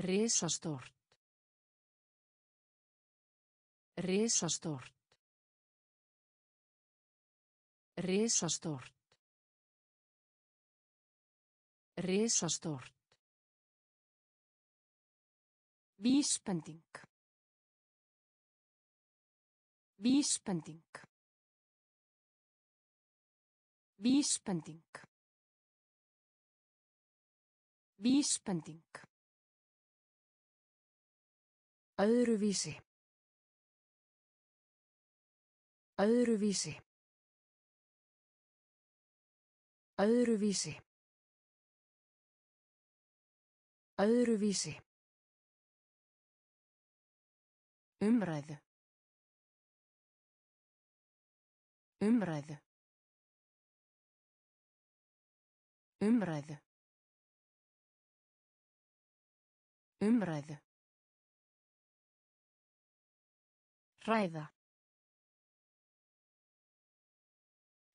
Risastórt. Risastórt. Risastórt. Risastórt. Vísbending. Vísbending. Vísbending. Vísbending. Öðruvísi. Öðruvísi. Öðruvísi. Öðruvísi. Umræðu. Umræðu. Umræðu. Umræðu. Hræða.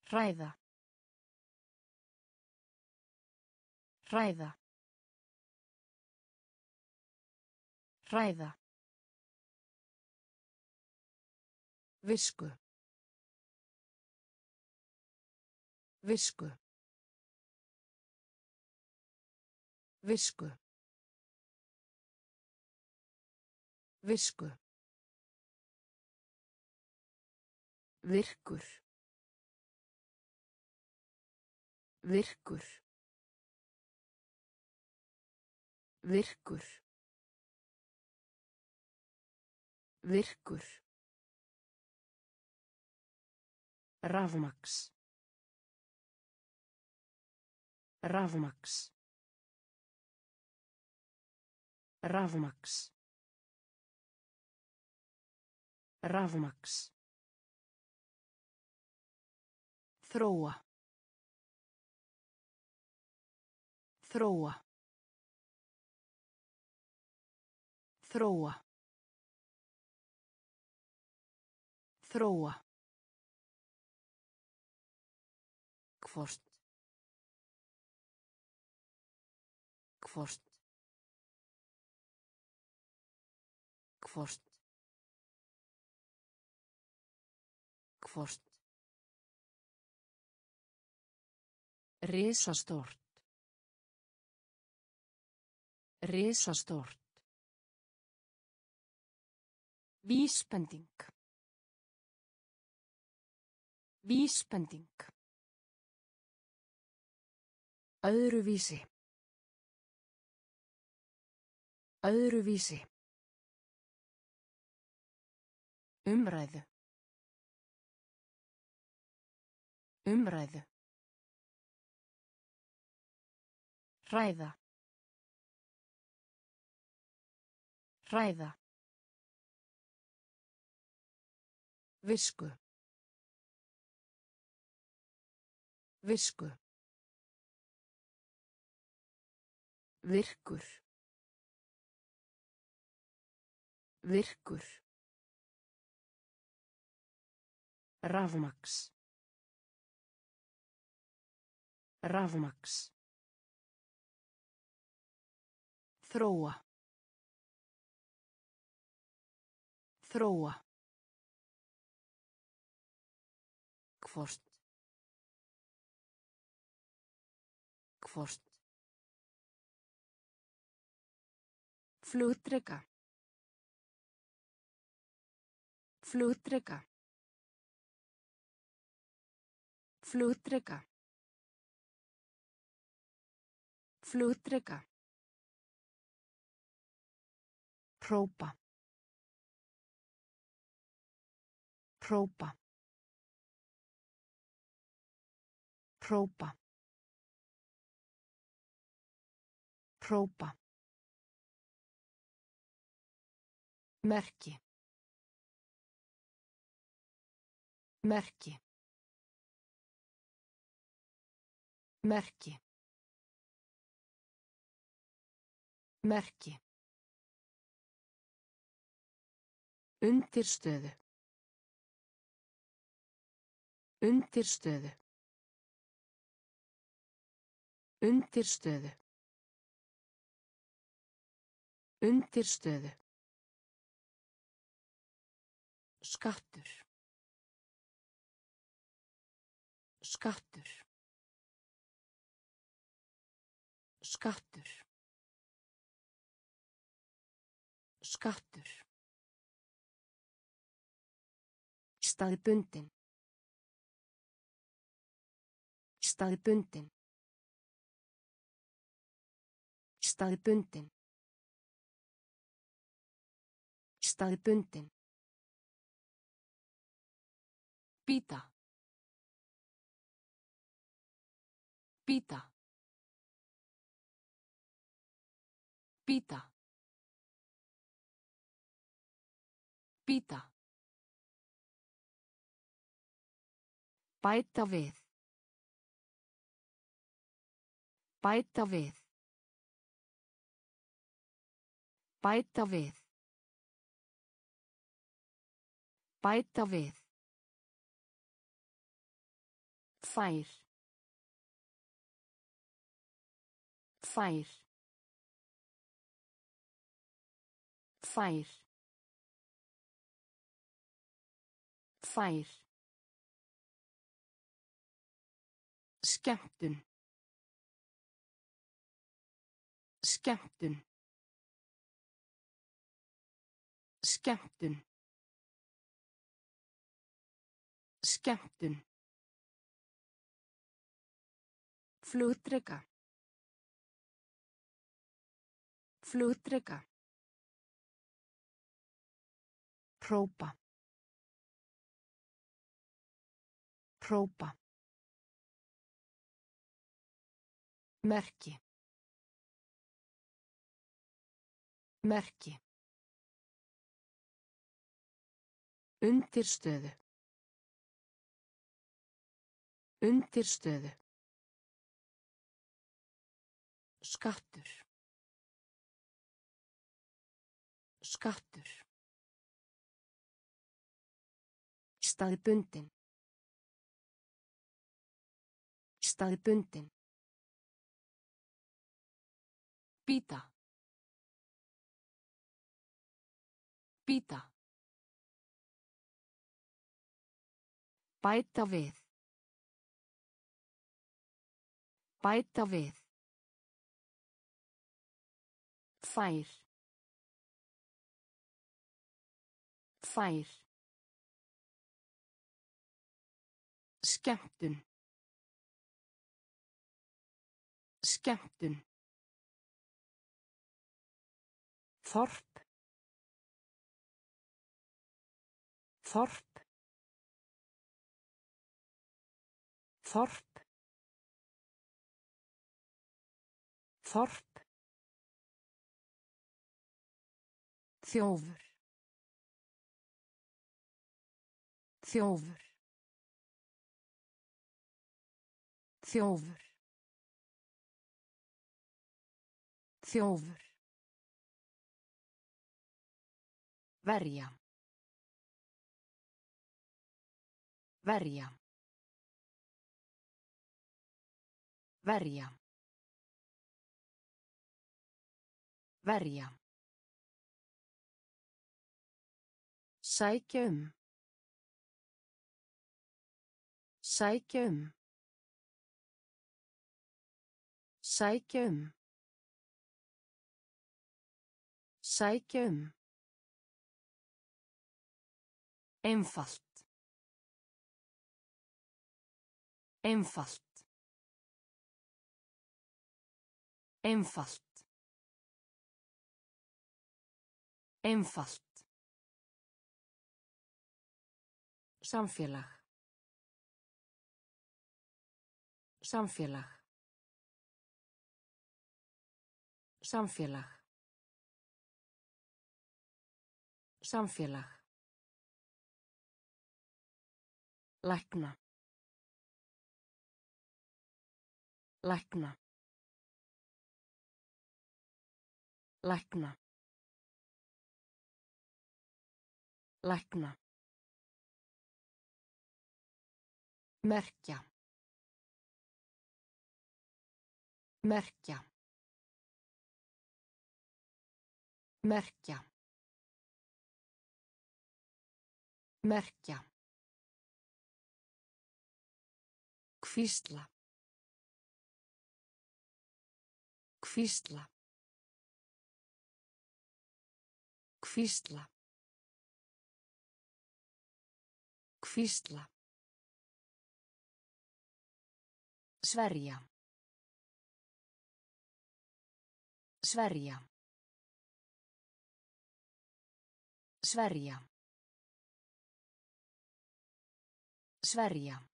Hræða. Hræða. Hræða. Visku. Visku. Visku. Visku. Virkur. Virkur. Virkur. Virkur. Rafmaks. Rafmaks. Rafmaks. Rafmaks. Þróa. Þróa. Þróa. Þróa. Hvort. Hvort. Hvort. Hvort. Risastórt. Risastórt. Vísbending. Vísbending. Öðruvísi. Öðruvísi. Umræðu. Umræðu. Hræða. Hræða. Visku. Visku. Virkur. Virkur. Rafmaks. Rafmaks. Þróa. Þróa. Hvort. Hvort. Flugdreka. Flugdreka. Flugdreka. Flugdreka. Própa. Própa. Própa. Própa. Merki. Merki. Merki. Merki. Undirstöðu. Undirstöðu. Undirstöðu. Undirstöðu. Skattur. Skattur. Skattur. Skattur. Staði bundin. Staði bundin. Staði bundin. Staði bundin. Bæta við. Bæta við. Bæta við. Bæta við. Fær. Fær. Fær. Fær. Skemmtun. Skemmtun. Skemmtun. Skemmtun. Flugdreka. Flugdreka. Própa. Própa. Merki. Merki. Undirstöðu. Undirstöðu. Skattur. Skattur. Staði bundin. Staði bundin. Býta. Býta. Bæta við. Bæta við. Fær. Fær. Skemmtun. Skemmtun. Þorp. Þorp. Þorp. Þorp. Þjófur. Þjófur. Þjófur. Þjófur. Verja. Verja. Verja. Verja. Sækja um. Sækja um. Sækja um. Sækja um. Einfalt. Einfalt. Einfalt. Einfalt. Samfélag. Samfélag. Samfélag. Samfélag. Lækna. Lækna. Lækna. Lækna. Merkja. Merkja. Merkja. Merkja. Hvísla. Hvísla. Hvísla. Hvísla. Sverja. Sverja. Sverja. Sverja.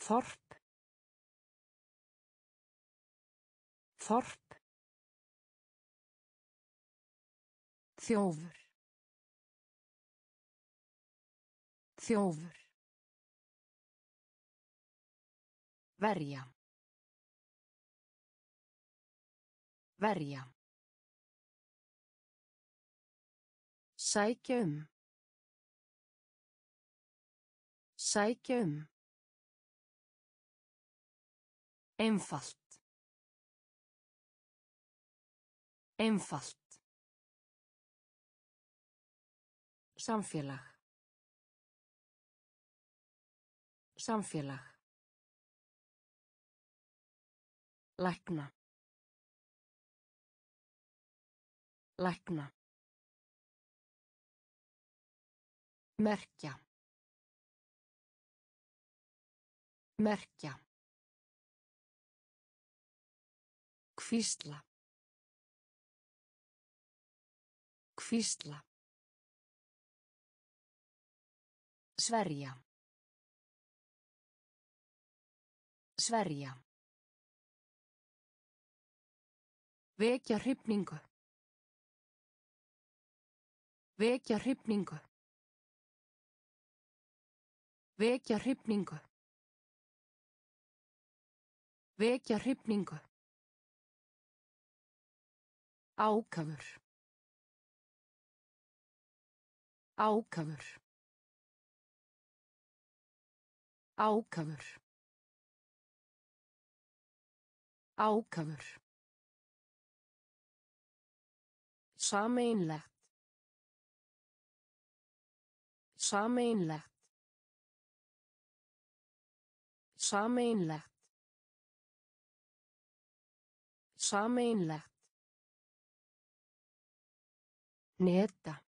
Þorp. Þorp. Þjófur. Þjófur. Verja. Verja. Sækja um. Sækja um. Einfalt. Einfalt. Samfélag. Samfélag. Lækna. Lækna. Merkja. Merkja. Hvísla. Hvísla. Sverja. Sverja. Vekja hrifningu. Vekja hrifningu. Vekja hrifningu. Vekja hrifningu. Ákafur. Ákafur. Ákafur. Ákafur. Sameinlegt. Sameinlegt. Sameinlegt. Sameinlegt. Neta.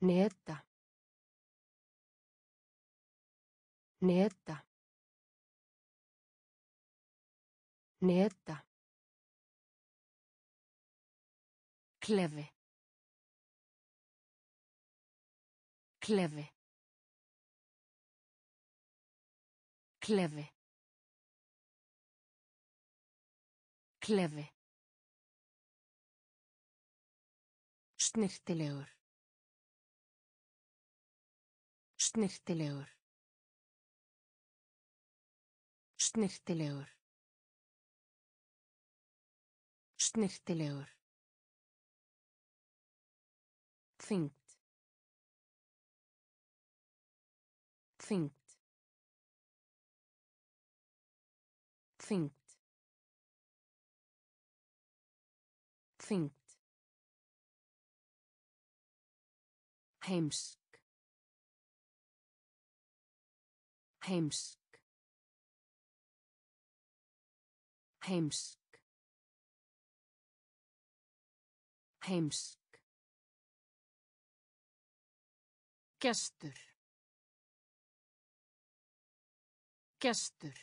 Neta. Neta. Neta. Klefi. Klefi. Klefi. Klefi. Snirtilegur. Snirtilegur. Snirtilegur. Snirtilegur. Þyngd. Þyngd. Þyngd. Þyngd. Heimsk. Heimsk. Heimsk. Heimsk. Gestur. Gestur.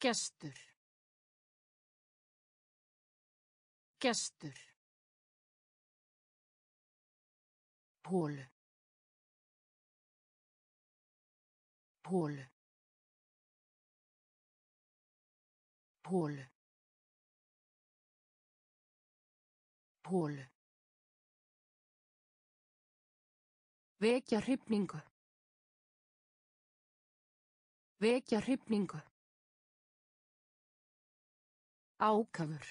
Gestur. Gestur. Hólu. Hólu. Hólu. Hólu. Vekja hrifningu. Vekja hrifningu. Ákafur.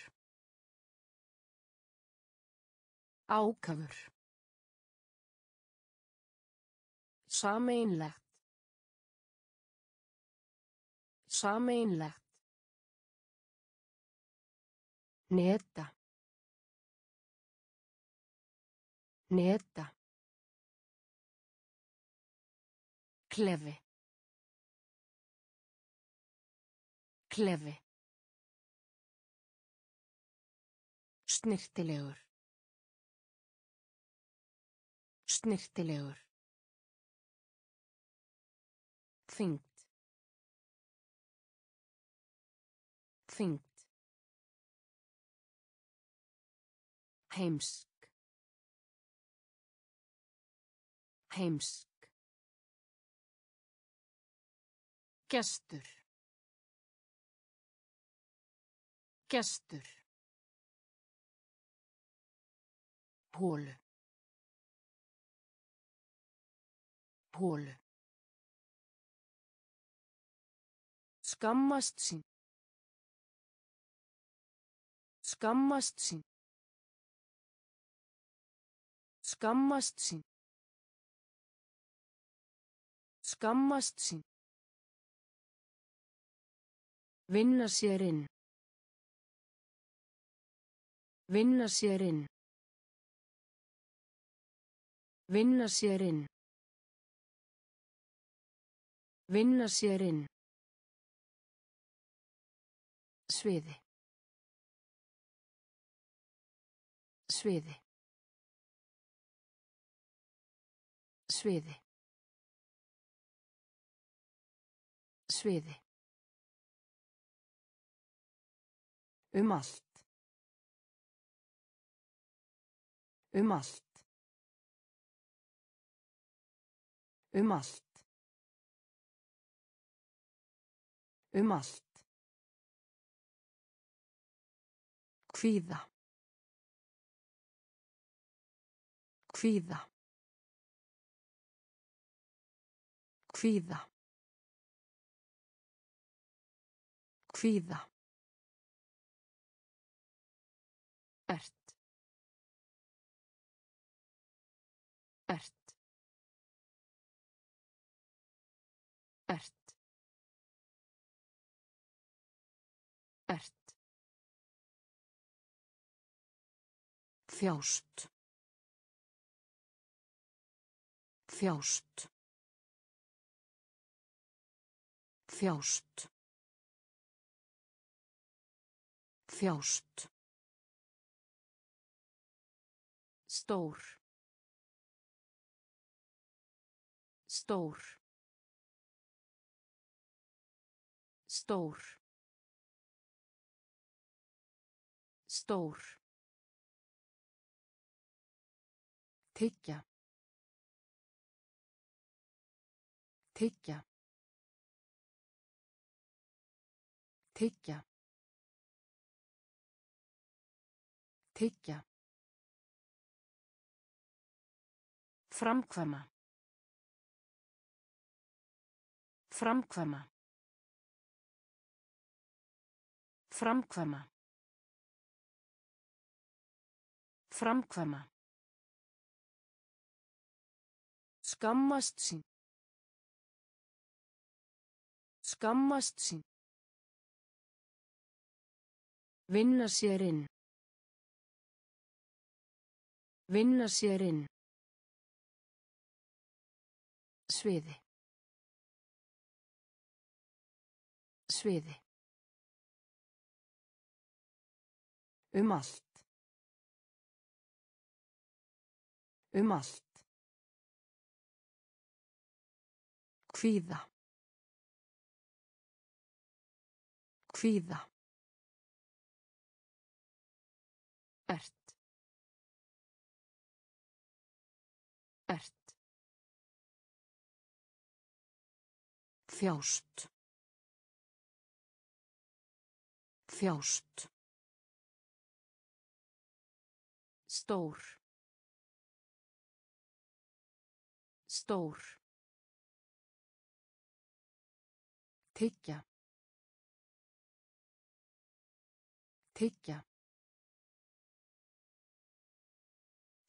Ákafur. Sameinlegt. Sameinlegt. Neta. Neta. Klefi. Klefi. Snirtilegur. Snirtilegur. Þyngt. Þyngt. Heimsk. Heimsk. Gestur. Gestur. Hólu. Hólu. Skammast sín. Skammast sín. Skammast sín. Skammast sín. Vinna sér inn. Vinna sér inn. Vinna sér inn. Vinna sér inn. Sviði. Sviði. Sviði. Sviði. Um allt. Um allt. Um allt. Um allt. Kvíða. Kvíða. Kvíða. Kvíða. Þjást. Þjást. Þjást. Þjást. Stór. Stór. Stór. Stór. Tyggja. Tyggja. Tyggja. Tyggja. Framkvæma. Framkvæma. Framkvæma. Framkvæma. Skammast sín. Skammast sín. Vinna sér inn. Vinna sér inn. Sviði. Sviði. Um allt. Um allt. Kvíða. Kvíða. Ert. Ert. Þjást. Þjást. Stór. Stór. Tyggja. Tyggja.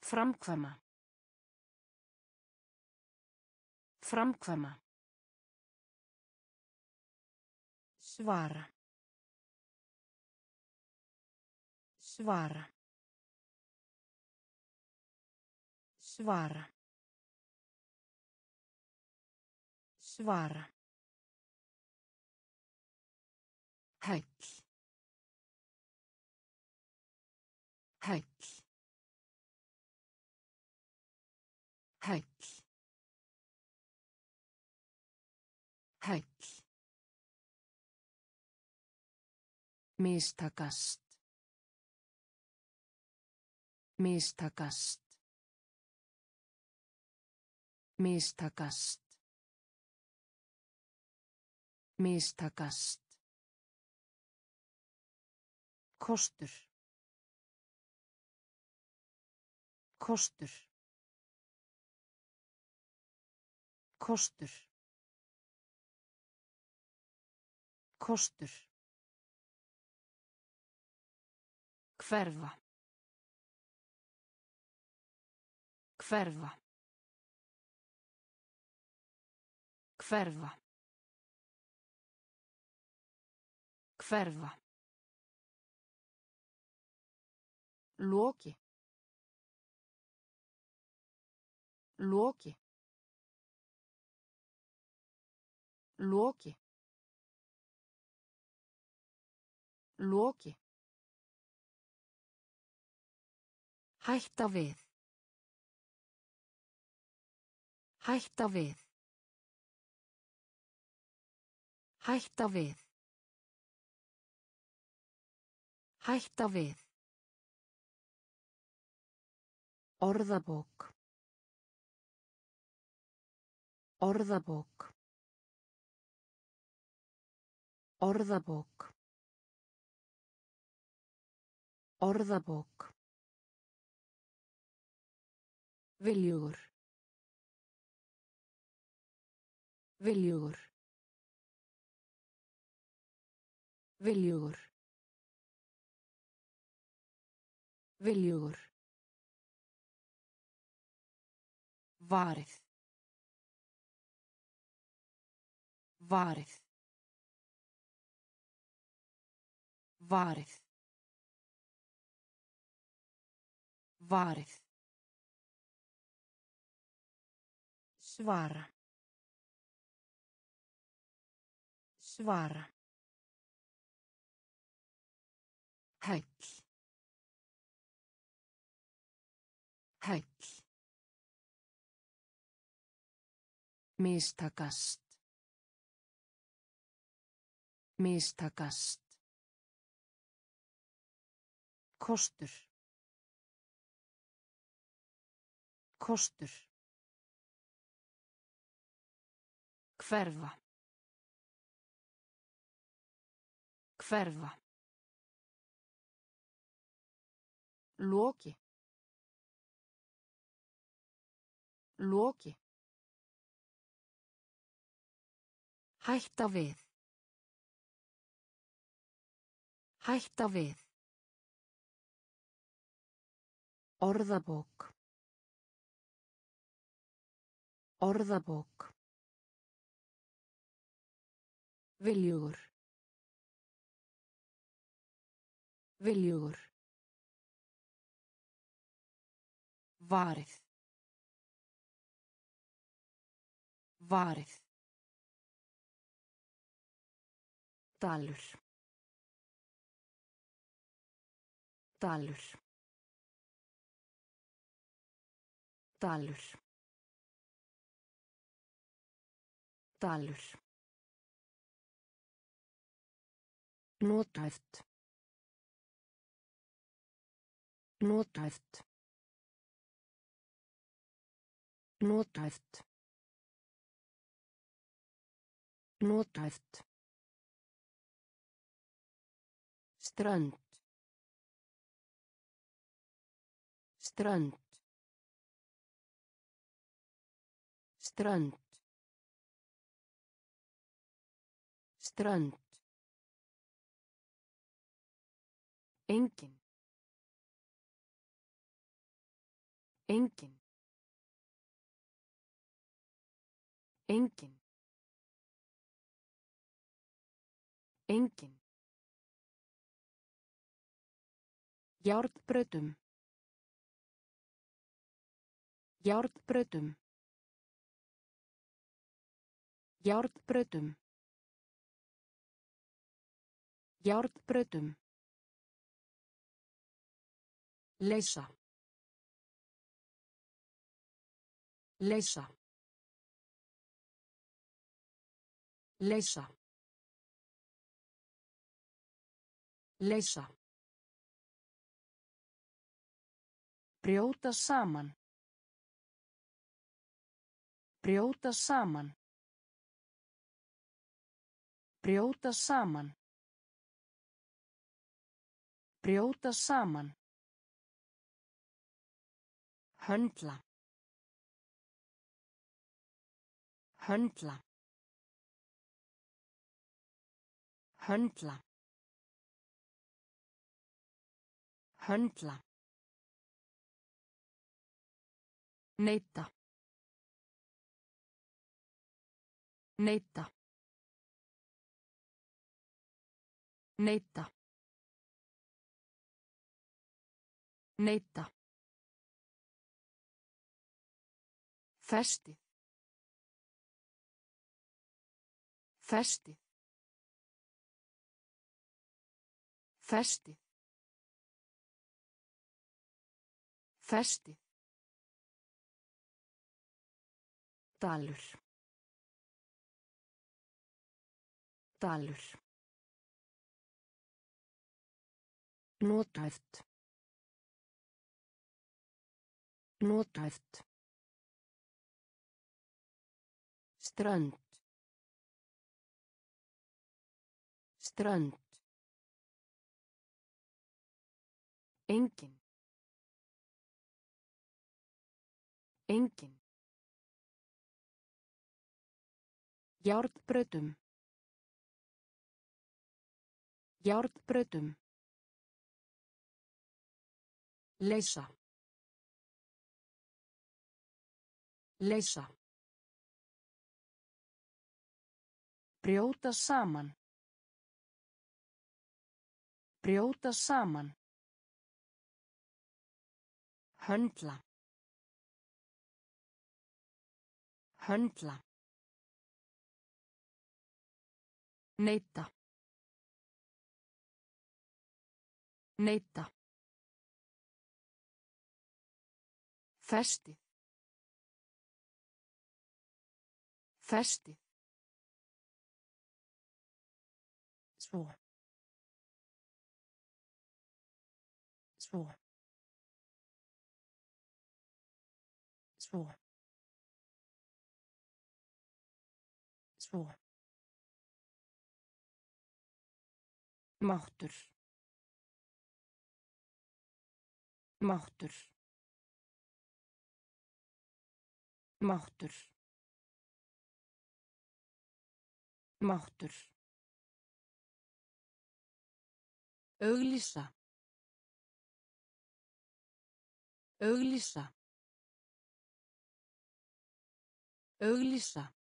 Framkvæma. Framkvæma. Svara. Svara. Svara. Svara. Hæll. Hæll. Hæll. Hæll. Mistakast. Mistakast. Mistakast. Mistakast. Kostur. Kostur. Kostur. Kostur. Hverfa. Hverfa. Hverfa. Hverfa. Loki. Loki. Loki. Loki. Hætta við. Hætta við. Hætta við. Hætta við. Orðabók. Orðabók. Orðabók. Orðabók. Viljugur. Viljugur. Viljugur. Viljugur. Varið. Varið. Varið. Varið. Svara. Svara. Hæll. Hæll. Mistakast. Mistakast. Kostur. Kostur. Hverfa. Hverfa. Loki. Loki. Hætta við. Hætta við. Orðabók. Orðabók. Viljugur. Viljugur. Varið. Varið. Dalur. Dalur. Dalur. Dalur. Notæft. Notæft. Notæft. Notæft. Strönd. Strönd. Strönd. Strönd. Engin. Engin. Engin. Engin. Járnbrautum. Járnbrautum. Járnbrautum. Járnbrautum. Leysa. Leysa. Leysa. Leysa. Brjóta saman. Brjóta saman. Brjóta saman. Brjóta saman. Höndla. Höndla. Höndla. Höndla. Neita. Neita. Neita. Neita. Festi. Festi. Festi. Festi. Dalur. Dalur. Notæft. Notæft. Strönd. Strönd. Engin. Engin. Járnbrautum. Járnbrautum. Leysa. Leysa. Brjóta saman. Brjóta saman. Höndla. Höndla. Neita. Neita. Festi. Festi. Svo. Svo. Máttur. Máttur. Máttur. Máttur. Auglýsa. Auglýsa. Auglýsa.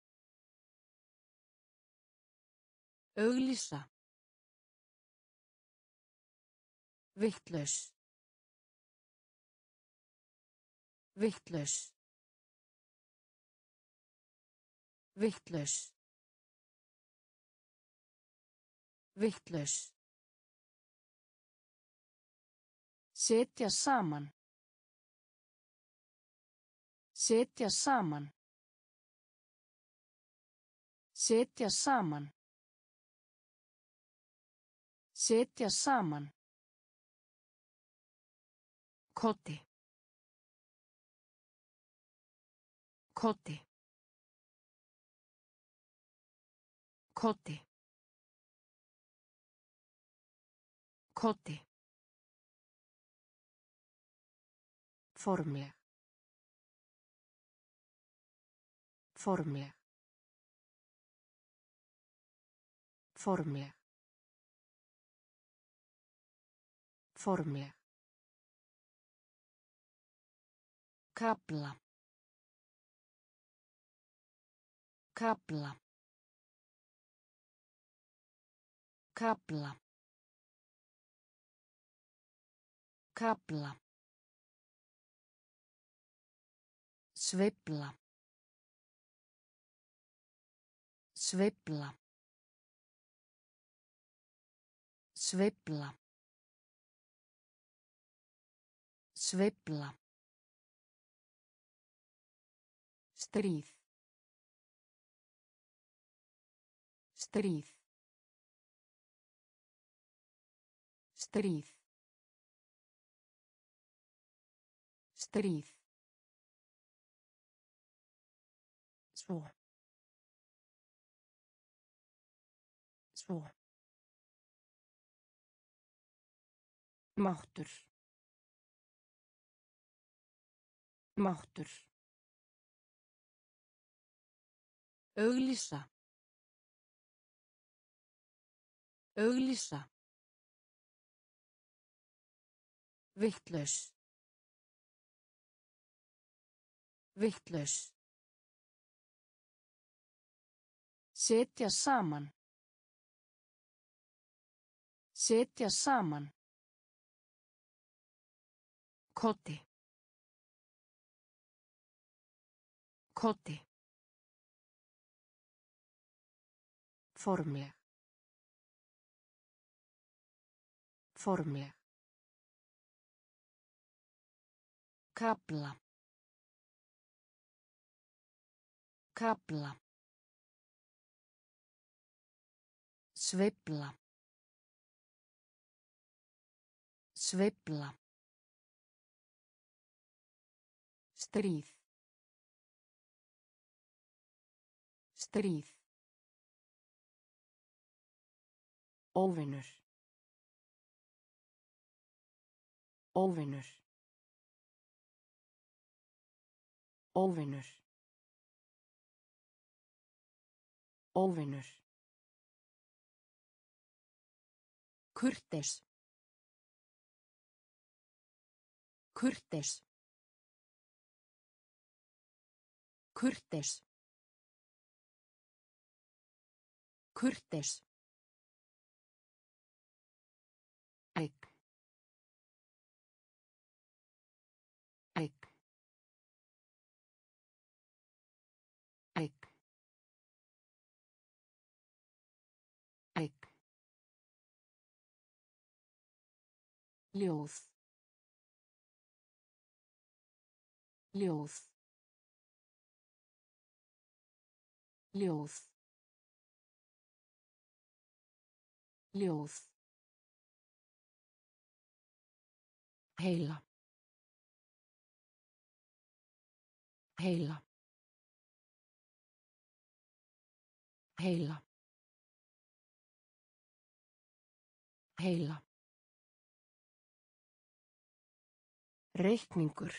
Auglýsa. Vittlaus. Vittlaus. Vittlaus. Vittlaus. Setja saman. Setja saman. Setja saman. Setja saman. Koti. Koti. Koti. Koti. Formleg. Formleg. Formleg. Formleg. Kapla. Kapla. Kapla. Kapla. Sveifla. Sveifla. Sveifla. Sveifla. Stríð. Stríð. Stríð. Stríð. Svo. Svo. Máttur. Máttur. Auglýsa. Auglýsa. Vittlaus. Vittlaus. Setja saman. Setja saman. Koti. Koti. Formleg. Formleg. Kapla. Kapla. Sveifla. Sveifla. Stríð. Stríð. Óvinur. Óvinur. Óvinur. Óvinur. Kurteis. Kurteis. Kurteis. Kurteis. Ljóð. Ljóð. Ljóð. Ljóð. Heila. Heila. Heila. Heila. Reikningur.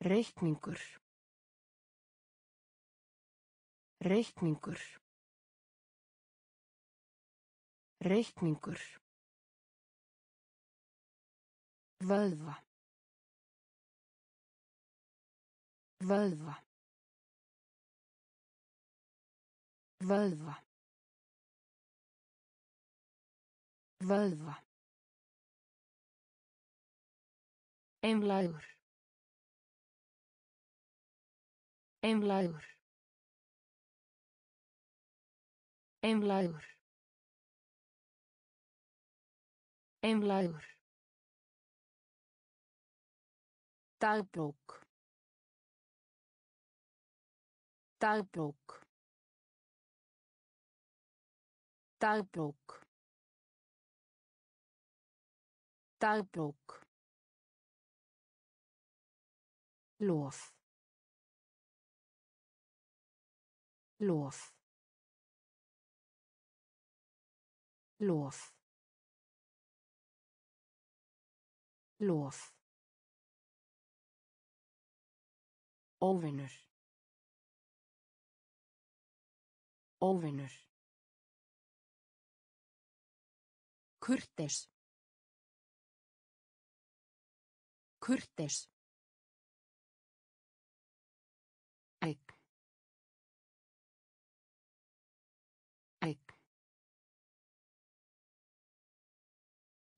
Reikningur. Reikningur. Reikningur. Vöðva. Vöðva. Vöðva. Vöðva. Einlægur. Einlægur. Einlægur. Einlægur. Dagbók. Dagbók. Dagbók. Dagbók. Lof. Lof. Lof. Lof. Óvinur. Óvinur. Kurteis. Kurteis.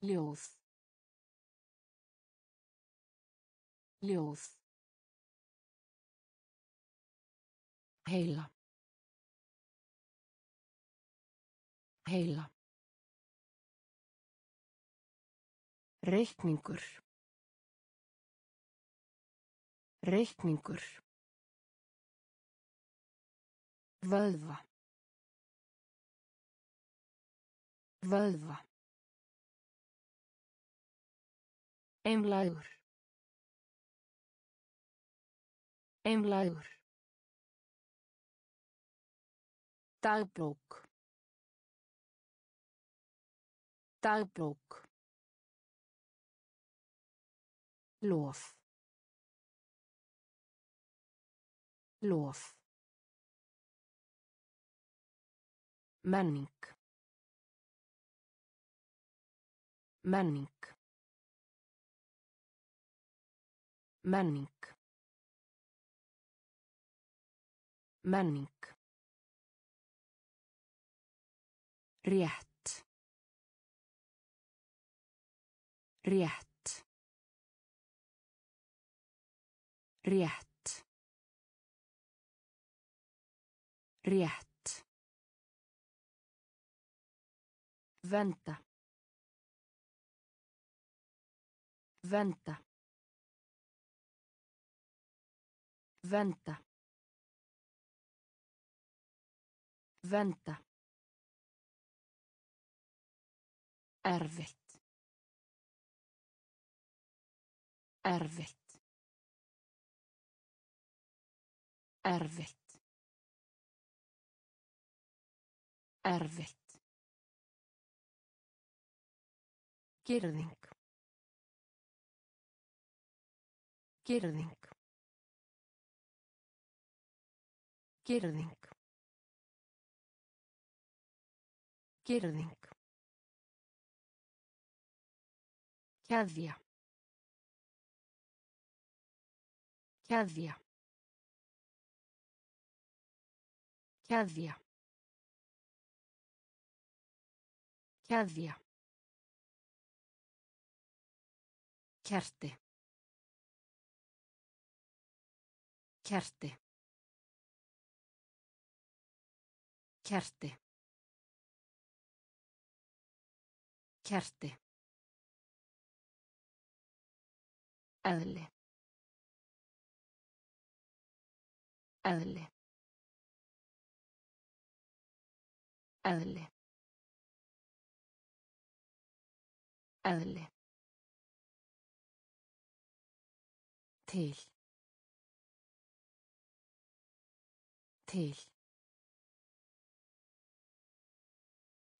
Ljóð. Ljóð. Heila. Heila. Reikningur. Reikningur. Vöðva. Vöðva. Einlægur. Einlægur. Dagbók. Dagbók. Lof. Lof. Menning. Menning. Menning. Menning. Rétt. Rétt. Rétt. Rétt. Vänta. Vänta. Venda. Venda. Erfitt. Erfitt. Erfitt. Erfitt. Girðing. Girðing. Girðing. Girðing. Keðja. Keðja. Keðja. Keðja. Kerti. Kerti. Kerti. Kerti. Eðli. Eðli. Eðli. Eðli. Til. Til.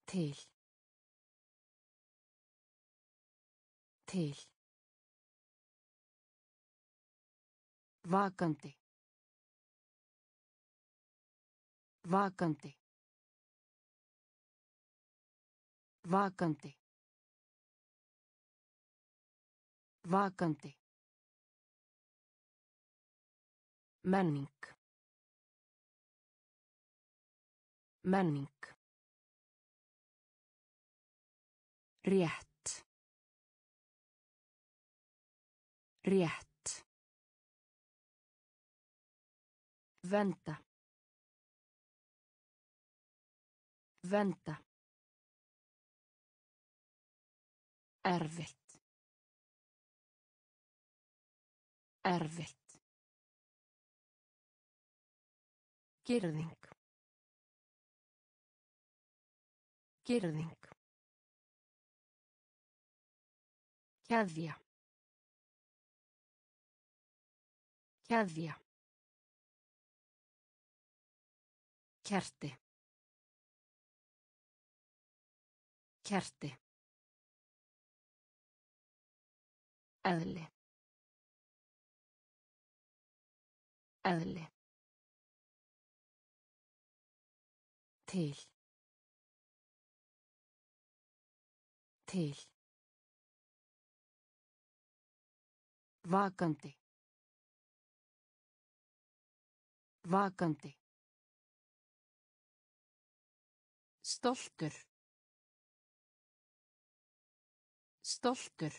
Til. Til. Vakandi. Vakandi. Vakandi. Vakandi. Menning. Menning. Rétt. Rétt. Venda. Venda. Erfitt. Erfitt. Girðing. Girðing. Keðja. Keðja. Kerti. Kerti. Eðli. Eðli. Til. Til. Vakandi. Vakandi. Stoltur. Stoltur.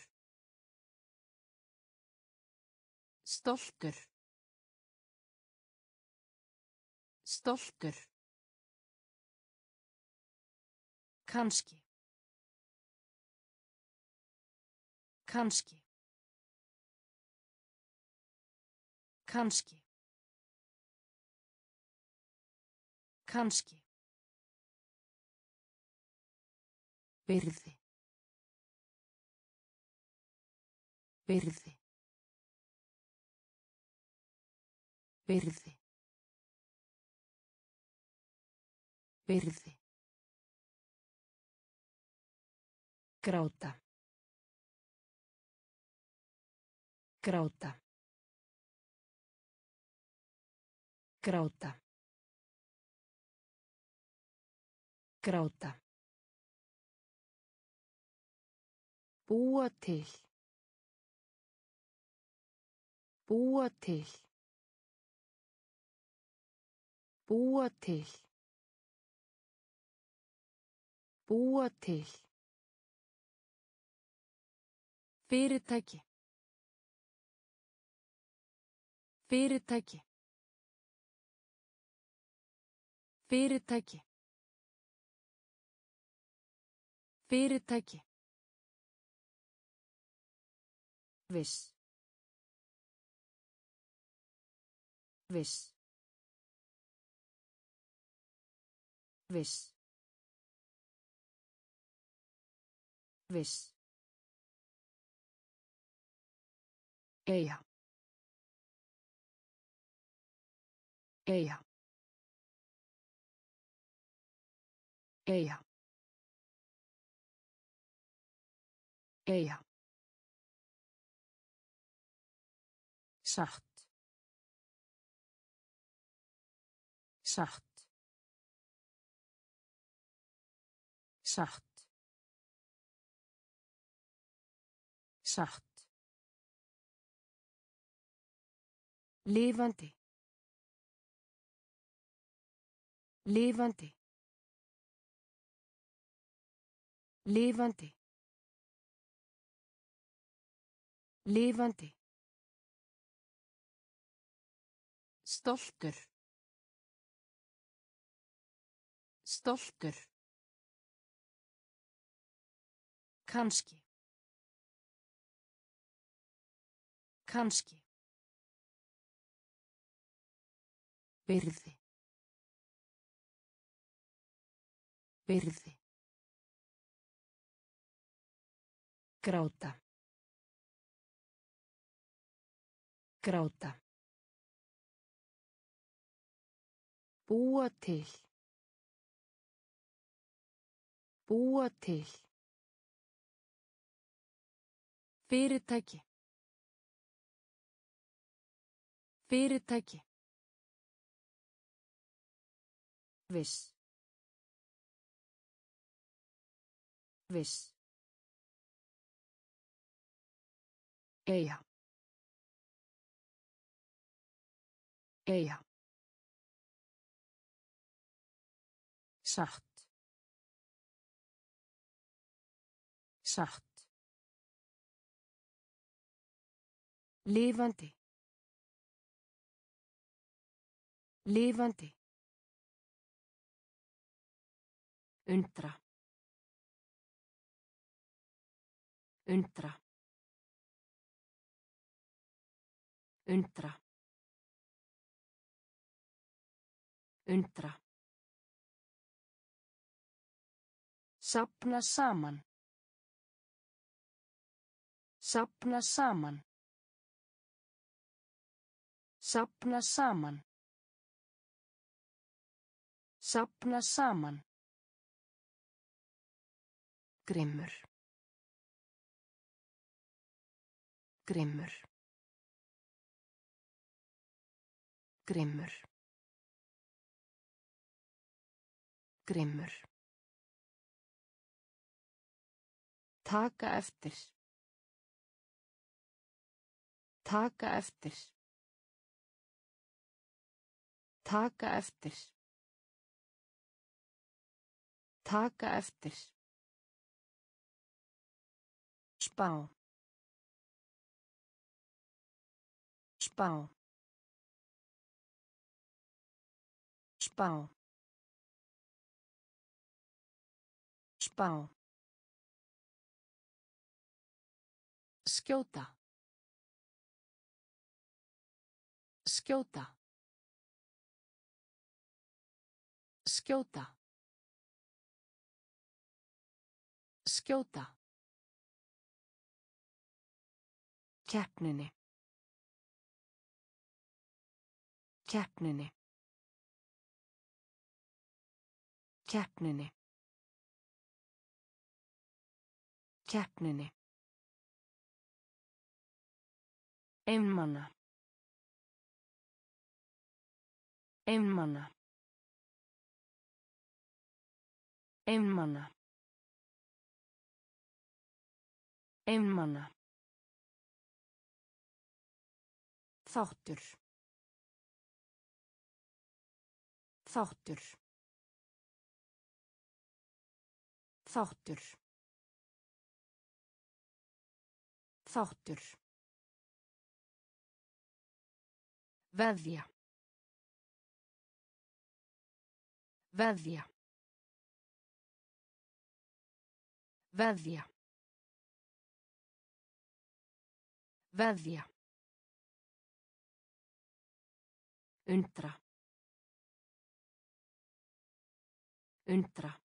Stoltur. Stoltur. Kanski. Kanski. Kanski. Kanski. Byrði. Byrði. Byrði. Byrði. Gráta. Gráta. Gráta. Gráta. Búa til. Búa til. Búa til. Búa til. Fyrirtæki. Fyrirtæki. Fyrirtæki. Fyrirtæki. Viss. Viss. Viss. Viss. Eyja. Eyja. Eyja. Eyja. Satt. Satt. Satt. Satt. Lifandi. Lifandi. Lifandi. Lifandi. Stoltur. Stoltur. Kanski. Kanski. Byrði. Byrði. Gráta. Gráta. Búa til. Búa til. Fyrirtæki. Fyrirtæki. Viss. Viss. Eyja. Eyja. Satt. Satt. Lifandi. Lifandi. Undra. Undra. Undra. Undra. Sapna saman. Sapna saman. Sapna saman. Sapna saman. Grimmur. Grimmur. Grimmur. Grimmur. Taka eftir. Taka eftir. Taka eftir. Taka eftir. Spá. Spá. Spá. Spá. Skjóta. Skjóta. Skjóta. Skjóta. Keppninni. Keppninni. Keppninni. Keppninni. Einmana. Einmana. Einmana. Einmana. Þáttur. Þáttur. Þáttur. Þáttur. Veðja. Veðja. Veðja. Veðja. Undra. Undra.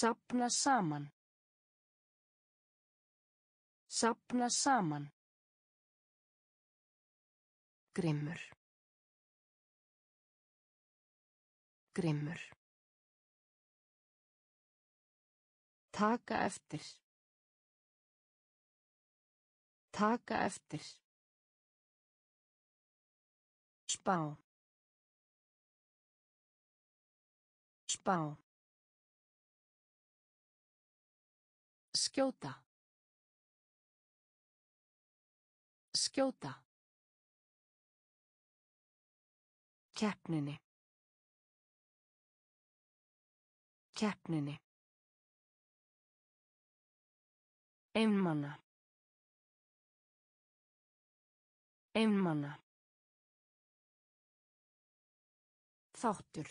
Sapna saman. Sapna saman. Grimmur. Grimmur. Taka eftir. Taka eftir. Spá. Spá. Skjóta. Skjóta. Keppninni. Keppninni. Einmana. Einmana. Þáttur.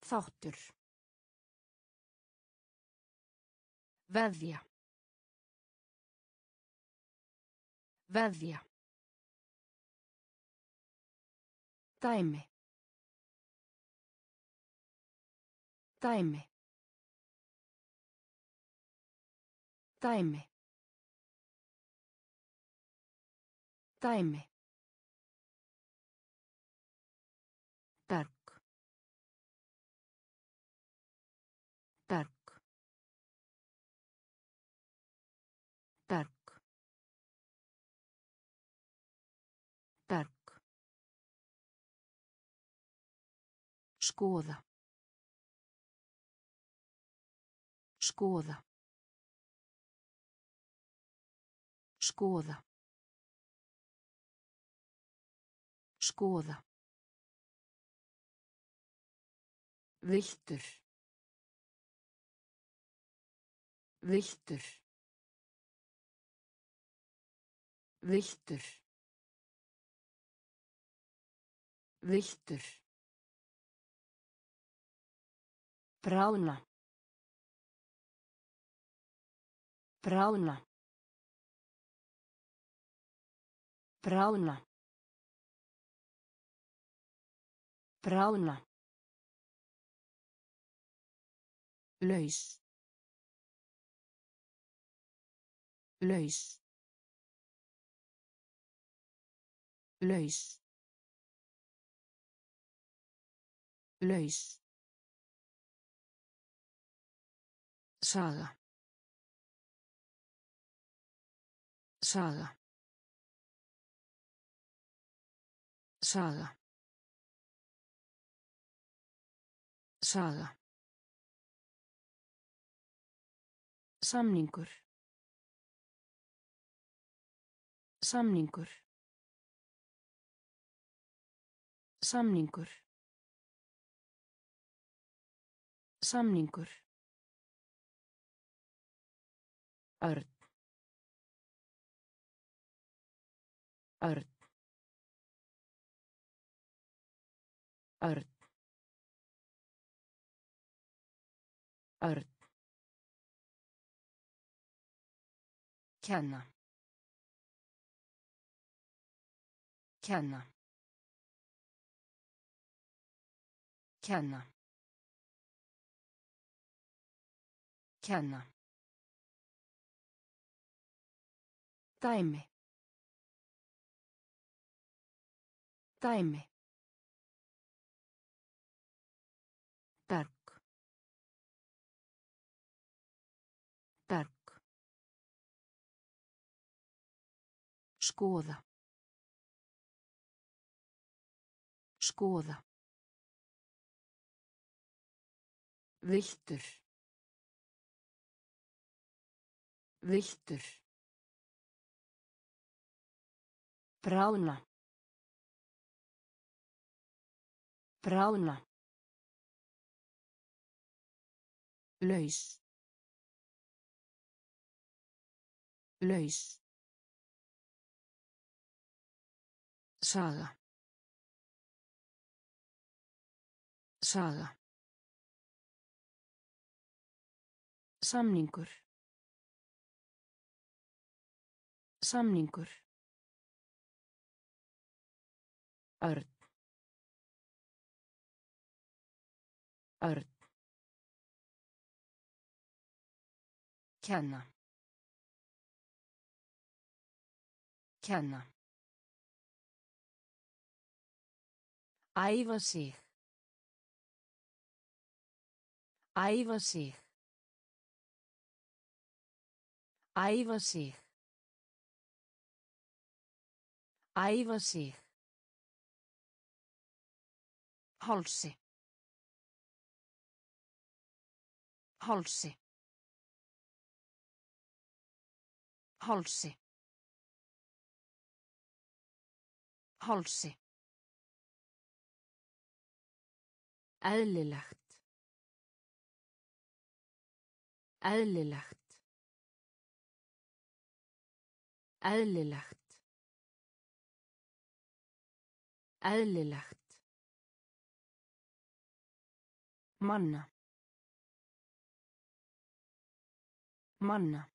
Þáttur. Veðja. Veðja. Dæmi. Dæmi. Dæmi. Dæmi. Skoða. Skoða. Skoða. Skoða. Viltur. Viltur. Viltur. Viltur. Bráðna. Bráðna. Bráðna. Bráðna. Laus. Laus. Laus. Laus. Saga. Saga. Saga. Saga. Samningur. Samningur. Samningur. Samningur. Örn. Örn. Örn. Örn. Kenna. Kenna. Kenna. Kenna. Dæmi. Dæmi. Berg. Berg. Skoða. Skoða. Viltur. Viltur. Bráðna. Bráðna. Laus. Laus. Saga. Saga. Samningur. Samningur. Örn. Örn. Kenna. Kenna. Æfa sig. Æfa sig. Æfa sig. Æfa sig. Hálsi. Hálsi. Hálsi. Hálsi. Eðlilegt. Eðlilegt. Eðlilegt. Eðlilegt. Manna. Manna.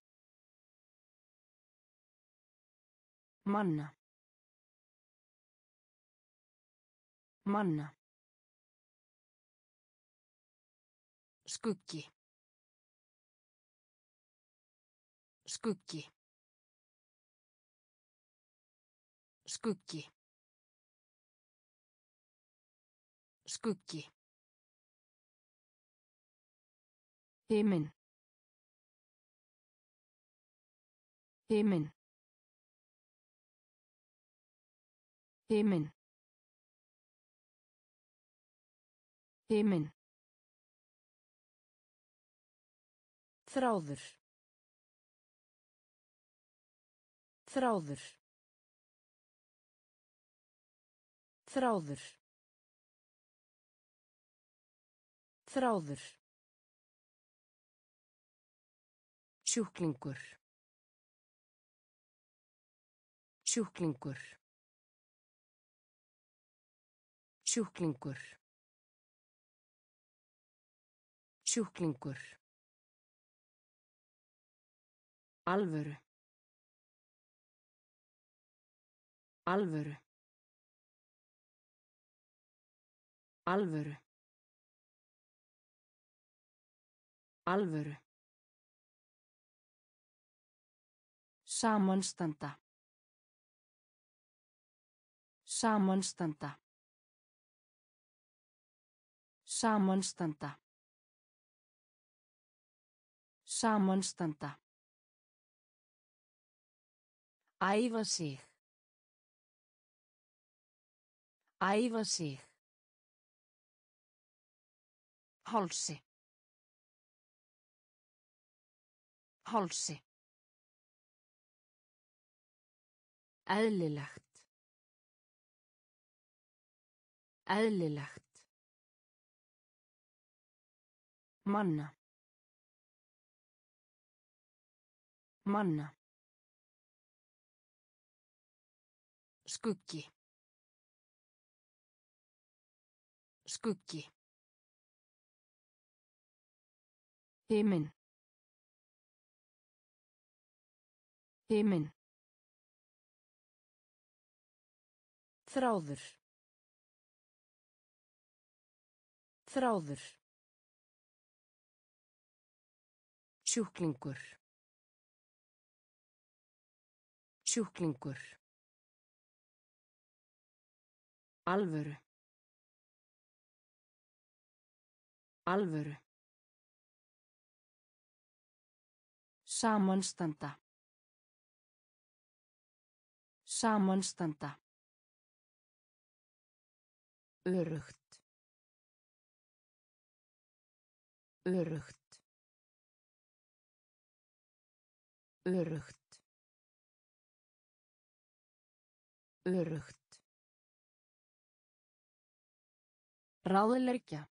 Manna. Manna. Skuggi. Skuggi. Skuggi. Skuggi. Himinn. Himinn. Himinn. Himinn. Þráður. Þráður. Þráður. Þráður. Sjúklingur. Sjúklingur. Sjúklingur. Sjúklingur. Alvöru. Alvöru. Alvöru. Alvöru. Samanstanda. Samanstanda. Samanstanda. Samanstanda. Æfa sig. Æfa sig. Hálsi. Hálsi. Eðlilegt. Eðlilegt. Manna. Manna. Skuggi. Skuggi. Himinn. Himinn. Þráður. Þráður. Sjúklingur. Sjúklingur. Alvöru. Alvöru. Samanstanda. Samanstanda. Örugt. Örugt. Örugt. Örugt. Ráðleggja.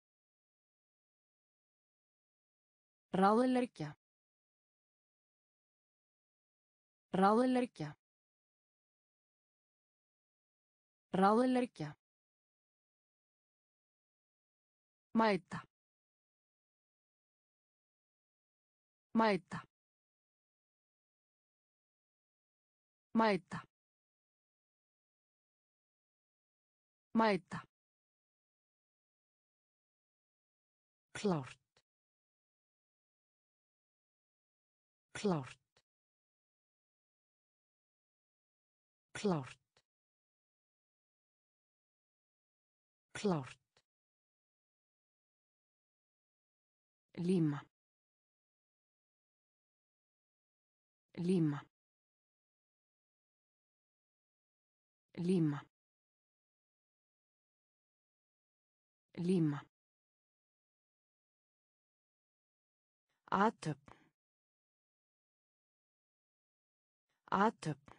Ráðleggja. Ráðleggja. Ráðleggja. Mæta. Mæta. Mæta. Mæta. Klárt. Klárt. Klárt. Klárt. Líma. Líma. Líma. Líma. Athöfn. Athöfn.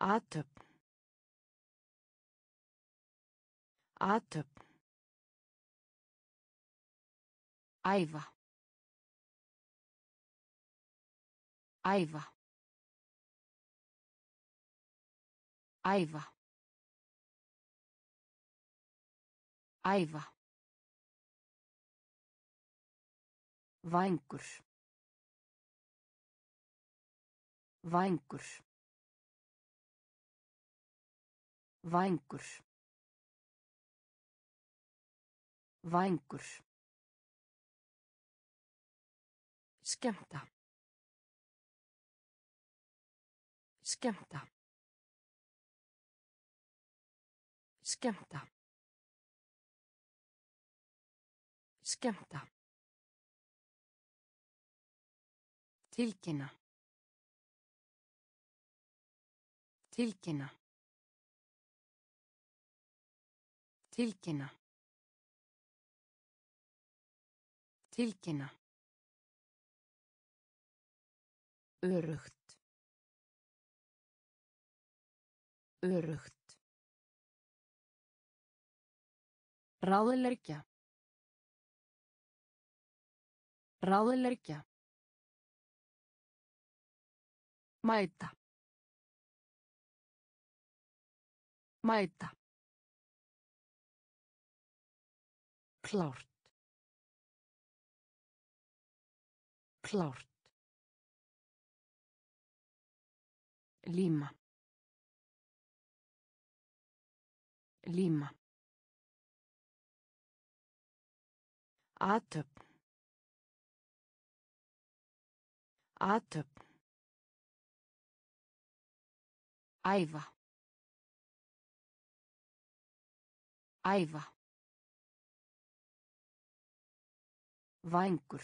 Athöfn. Athöfn. Æfa. Æfa. Æfa. Æfa. Vængur. Vængur. Vængur. Vængur. Skemmta. Skemmta. Skemmta. Skemmta. Tilkynna. Tilkynna. Tilkynna. Tilkynna. Örugt. Örugt. Ráðleggja. Ráðleggja. Mæta. Mæta. Klárt. Klárt. Líma. Líma. Athöfn. Athöfn. Æfa. Æfa. Vængur.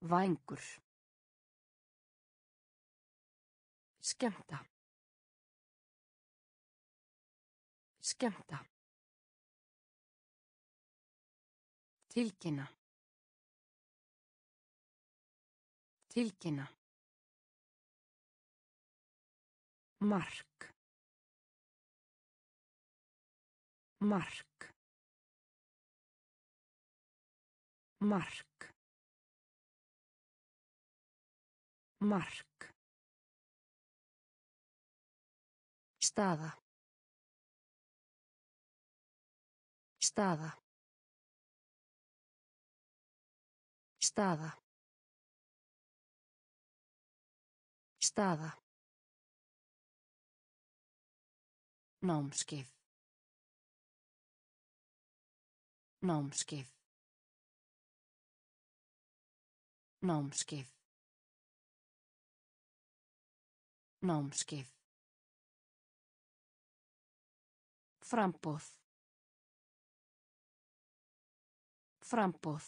Vængur. Skemmta. Skemmta. Tilkynna. Tilkynna. Mark. Mark. Mark. Mark. Staða. Staða. Staða. Staða. Námskeið. Námskeið. Námskeið. Námskeið. Framboð. Framboð.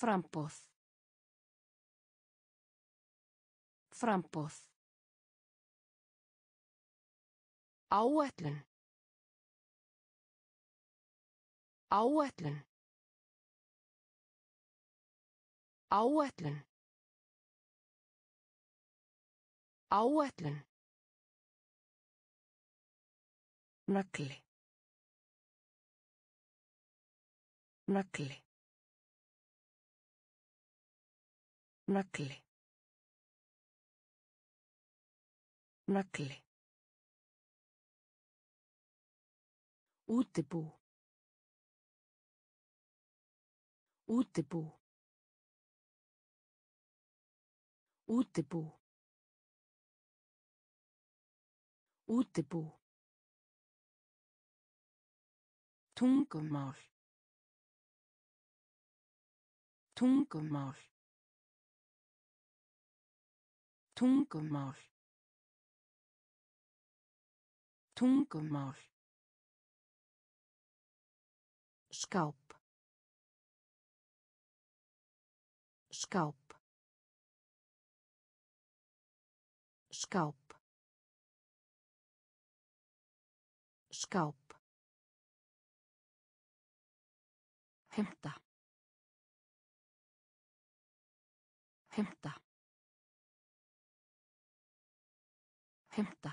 Framboð. Framboð. Áætlun. Áætlun. Áætlun. Áætlun. Nagli. Nagli. Nagli. Nagli. Útibú. Útibú. Útibú. Útibú. Tungumál. Tungumál. Tungumál. Tungumál. Skáp. Skáp. Skáp. Skáp. Hemta. Hemta. Hemta.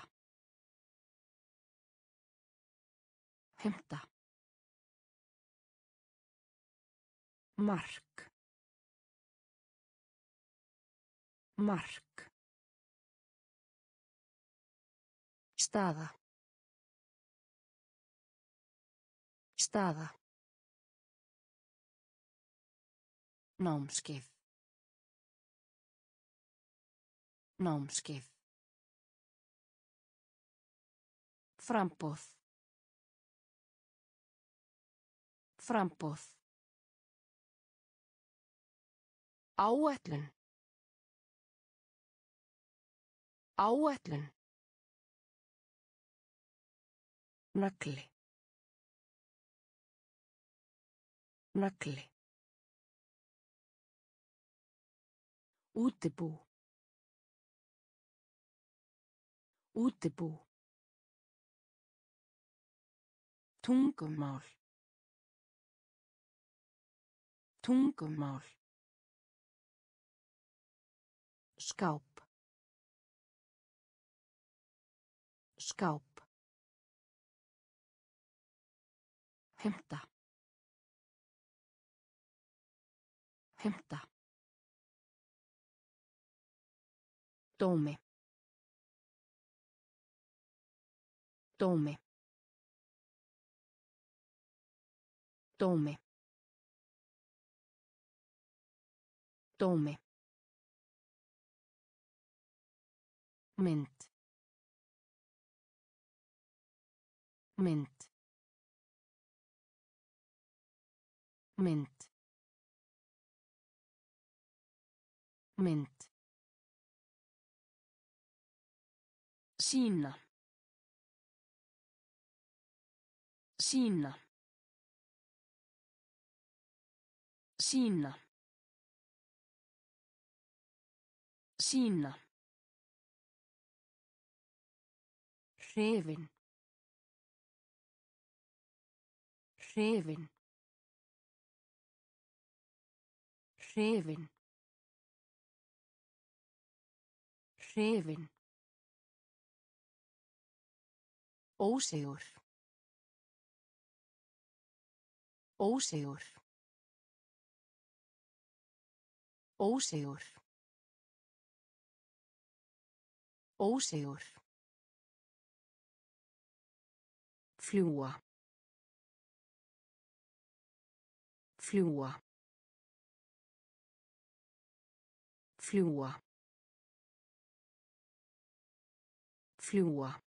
Hemta. Mark. Mark. Staða. Staða. Námskeið. Námskeið. Framboð. Framboð. Áætlun. Áætlun. Nagli. Nagli. Útibú. Útibú. Tungumál. Tungumál. Skáp. Skáp. Hemta. Hemta. Dómi. Dómi. Dómi. Dómi. Mynd. Mynd. Mynd. Mynd. Sína. Sína. Sína. Sína. Hrifin. Hrifin. Hrifin. Hrifin. Ósigur. Ósigur. Ósigur. Ósigur. Fljúa. Fljúa. Fljúa. Fljúa.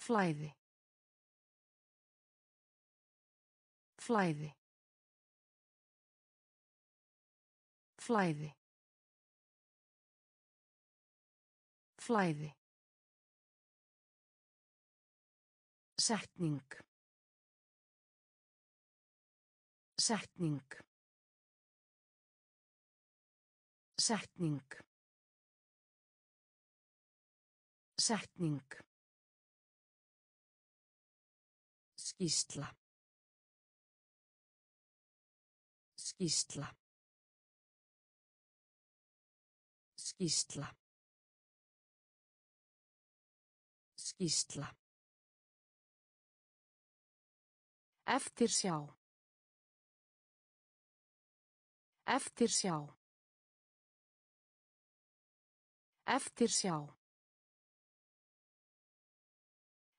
Flæði. Flæði. Flæði. Flæði. Setning. Setning. Setning. Setning. Skýsla. Skýsla. Skýsla. Skýsla. Eftir sjá. Eftir sjá. Eftir sjá.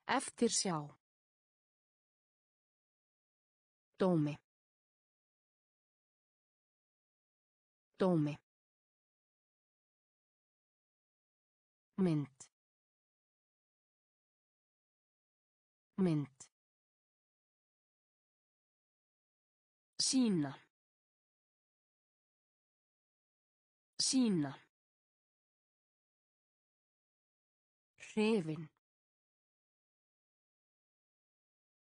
Eftir sjá. Dómi. Dómi. Mynd. Mynd. Sína. Sína. Hrifin.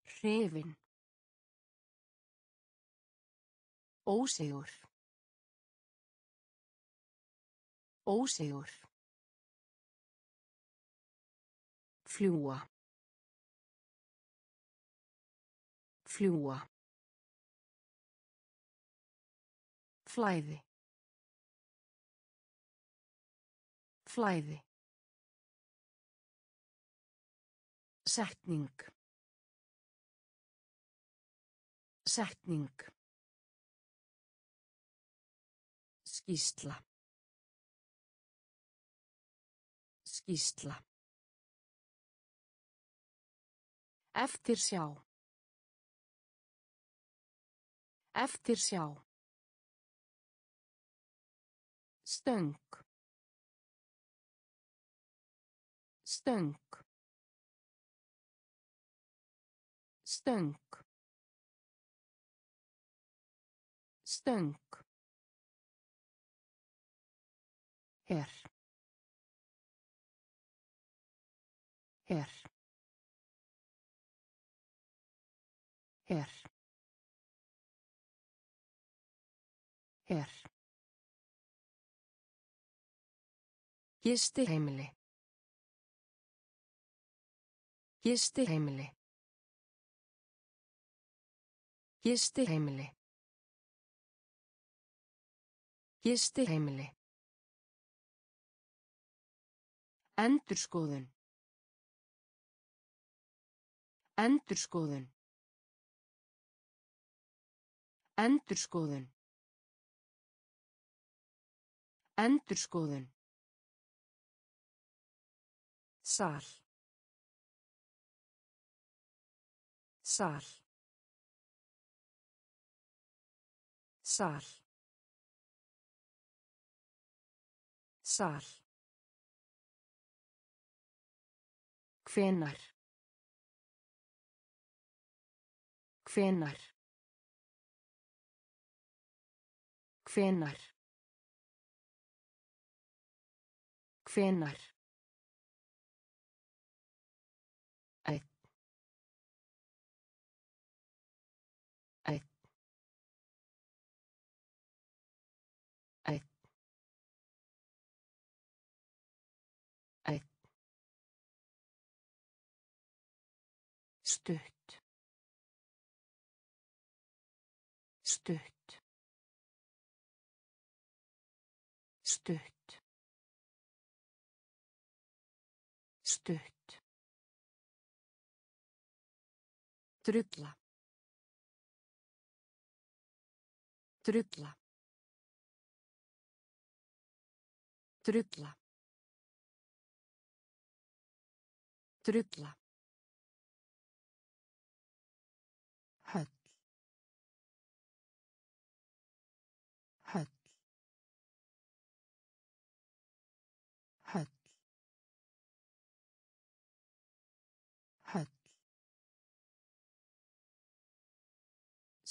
Hrifin. Ósigur. Ósigur. Fljúa. Fljúa. Flæði. Flæði. Setning. Setning. Skýsla. Skýsla. Eftir sjá. Eftir sjá. Stöng. Stöng. Stöng. Stöng. Her. Her. Her. Her. Gisti heimili. Gisti heimili. Gisti heimili. Gisti heimili. Endurskoðun. Endurskoðun. Endurskoðun. Endurskoðun. Sal. Sal. Sal. Sal. Hvenar. Hvenar. Hvenar. Hvenar. Drulla. Drulla. Drulla. Drulla.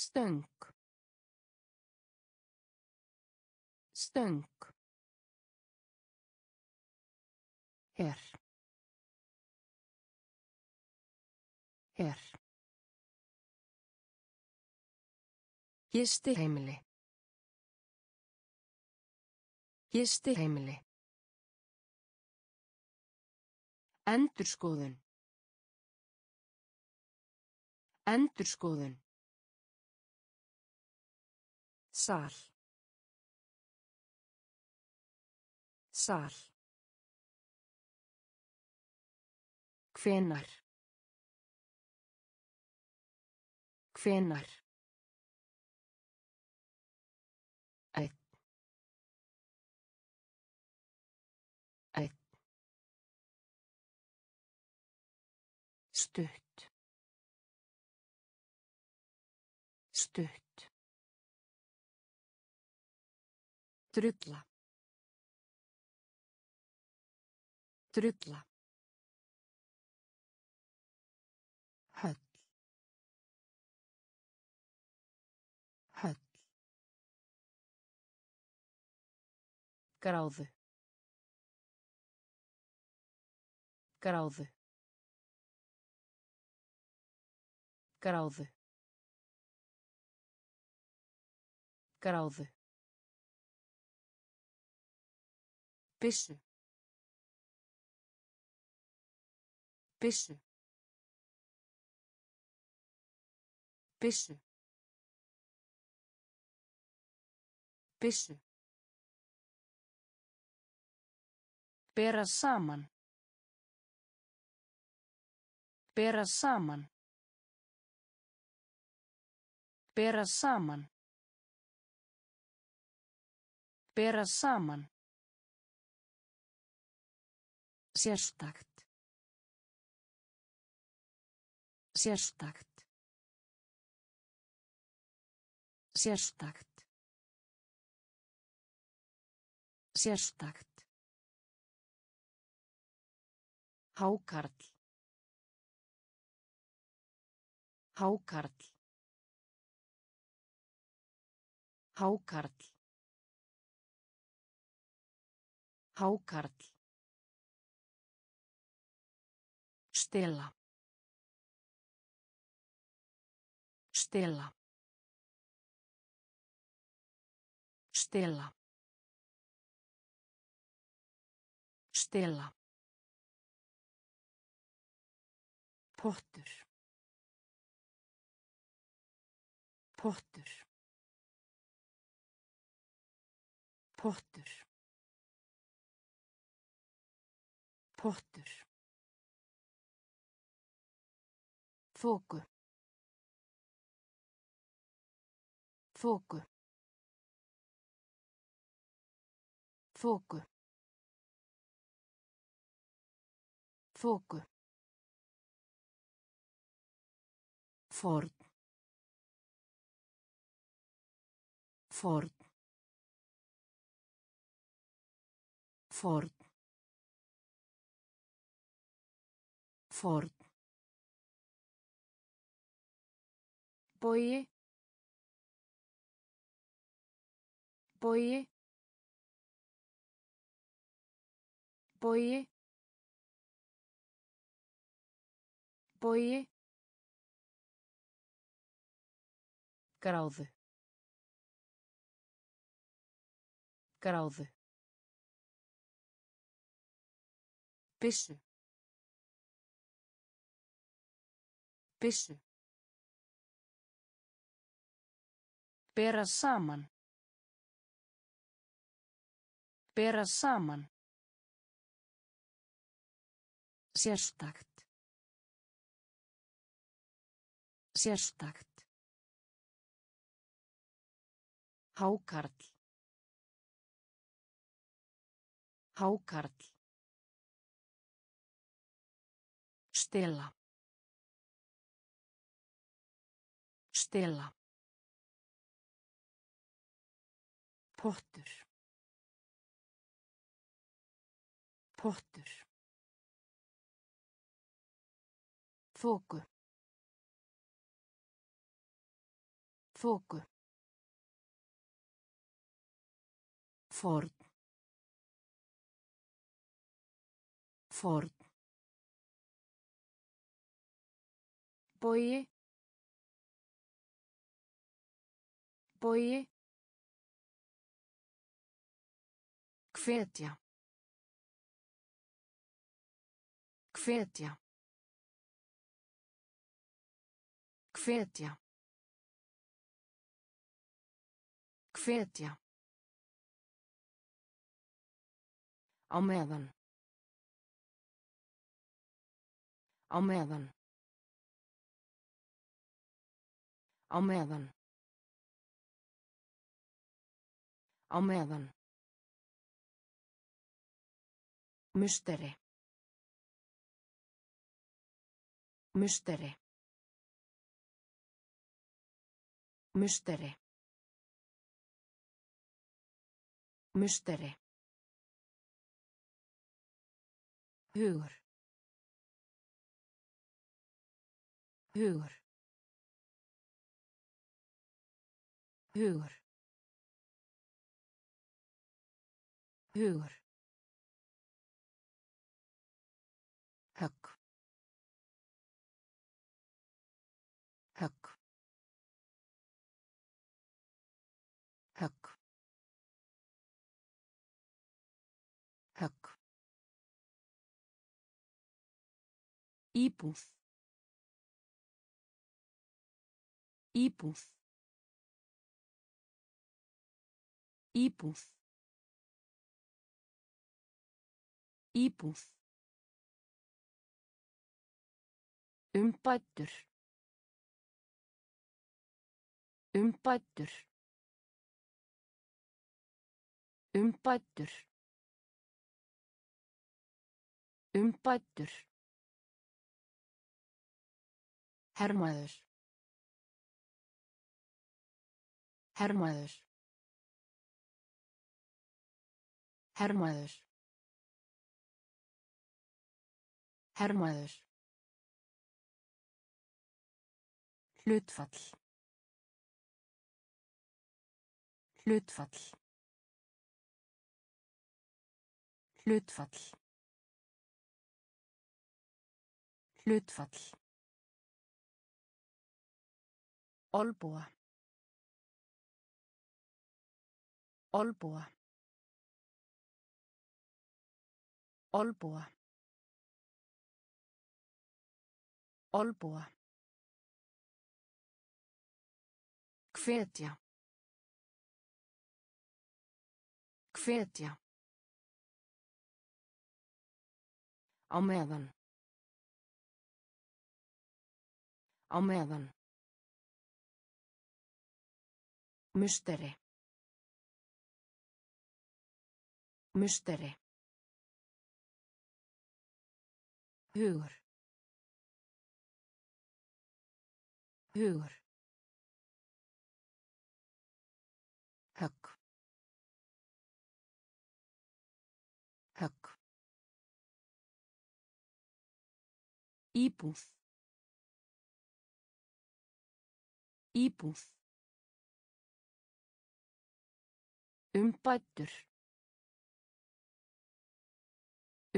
Stöng stöng her her Gisti heimili. Gisti heimili. Endurskoðun. Endurskoðun. Sal. Sal. Hvenar. Hvenar. Drulla. Drulla. Höll. Höll. Gráðu. Gráðu. Gráðu. Gráðu. Byssu. Byssu. Byssu. Byssu. Bera saman. Bera saman. Bera saman. Bera saman. Sérstakt. Sérstakt. Sérstakt. Sérstakt. Hákarl. Hákarl. Hákarl. Hákarl. Stela. Stela. Stela. Stela. Pottur. Pottur. Pottur. Pottur. Þóku. Þóku. Þóku. Þóku. Ford. Ford. Ford. Ford. Bogi. Bogi. Bogi. Bogi. Gráðu. Gráðu. Byssu. Byssu. Bera saman. Bera saman. Sérstakt. Sérstakt. Hákarl. Hákarl. Stela. Stela. Pottur. Pottur. Þóku. Þóku. Ford. Ford. Bogi. Bogi. Hvetja. Hvetja. Hvetja. Hvetja. Á meðan. Á meðan. Á meðan. Á meðan. Musteri. Musteri. Musteri. Musteri. Hugur. Hugur. Hugur. Hugur. Íbúð. Íbúð. Íbúð. Íbúð. Umbættur. Umbættur. Umbættur. Umbættur. Hermaður. Hermaður. Hermaður. Hermaður. Hlutfall. Hlutfall. Hlutfall. Hlutfall. Olbúa. Olbúa. Olbúa. Olbúa. Hvetja. Hvetja. Á meðan. Á meðan. Musteri. Musteri. Hugur. Hugur. Högg. Högg. Íbúð. Íbúð. Umbættur.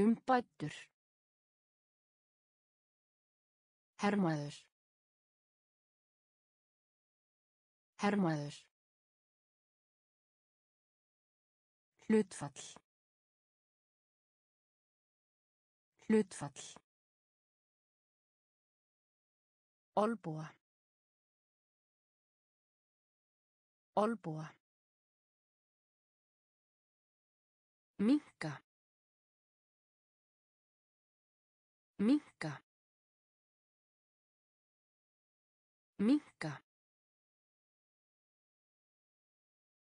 Umbættur. Hermaður. Hermaður. Hlutfall. Hlutfall. Olbúa. Olbúa. Minka. Minka. Minka.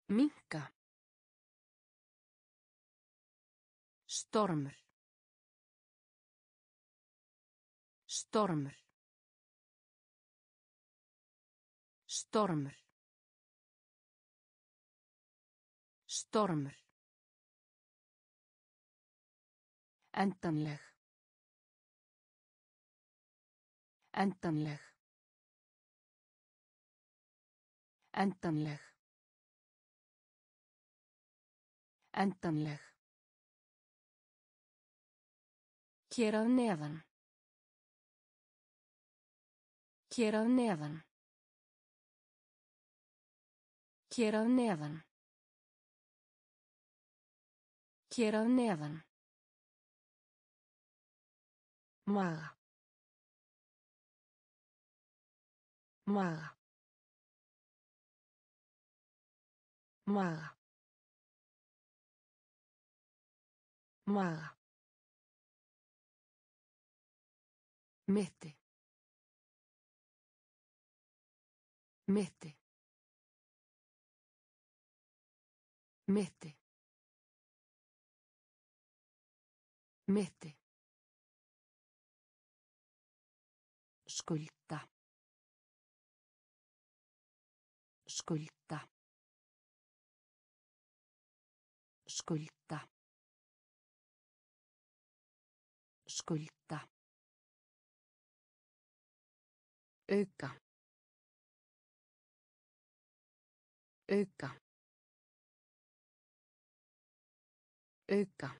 Minka. Stormur. Stormur. Stormur. Stormur. Endanleg. Endanleg. Endanleg. Endanleg. Hér að neðan. Hér að neðan. Hér að neðan. Hér að neðan. Maga. Maga. Maga. Maga. Mitti. Mitti. Mitti. Mitti. Skulda. Skulda. Skulda. Skulda. auka auka auka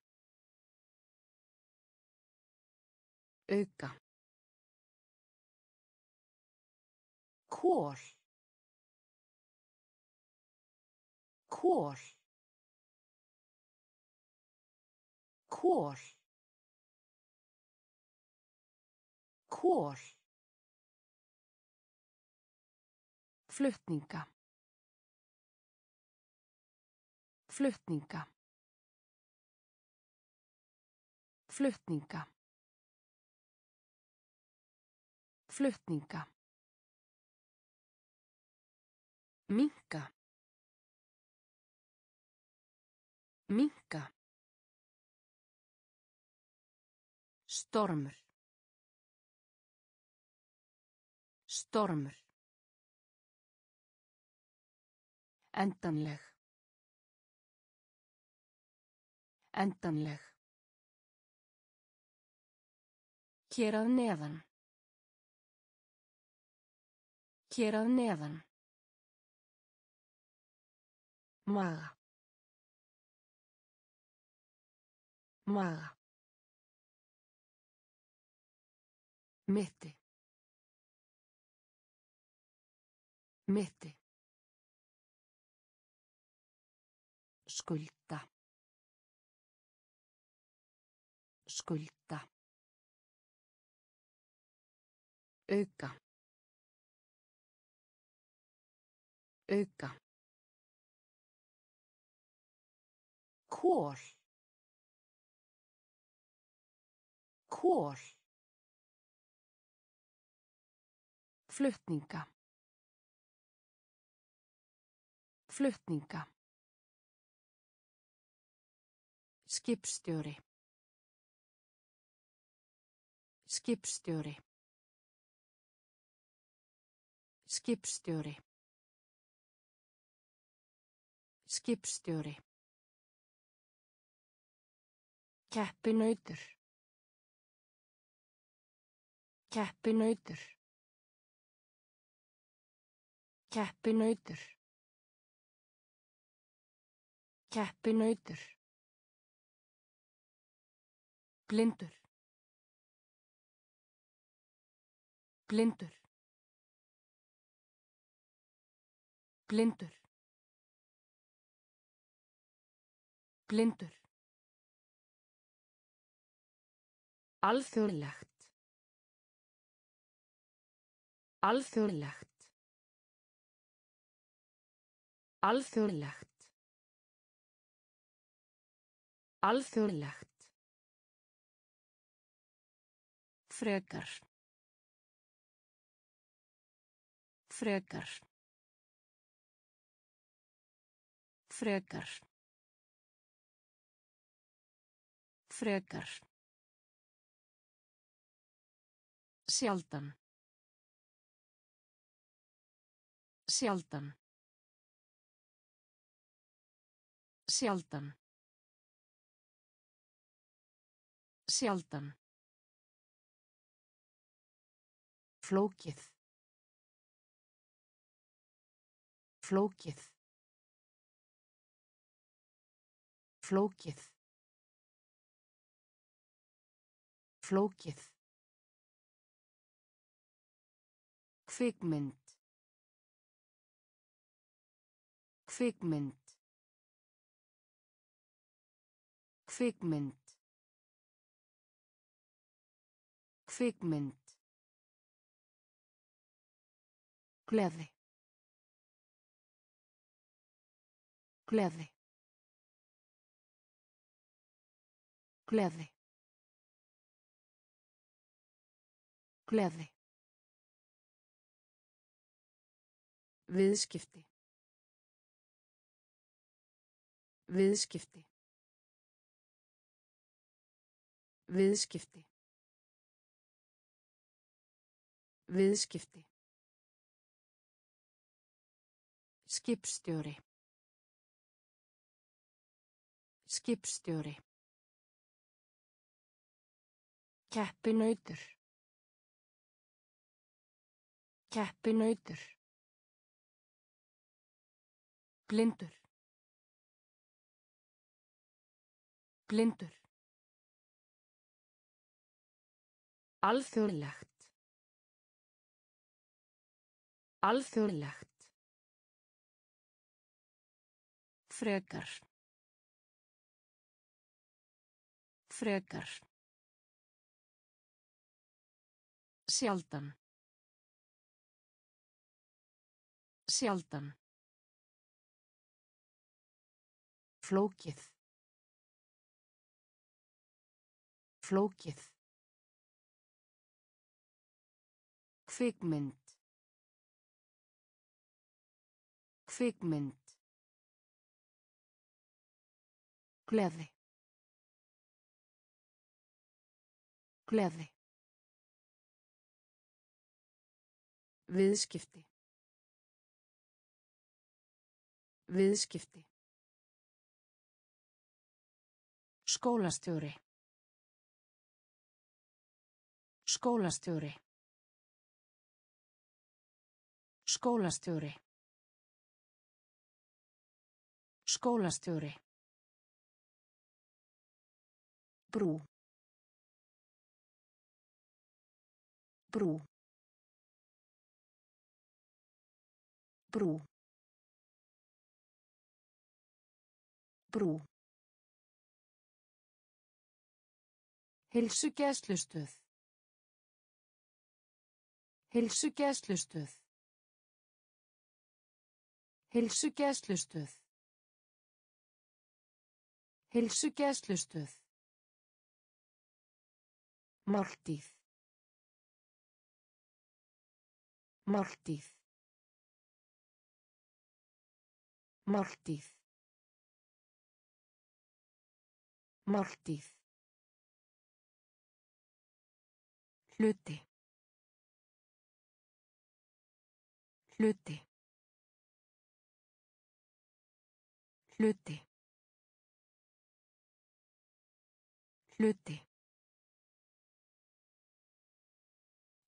auka kól kól kól kól Flutninga. Flutninga. Flutninga. Flutninga. Minka. Minka. Stormur. Stormur. Endanleg. Endanleg. Hér að neðan. Hér að neðan. Maga. Maga. Mitti. Mitti. Skulda. Skulda. Auka. Auka. Kól. Kól. Flutninga. Flutninga. Skipstjóri. Skipstjóri. Skipstjóri. Skipstjóri. Keppinautur. Keppinautur. Keppinautur. Keppinautur. Blindur. Blindur. Blindur. Blindur. Alþjóðlegt. Alþjóðlegt. Alþjóðlegt. Alþjóðlegt. Frekar. Frekar. Frekar. Frekar. Sjaldan. Sjaldan. Sjaldan. Sjaldan. Flókið. Flókið. Flókið. Flókið. Kvikmynd. Kvikmynd. Kvikmynd. Kvikmynd. Gleði. Gleði. Gleði. Gleði. Viðskipti. Viðskipti. Viðskipti. Viðskipti. Skipstjóri. Skipstjóri. Keppinautur. Keppinautur. Blindur. Blindur. Alþjóðlegt. Alþjóðlegt. Frekar. Frekar. Sjaldan. Sjaldan. Flókið. Flókið. Kvikmynd. Kvikmynd. Gleði. Gleði. Viðskipti. Viðskipti. Skólastjóri. Skólastjóri. Skólastjóri. Skólastjóri. Brú. Brú. Brú. Brú. Hilsugæslustöð. Hilsugæslustöð. Hilsugæslustöð. Hilsugæslustöð. Máltíð. Máltíð. Máltíð. Máltíð. Hluti. Hluti. Hluti. Hluti.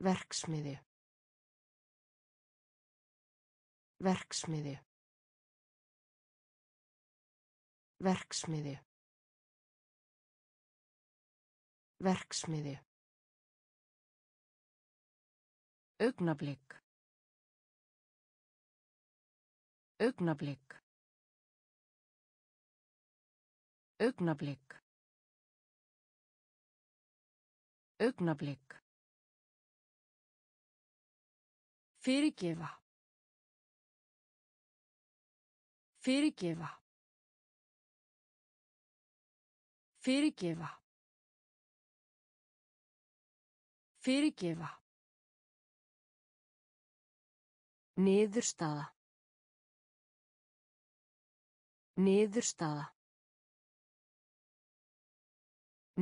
Verksmiði. Verksmiði. Verksmiði. Verksmiði. Augnablik. Augnablik. Augnablik. Augnablik. Fyrirgefa. Fyrirgefa. Fyrirgefa. Fyrirgefa. Niðurstaða. Niðurstaða.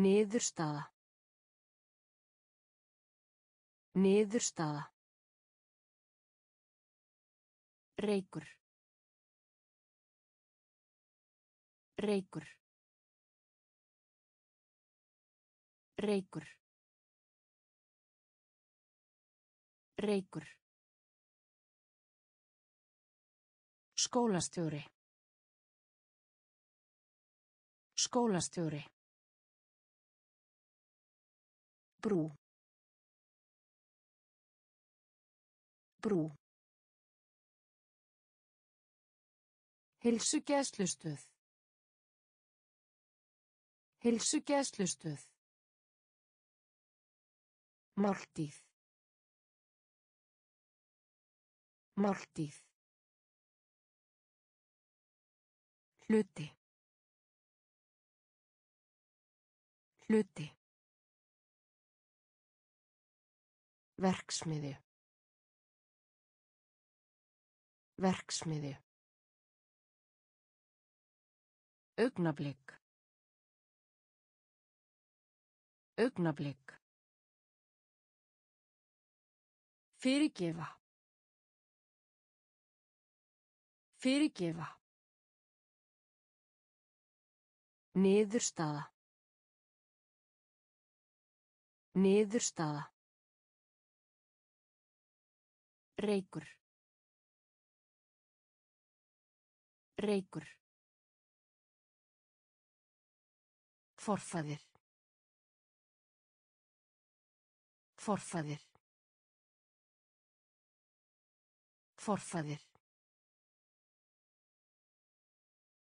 Niðurstaða. Niðurstaða. Reykur. Reykur. Reykur. Reykur. Skólastjóri. Skólastjóri. Brú. Brú. Hilsugeðslustöð. Hilsugeðslustöð. Máltíð. Máltíð. Hluti. Hluti. Verksmiði. Verksmiði. Augnablik. Augnablik. Fyrirgefa. Fyrirgefa. Niðurstaða. Niðurstaða. Reykur. Reykur. Forfaðir. Forfaðir. Forfaðir.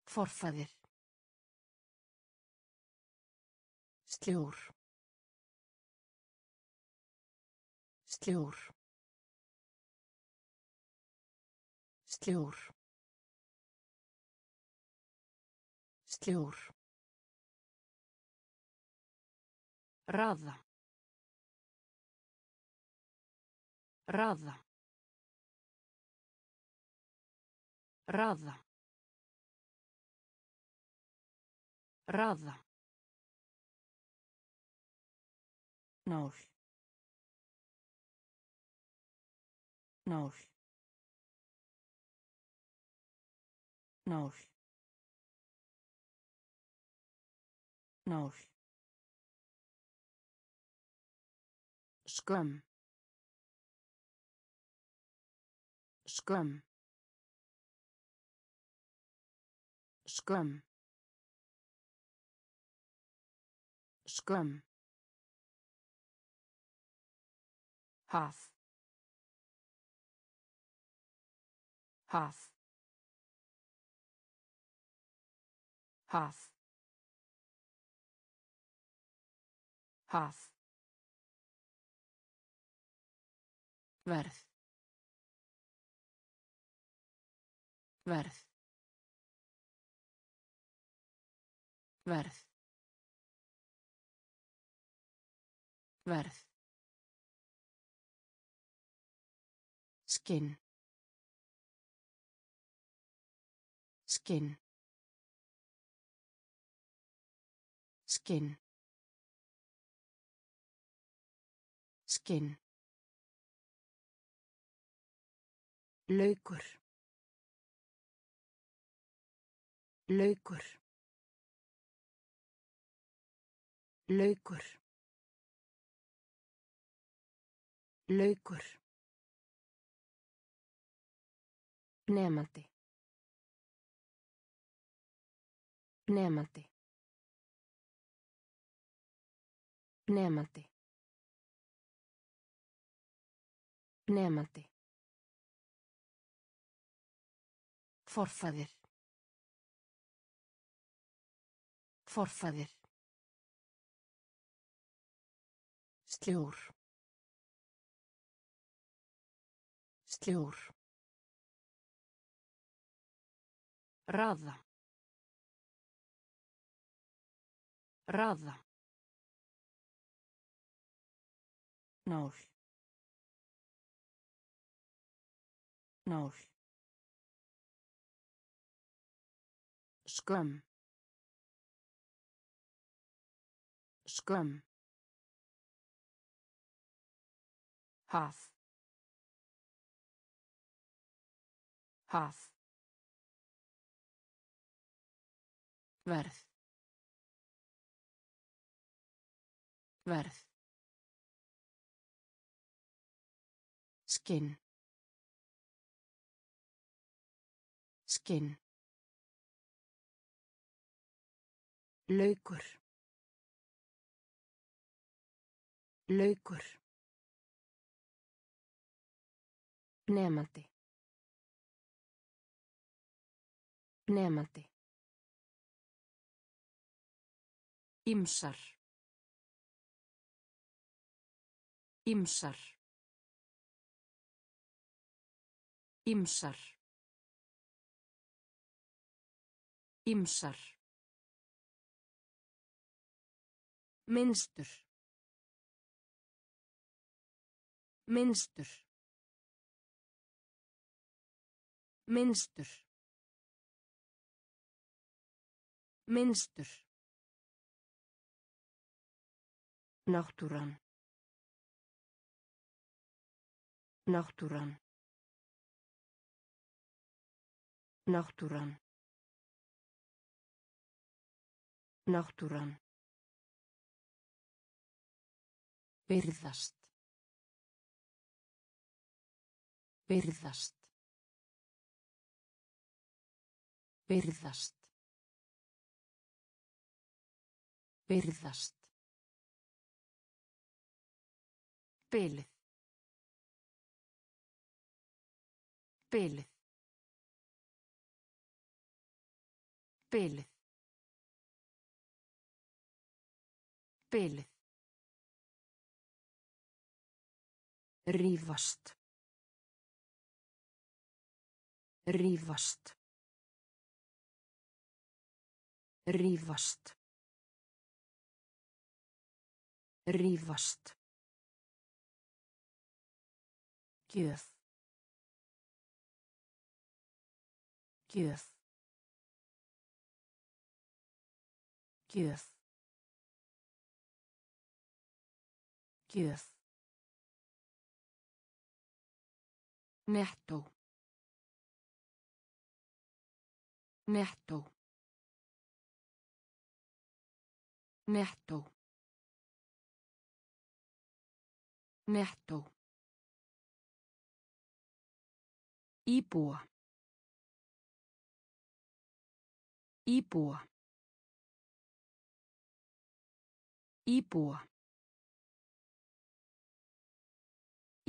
Forfaðir. Sljór. Sljór. Sljór. Sljór. Raða. Raða. Raða. Raða. Nál. Nál. Nál. Nál. Skömm. Skömm. Skömm. Skömm. Haf. Haf. Haf. Haf. Verð. Verð. Verð. Verð. Skinn. Skinn. Skinn. Skinn. Laukur. Laukur. Laukur. Laukur. Nemandi. Nemandi. Nemandi. Nemandi. Forfaðir. Forfaðir. Sljór. Sljór. Raða. Raða. Nál. Nál. Skömm. Skömm. Haf. Haf. Verð. Verð. Skinn. Skinn. Laukur. Laukur. Nemandi. Nemandi. Ímsar. Ímsar. Ímsar. Ímsar. Minnstur. Minnstur. Minnstur. Minnstur. Náttúran. Náttúran. Náttúran. Náttúran. Byrðast. Byrðast. Byrðast. Byrðast. Bilið. Bilið. Bilið. Bilið. Rífast. Rífast. Rífast. Rífast. Gjöf. Gjöf. Gjöf. Gjöf. Nettó. Nettó. Nettó. Nettó. Íbúa. Íbúa. Íbúa.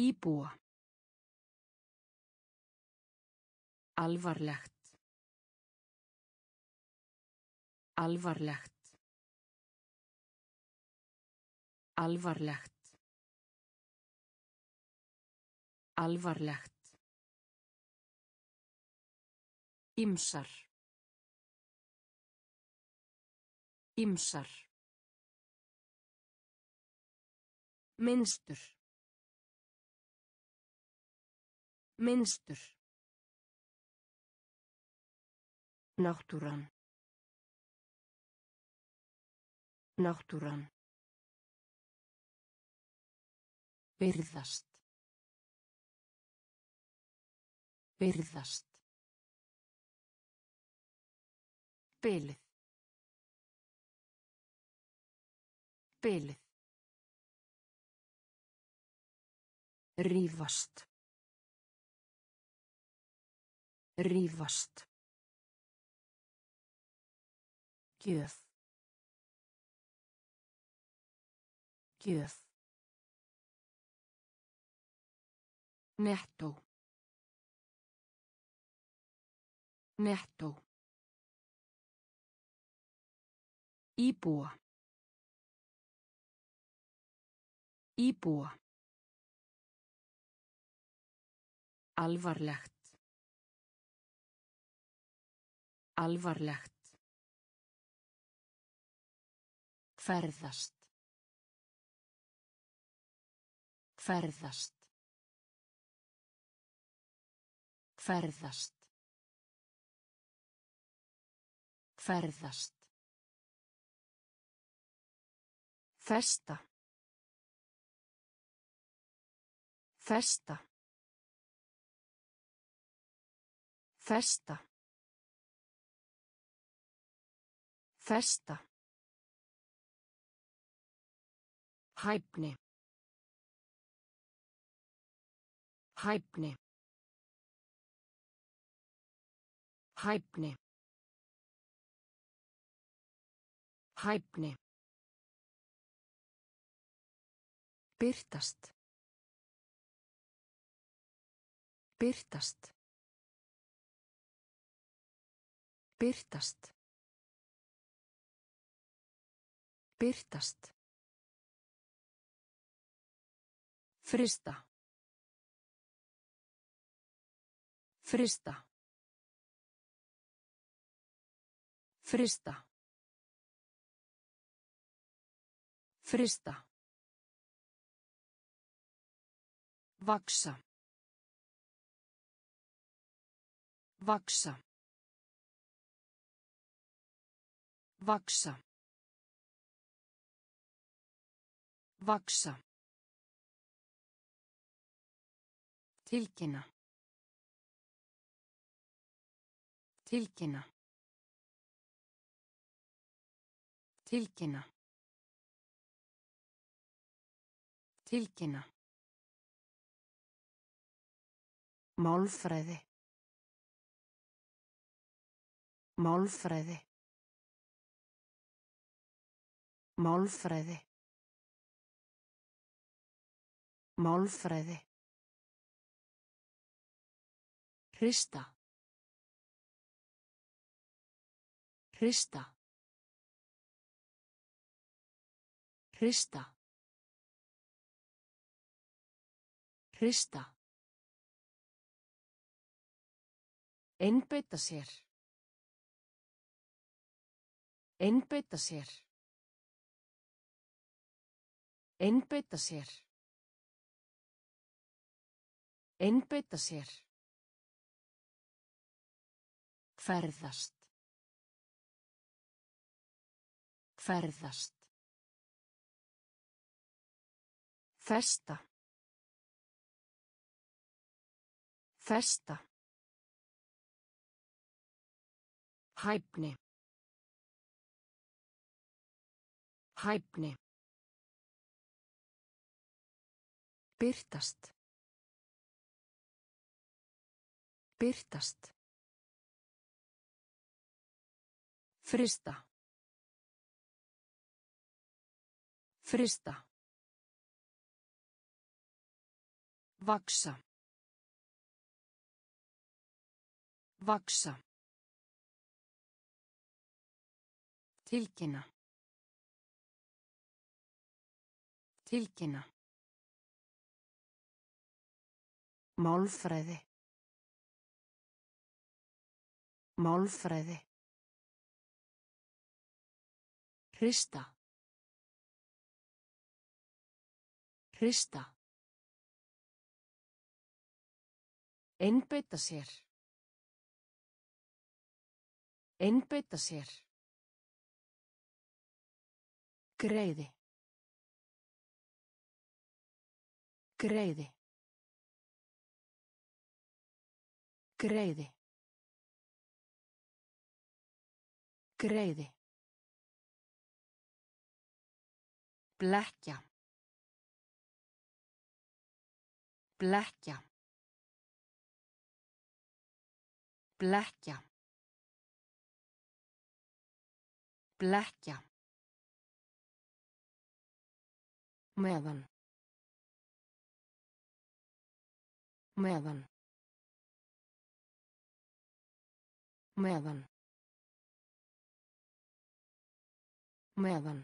Íbúa. Alvarlegt. Alvarlegt. Alvarlegt. Alvarlegt. Ímsar. Ímsar. Minnstur. Minnstur. Náttúran. Náttúran. Byrðast. Byrðast. Bilið. Bilið. Rífast. Rífast. Gjöf. Gjöf. Nettó. Nettó. Íbúa. Íbúa. Alvarlegt. Alvarlegt. Ferðast. Ferðast. Ferðast. Ferðast. Festa. Festa. Festa. Festa. Hæfni. Hæfni. Hæfni. Hæfni. Byrtast. Byrtast. Byrtast. Byrtast. Frista. Frista. Frista. Frista. Vaksa. Vaksa. Vaksa. Vaksa. Tilkynna. Tilkynna. Tilkynna. Tilkynna. Málfræði. Málfræði. Málfræði. Málfræði. Hrista. Hrista. Hrista. Hrista. Einbeita sér. Einbeita sér. Einbeita sér. Einbeita sér. Ferðast. Ferðast. Festa. Festa. Hæfni. Hæfni. Byrtast. Byrtast. Frista. Frista. Vaksa. Vaksa. Tilkynna. Tilkynna. Málfræði. Málfræði. Hrista. Hrista. Einbeita sér. Einbeita sér. Greiði. Greiði. Greiði. Greiði. Blekkja. Blekkja. Blekkja. Blekkja. Meðan. Meðan. Meðan. Meðan.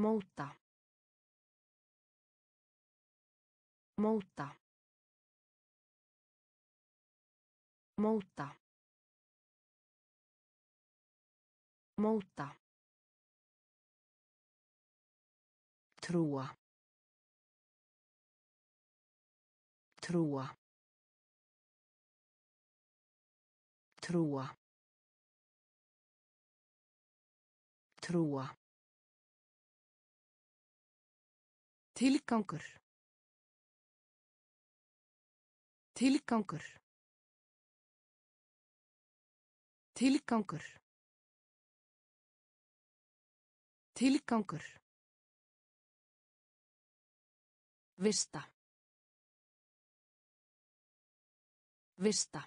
Móta. Móta. Móta. Móta. Trúa. Trúa. Trúa. Trúa. Tilgangur. Tilgangur. Tilgangur. Tilgangur. Vista. Vista.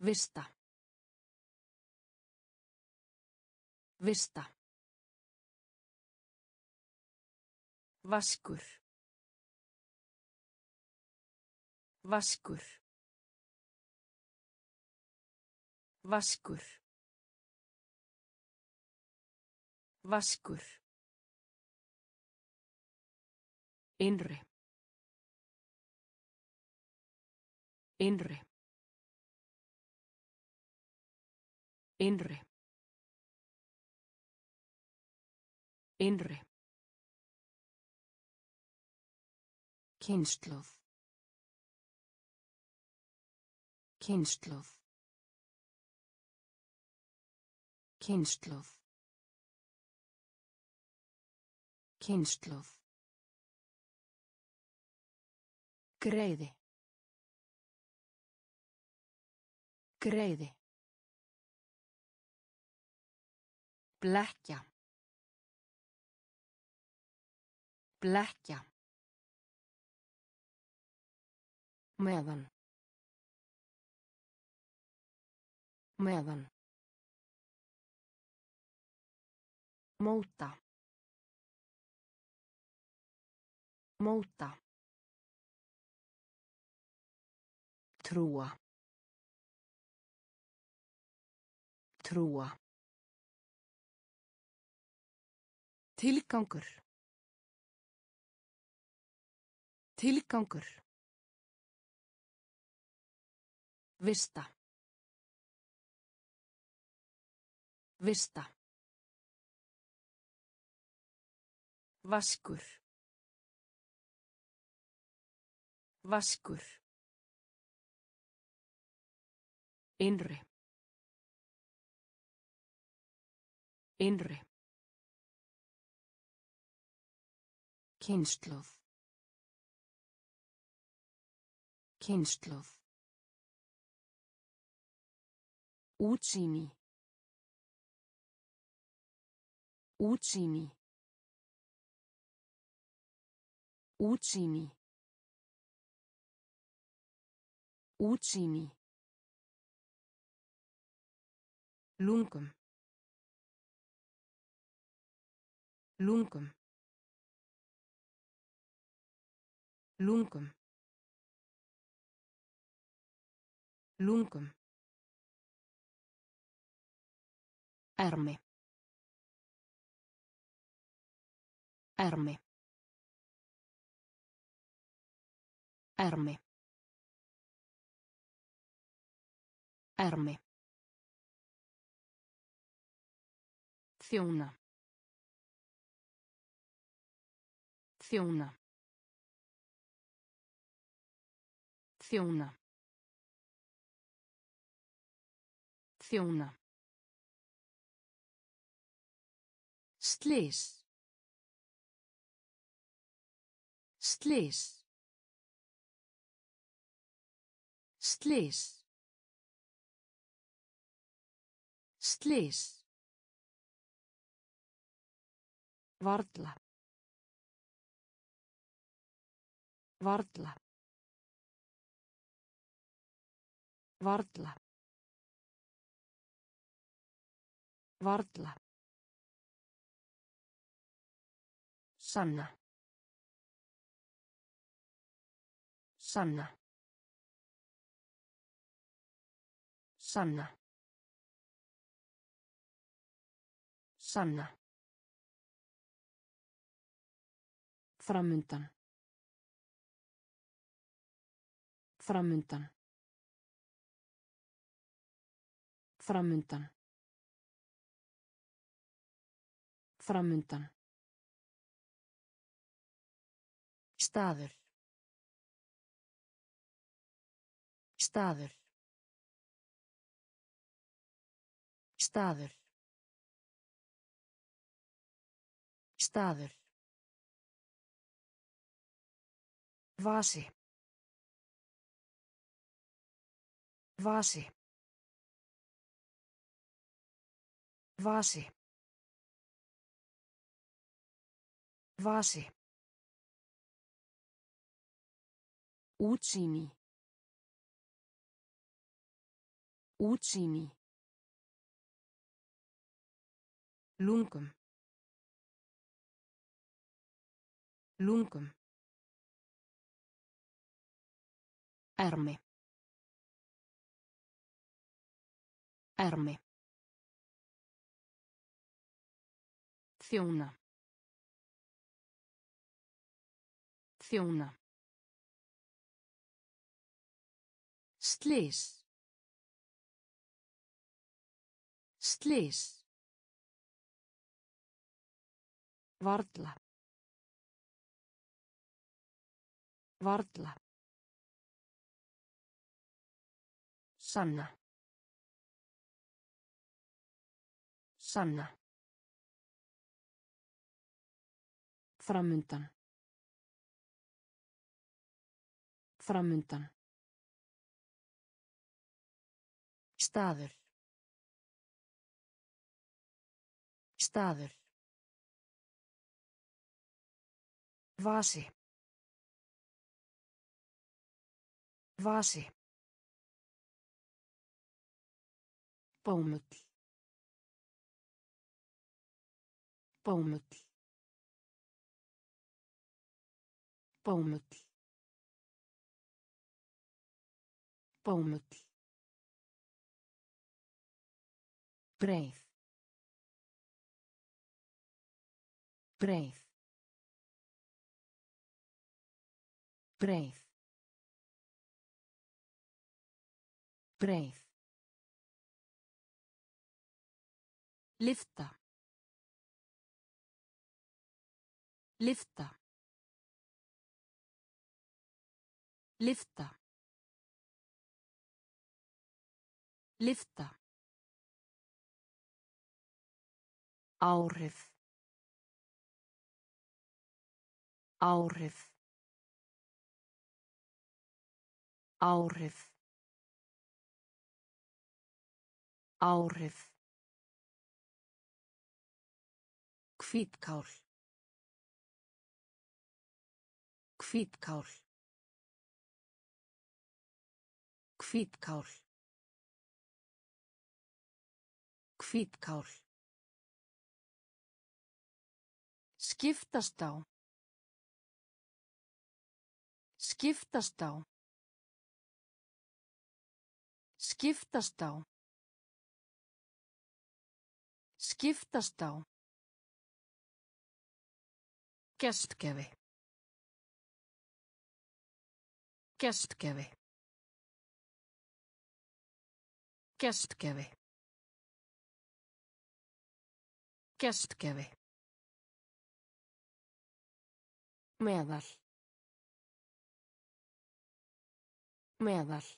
Vista. Vista. Vaskur. Vaskur. Vaskur. Vaskur. Innri. Innri. Innri. Innri. Kynnslóð. Kynnslóð. Kynnslóð. Kynnslóð. Greiði. Greiði. Blekkja. Blekkja. Meðan. Meðan. Móta. Móta. Trúa. Trúa. Tilgangur. Tilgangur. Vista. Vista. Vaskur. Vaskur. Innri. Innri. Kynnslóð. Kynnslóð. Útsýni. Útsýni. Útsýni. Útsýni. Lungum. Lungum. Lungum. Lungum. Ermi. Ermi. Ermi. Ermi. Þjóna. Þjóna. Þjóna. Þjóna. Slís. Slís. Slís. Slís. Varla. Varla. Varla. Varla. Sanna. Sanna. Sanna. Sanna. Framundan. Framundan. Framundan. Framundan. Staður. Staður. Staður. Staður. Vasi. Vasi. Vasi. Vasi. Útsýni. Útsýni. Lungum. Lungum. Ermi. Ermi. Þjóna. Þjóna. Slís. Slís. Varla. Varla. Sanna. Sanna. Framundan. Framundan. Staður. Staður. Vasi. Vasi. Bómull. Bómull. Bómull. Bómull. Breið. Breið. Breið. Breið. Lyfta. Lyfta. Lyfta. Lyfta. Áhrif. Áhrif. Áhrif. Áhrif. Hvítkál. Hvítkál. Hvítkál. Hvítkál. Skiptast á. Skiptast á. Skiptast á. Skiptast á. Gestgefi. Gestgefi. Gestgefi. Gestgefi. Meðal. Meðal.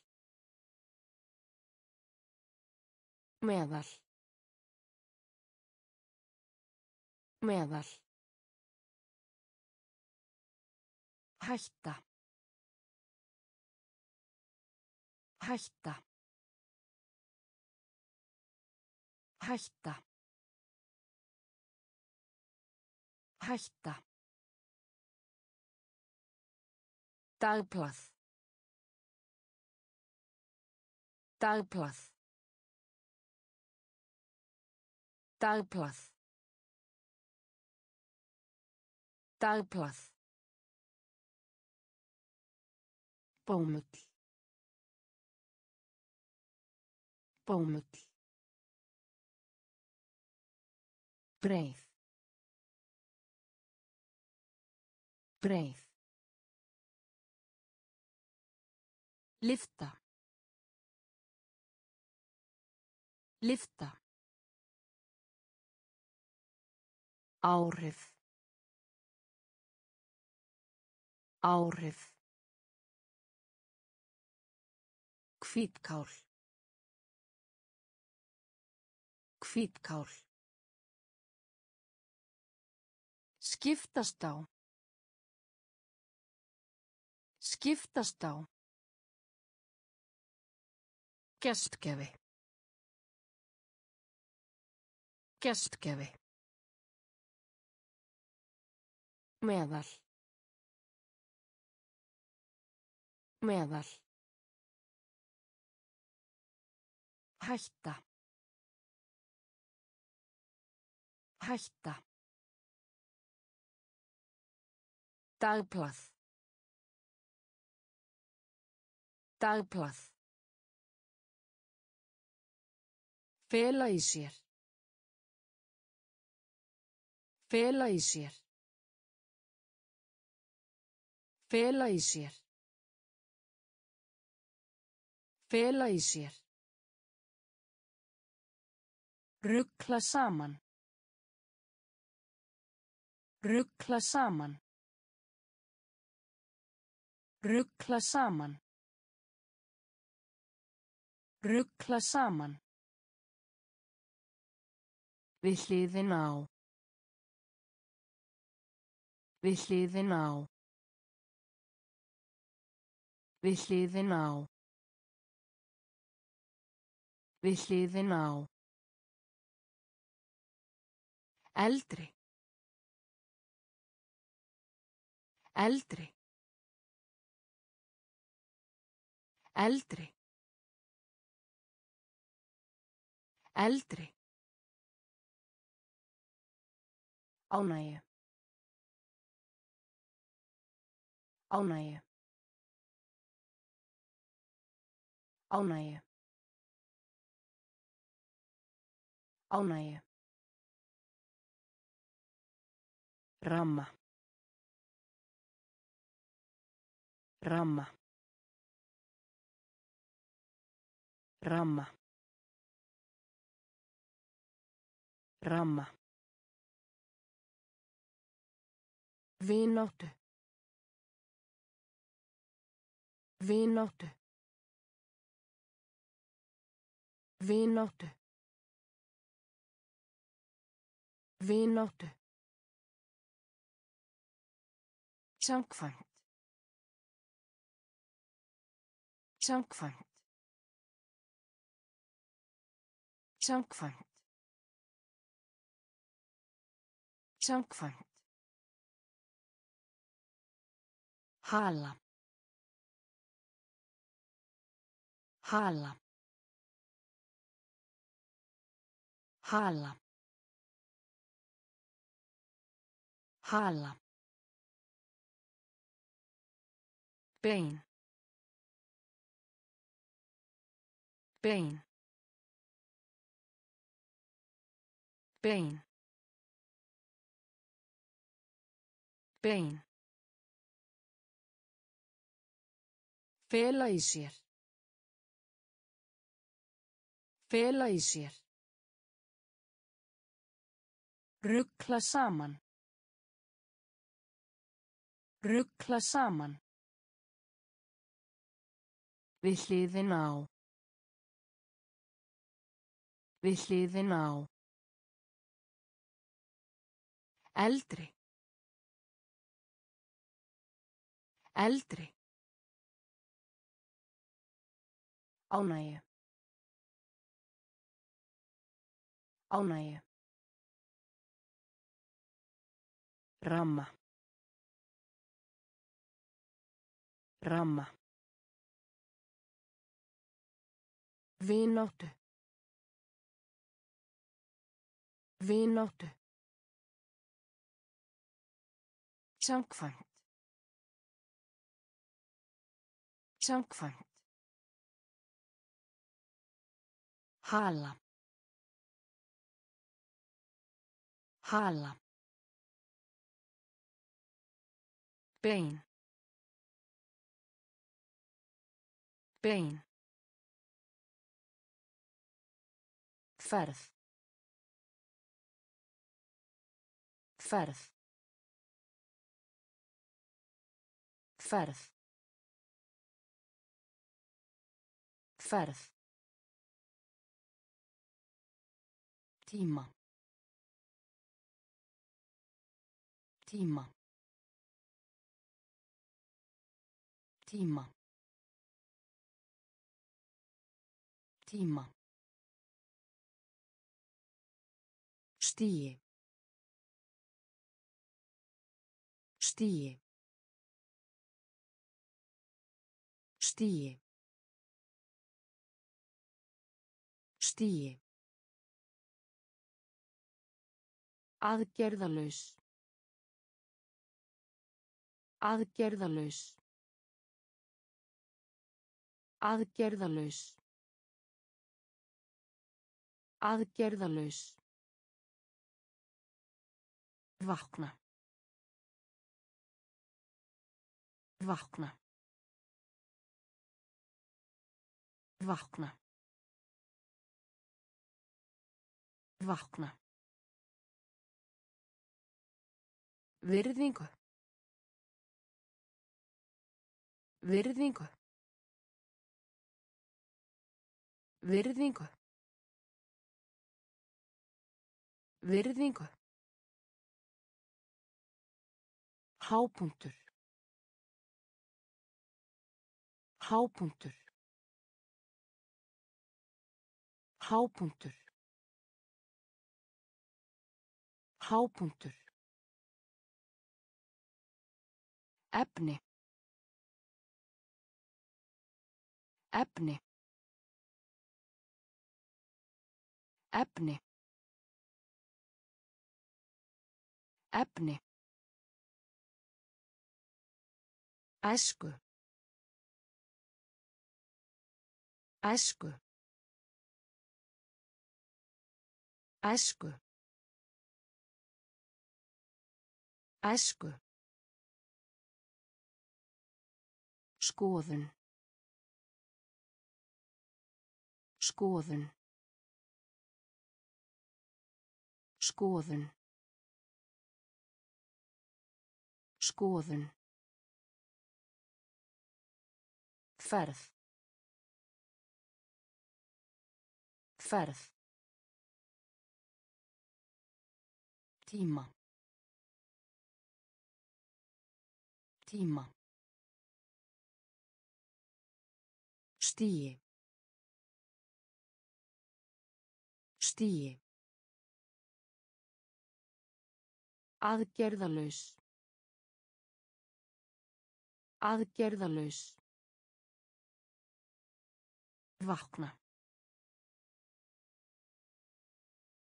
Meðal. Meðal. Hætta. Hætta. Hætta. Hætta. Dagblað. Dagblað. Dagblað. Dagblað. Bómull. Bómull. Breið. Breið. Lyfta. Lyfta. Áhrif. Áhrif. Hvítkál. Hvítkál. Skiptast á. Skiptast á. Gestgefi. Gestgefi. Meðal. Meðal. Hætta. Hætta. Dagblað. Dagblað. Fela í sér. Fela í sér. Fela í sér. Fela í sér. Ruggla saman. Ruggla saman. Ruggla saman. Ruggla saman. Við hliðin á. Við hliðin á. Við hliðin á. Við hliðin á. Eldri. Eldri. Eldri. Eldri. Ánægju. Ánægju. Ánægju. Ánægju. Ramma. Ramma. Ramma. Ramma. Vináttu. Vináttu. Vináttu. Vináttu. Samkvæmt. Samkvæmt. Samkvæmt. Samkvæmt. Hala. Hala. Hala. Hala. Bein. Bein. Bein. Bein. Fela í sér. Fela í sér. Ruggla saman. Ruggla saman. Við hliðin á. Við hliðin á. Eldri. Eldri. Ánægju. Ánægju. Ramma. Ramma. Vináttu. Vináttu. Samkvæmt. Samkvæmt. Hala. Hala. Bein. Bein. Ferð. Ferð. Ferð. Ferð. Tíma. Tíma. Tíma. Tíma. Stíi. Stíi. Stíi. Stíi. Aðgerðalaus. Aðgerðalaus. Aðgerðalaus. Aðgerðalaus. Vakna. Vakna. Vakna. Vakna. Virðingu. Virðingu. Virðingu. Virðingu. Hápunktur. Hápunktur. Hápunktur. Hápunktur. Efni. Efni. Efni. Efni. Æsku. Æsku. Æsku. Æsku. Skoðun. Skoðun. Skoðun. Skoðun. Ferð. Ferð. Tíma. Tíma. Stíi. Stíi. Aðgerðalaus. Aðgerðalaus. Vakna.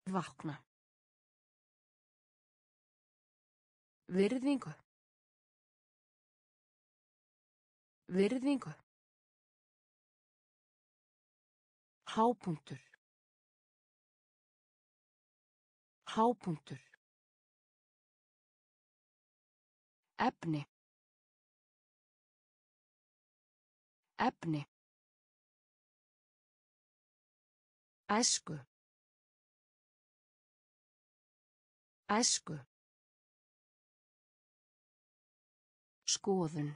Vakna. Virðingu. Virðingu. Hápunktur. Hápunktur. Efni. Efni. Æsku. Æsku. Skoðun.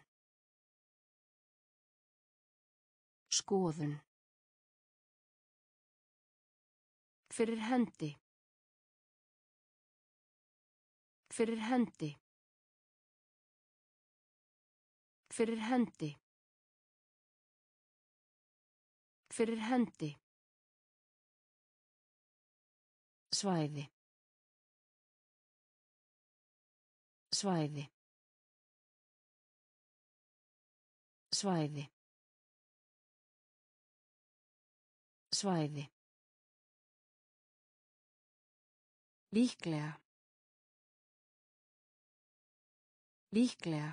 Skoðun. Fyrir hendi. Fyrir hendi. Fyrir hendi. Fyrir hendi. Svæði. Svæði. Svæði. Svæði. Líklega. Líklega.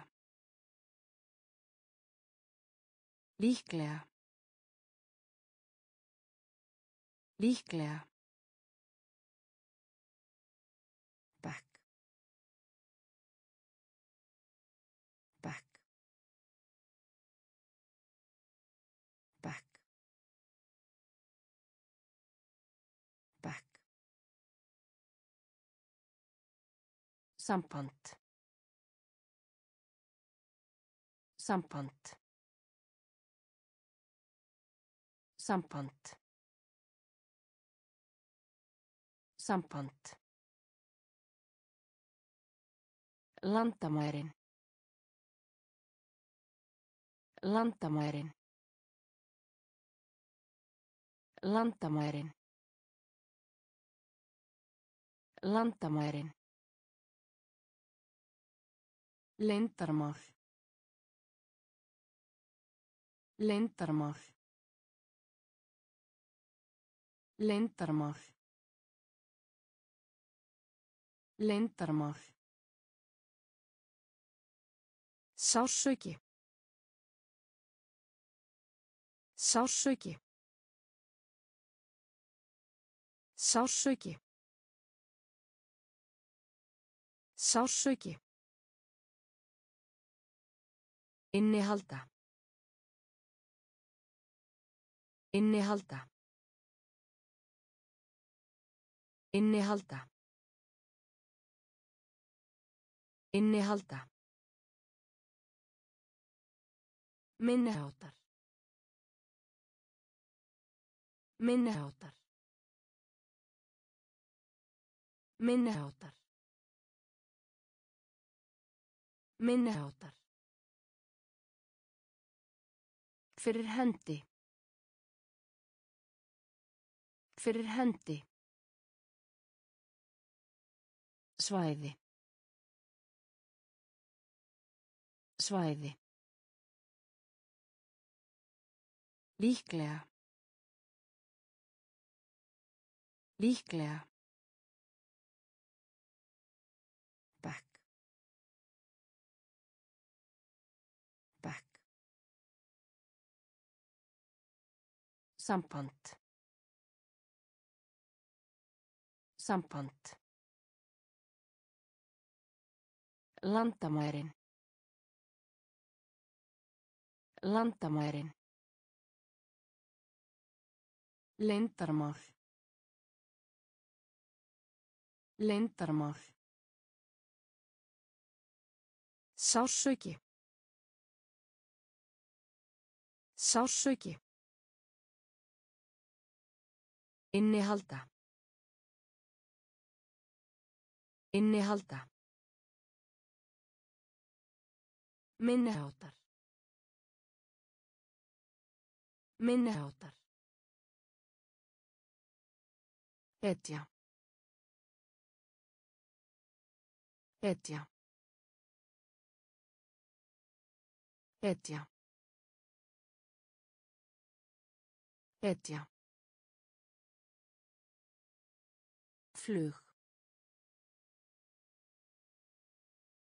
Líklega. Líklega. Samband. Samband. Samband. Samband. Landamærin. Landamærin. Landamærin. Landamærin. Leyndarmál. Leyndarmál. Leyndarmál. Leyndarmál. Sársauki. Sársauki. Sársauki. Sársauki. Innihalda. Innihalda. Innihalda. Innihalda. Minniháttar. Minniháttar. Minniháttar. Minniháttar. Fyrir hendi. Fyrir hendi. Svæði. Svæði. Líklega. Líklega. Samband. Samband. Landamærin. Landamærin. Leyndarmál. Leyndarmál. Sársauki. Sársauki. Innihalda. Innihalda. Minniháttar. Minniháttar. Hetja. Hetja. Hetja. Hetja. Flug.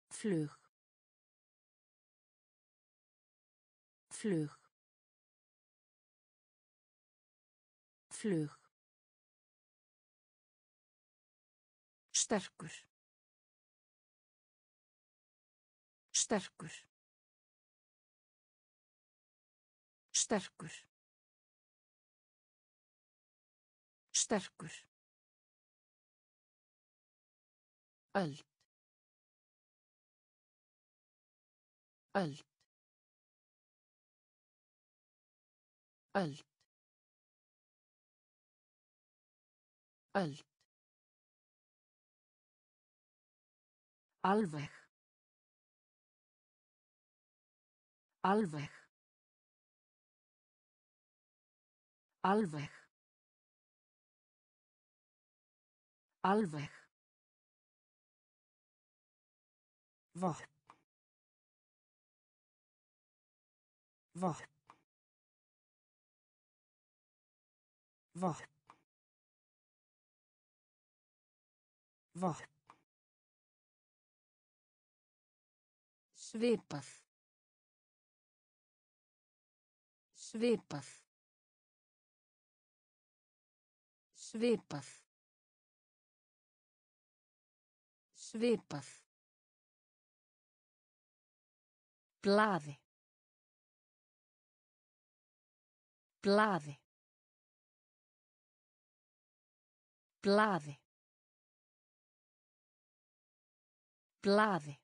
Flug. Flug. Flug. Sterkur. Sterkur. Sterkur. Sterkur. Öld. Öld. Öld. Öld. Alveg. Alveg. Alveg. Alveg. Vopn. Vopn. Vopn. Vopn. Svipað. Svipað. Svipað. Svipað. Blaði. Blaði. Blaði. Blaði.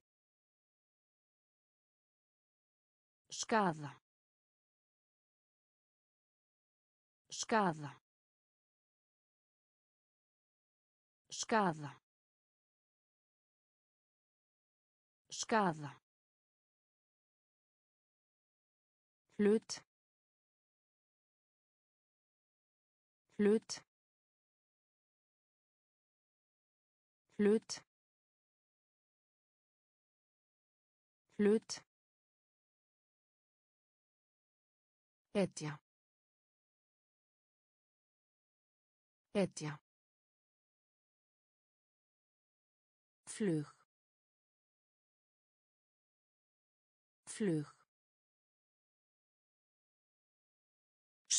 Skaða. Skaða. Skaða. Skaða. Hlut. Hlut. Hlut. Hlut. Etja. Etja. Flug. Flug.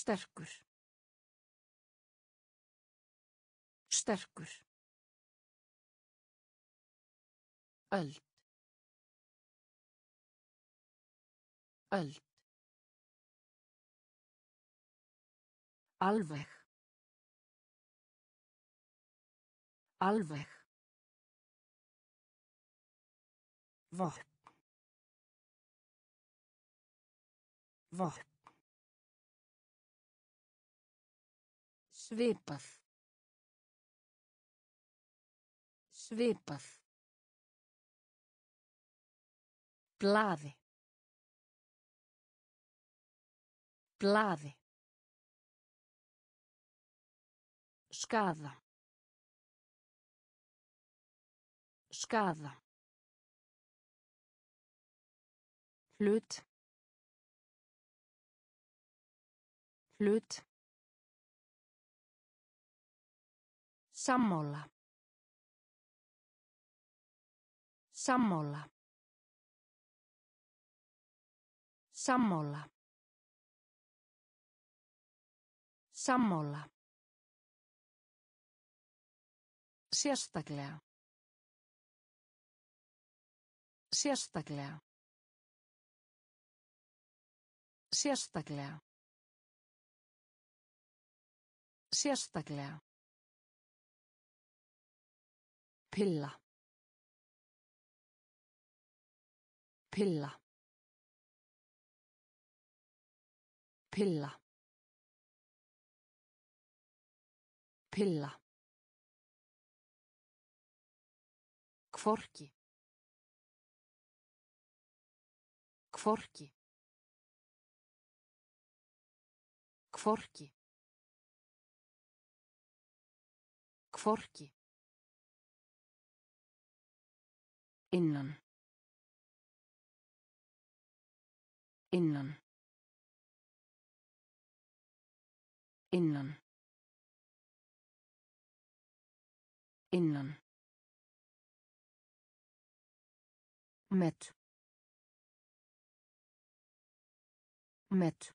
Sterkur. Sterkur. Öld. Öld. Alveg. Alveg. Vopn. Vopn. Svipað. Svipað. Blaði. Blaði. Skaða. Skaða. Hlut. Hlut. Sammála. Sammála. Sammála. Sammála. Sérstaklega. Sérstaklega. Sérstaklega. Sérstaklega. Pilla. Pilla. Pilla. Pilla. Kvorki. Kvorki. Kvorki. Kvorki. Innan. Innan. Innan. Innan. Met. Met.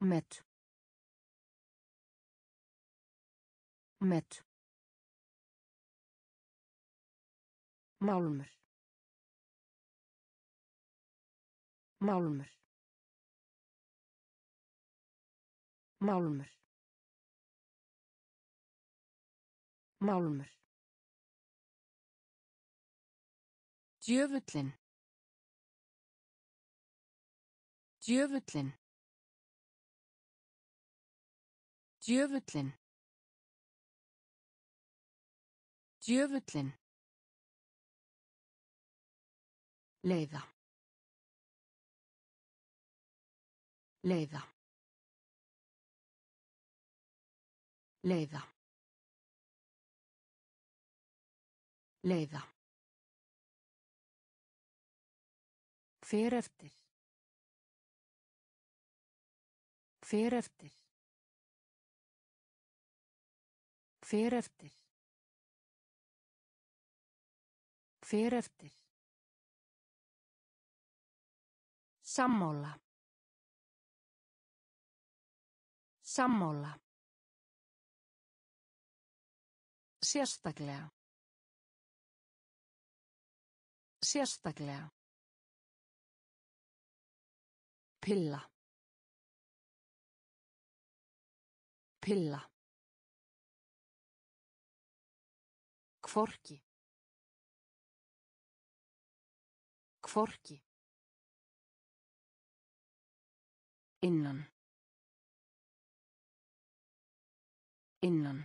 Met. Met. Málmur. Málmur. Málmur. Málmur. Djöfullin. Djöfullin. Djöfullin. Djöfullin. Leiða. Leiða. Leiða. Leiða. Hver eftir. Hver eftir. Hver eftir. Hver eftir. Sammála. Sammála. Sérstaklega. Sérstaklega. Pilla. Pilla. Kvorki. Hvorki. Innan. Innan.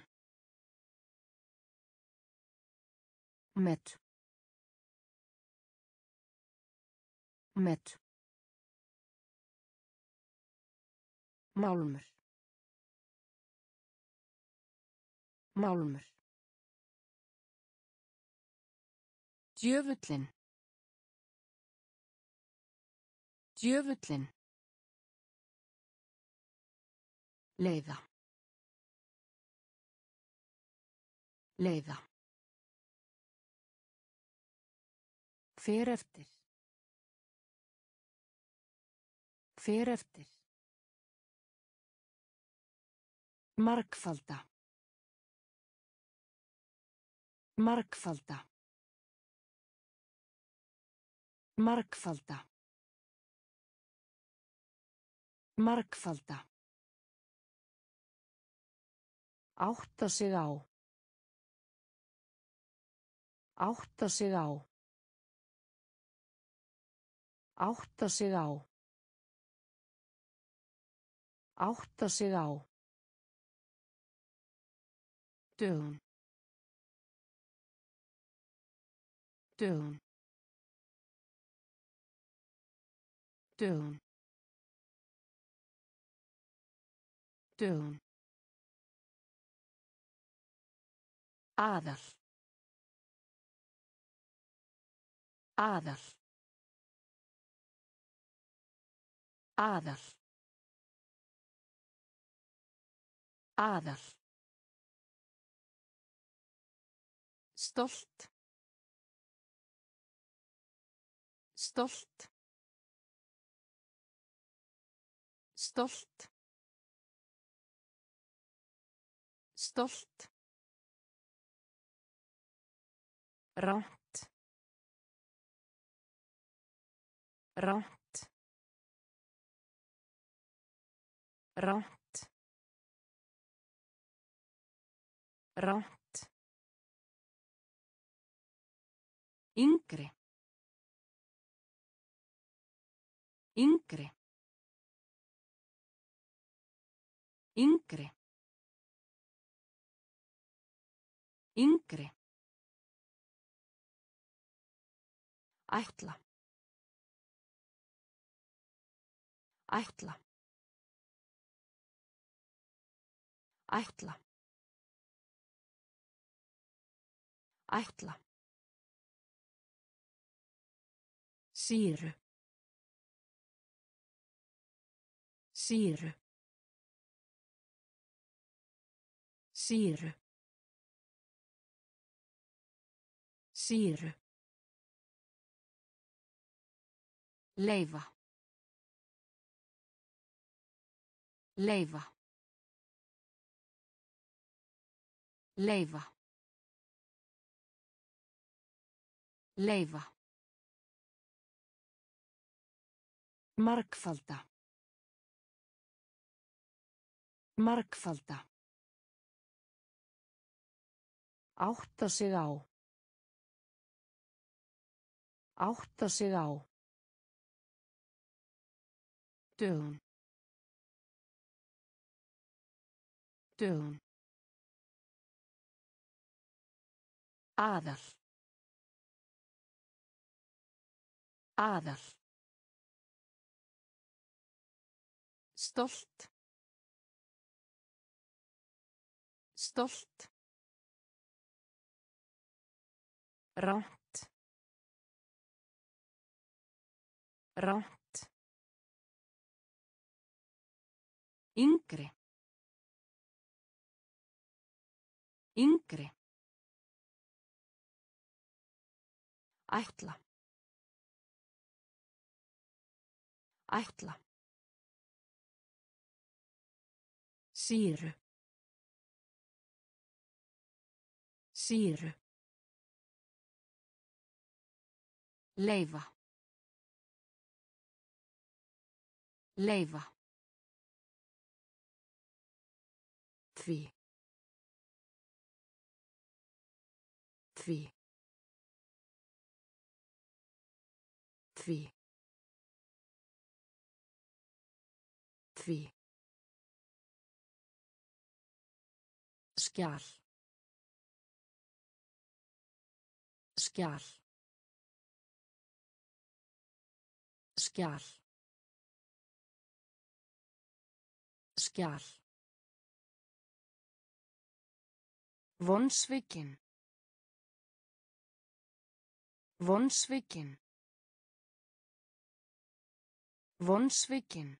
Met. Met. Málmur. Málmur. Djöfullin. Djöfullin. Leiða. Leiða. Hver eftir. Hver eftir. Markfalda. Markfalda. Markfalda. Markfalda. Átta sig á. Átta sig á. Átta sig á. Átta sig á. Dögun. Dögun. Dögun. Dögun. Aðal. Aðal. Aðal. Aðal. Stolt. Stolt. Stolt. Stolt. Ránt. Ránt. Ránt. Ránt. Yngri. Yngri. Yngri. Yngri. Ætla. Ætla. Ætla. Ætla. Sýru. Sýru. Sýru. Sýru. Leifa. Leifa. Leifa. Leifa. Markfalda. Markfalda. Átta sig á. Átta sig á. Dögun. Dögun. Aðal. Aðal. Stolt. Stolt. Ránt. Ránt. Yngri. Yngri. Ætla. Ætla. Sýru. Sýru. Leifa. Leifa. Því. Því. Því. Því. Skjál. Skjál. Skjál. Skjál. Vonsvikin. Vonsvikin. Vonsvikin.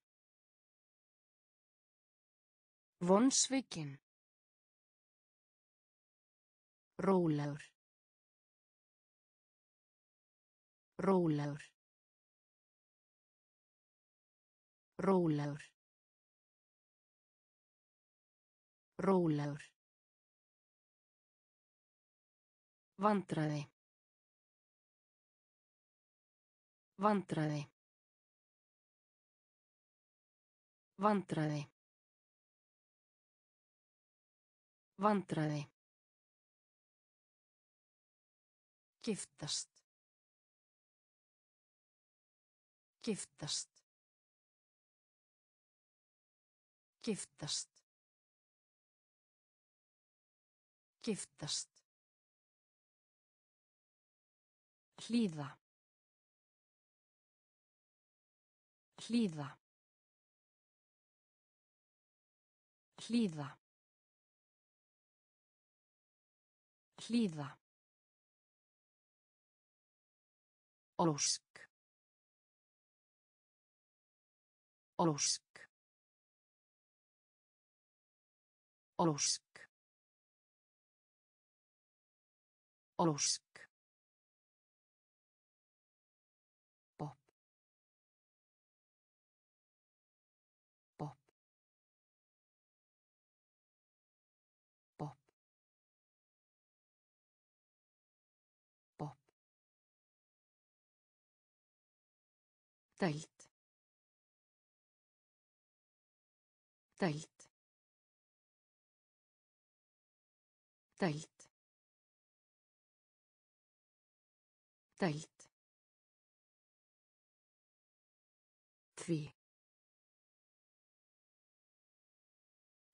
Vonsvikin. Rólegur. Rólegur. Rólegur. Rólegur. Vandræði. Vandræði. Vandræði. Vandræði. Giftast. Giftast. Giftast. Giftast. Hlýða. Hlýða. Hlýða. Hlýða. Ósk. Ósk. Ósk. Ósk. Deild. Deild. Deild. Deild. Því.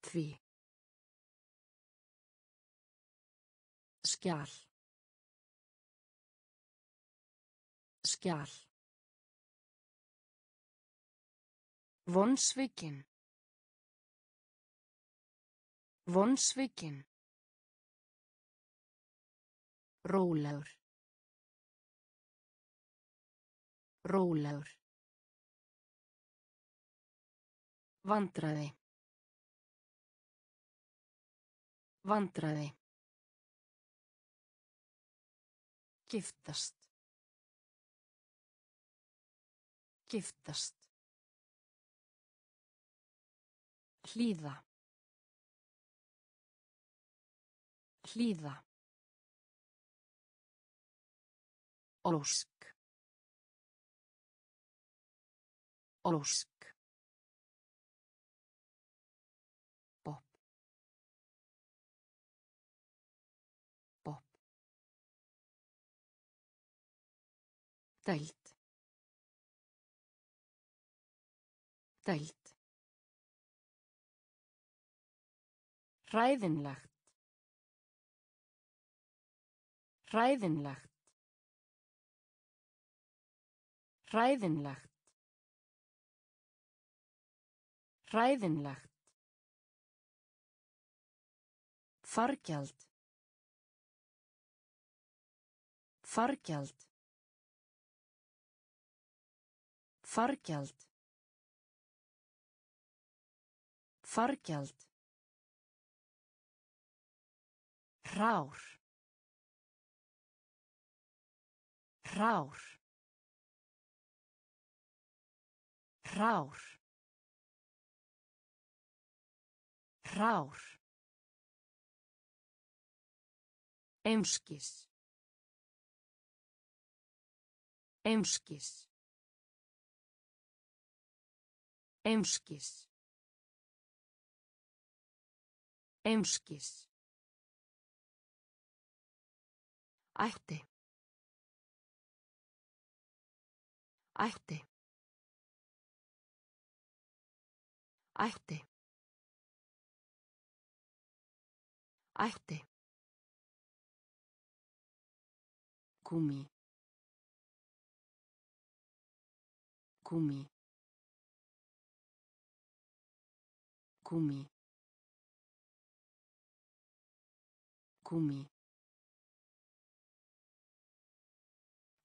Því. Skjál. Skjál. Vonsvikin. Vonsvikin. Rólegur. Rólegur. Vandræði. Vandræði. Giftast. Giftast. Hlýða. Hlýða. Ósk. Ósk. Bopp. Bopp. Deild. Deild. Hræðinlegt. Hræðinlegt. Hræðinlegt. Hræðinlegt. Fargjald. Fargjald. Fargjald. Fargjald. Rár. Rár. Rár. Rár. Einskis. Einskis. Einskis. Einskis. Ætti. Ætti. Ætti. Ætti. Gúmi. Gúmi. Gúmi. Gúmi.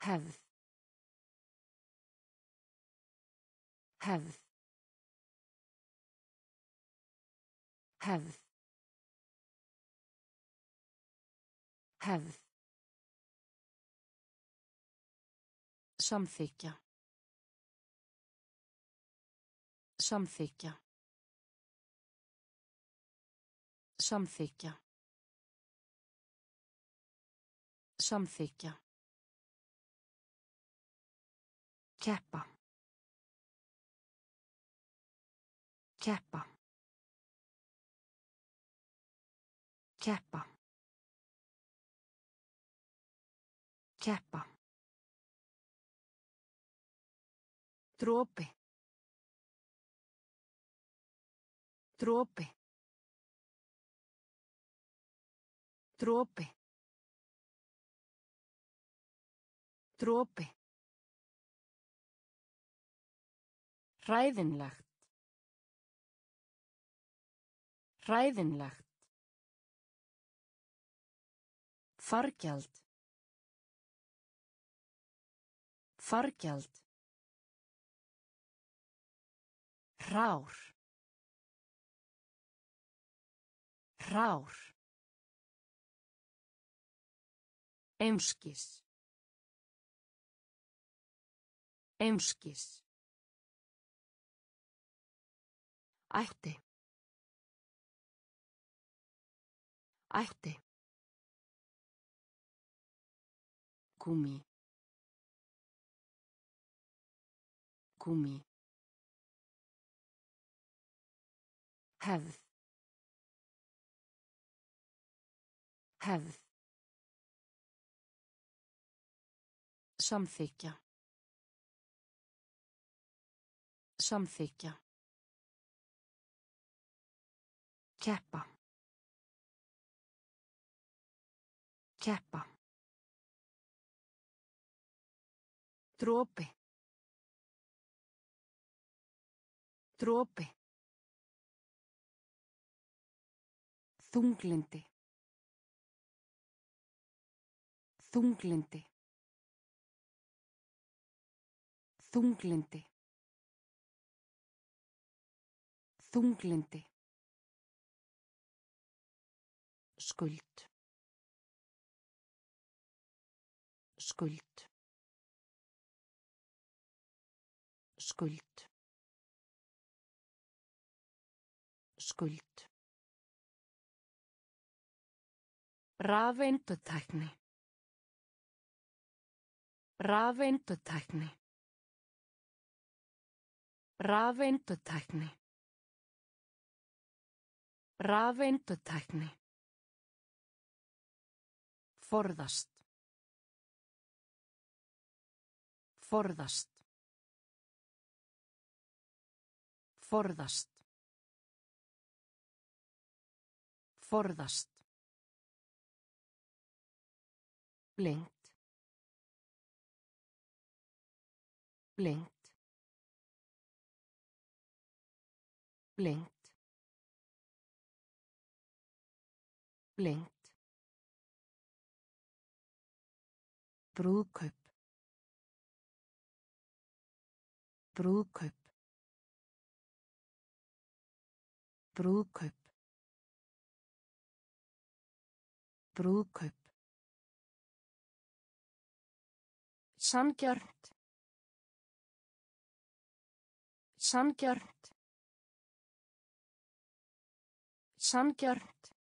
Hefð. Hefð. Hefð. Hefð. Samþykja. Samþykja. Samþykja. Samþykja. Keppa. Keppa. Keppa. Keppa. Dropi. Dropi. Dropi. Dropi. Hræðinlegt. Hræðinlegt. Fargjald. Fargjald. Rár. Rár. Einskis. Einskis. Ætti. Ætti. Gúmi. Gúmi. Hefð. Hefð. Samþykja. Samþykja. Keppa. Keppa. Dropi. Dropi. Þunglindi. Þunglindi. Þunglindi. Þunglindi. Skuld. Skuld. Skuld. Skuld. Rafeindutækni. Rafeindutækni. Rafeindutækni. Rafeindutækni. Forðast. Forðast. Forðast. Forðast. Lengt. Lengt. Lengt. Lengt. Brúðkaup. Brúðkaup. Brúðkaup. Brúðkaup. Sanngjarnt. Sanngjarnt. Sanngjarnt.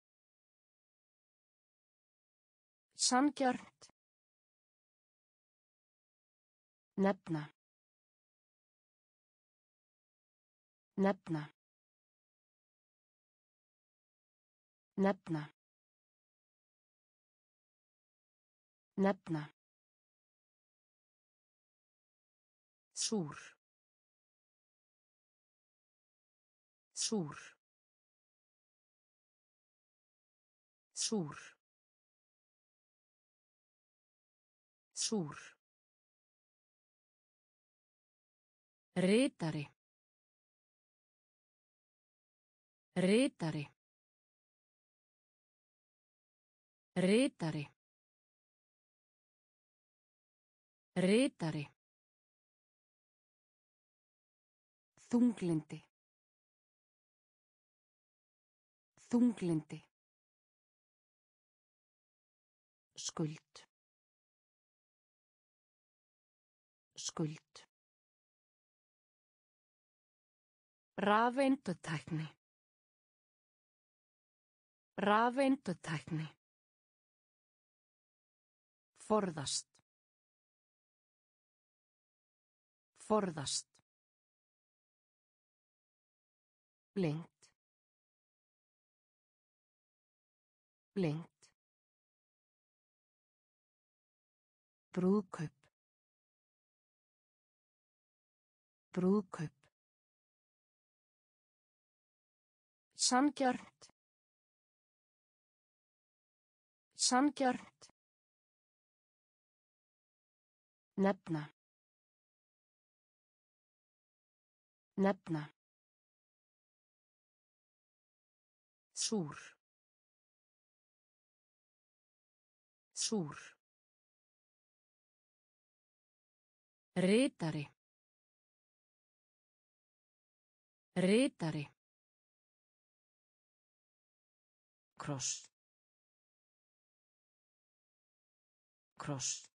Sanngjarnt. Nefna. Nefna. Nefna. Nefna. Súr. Súr. Súr. Súr. Ritari. Ritari. Ritari. Ritari. Þunglindi. Þunglindi. Skuld. Skuld. Rafeindutækni. Rafeindutækni. Forðast. Forðast. Blinkt. Blinkt. Brúðkaup. Brúðkaup. Sangjörnt. Sangjörnt. Nefna. Nefna. Súr. Súr. Ritari. Ritari. Kross. Kross.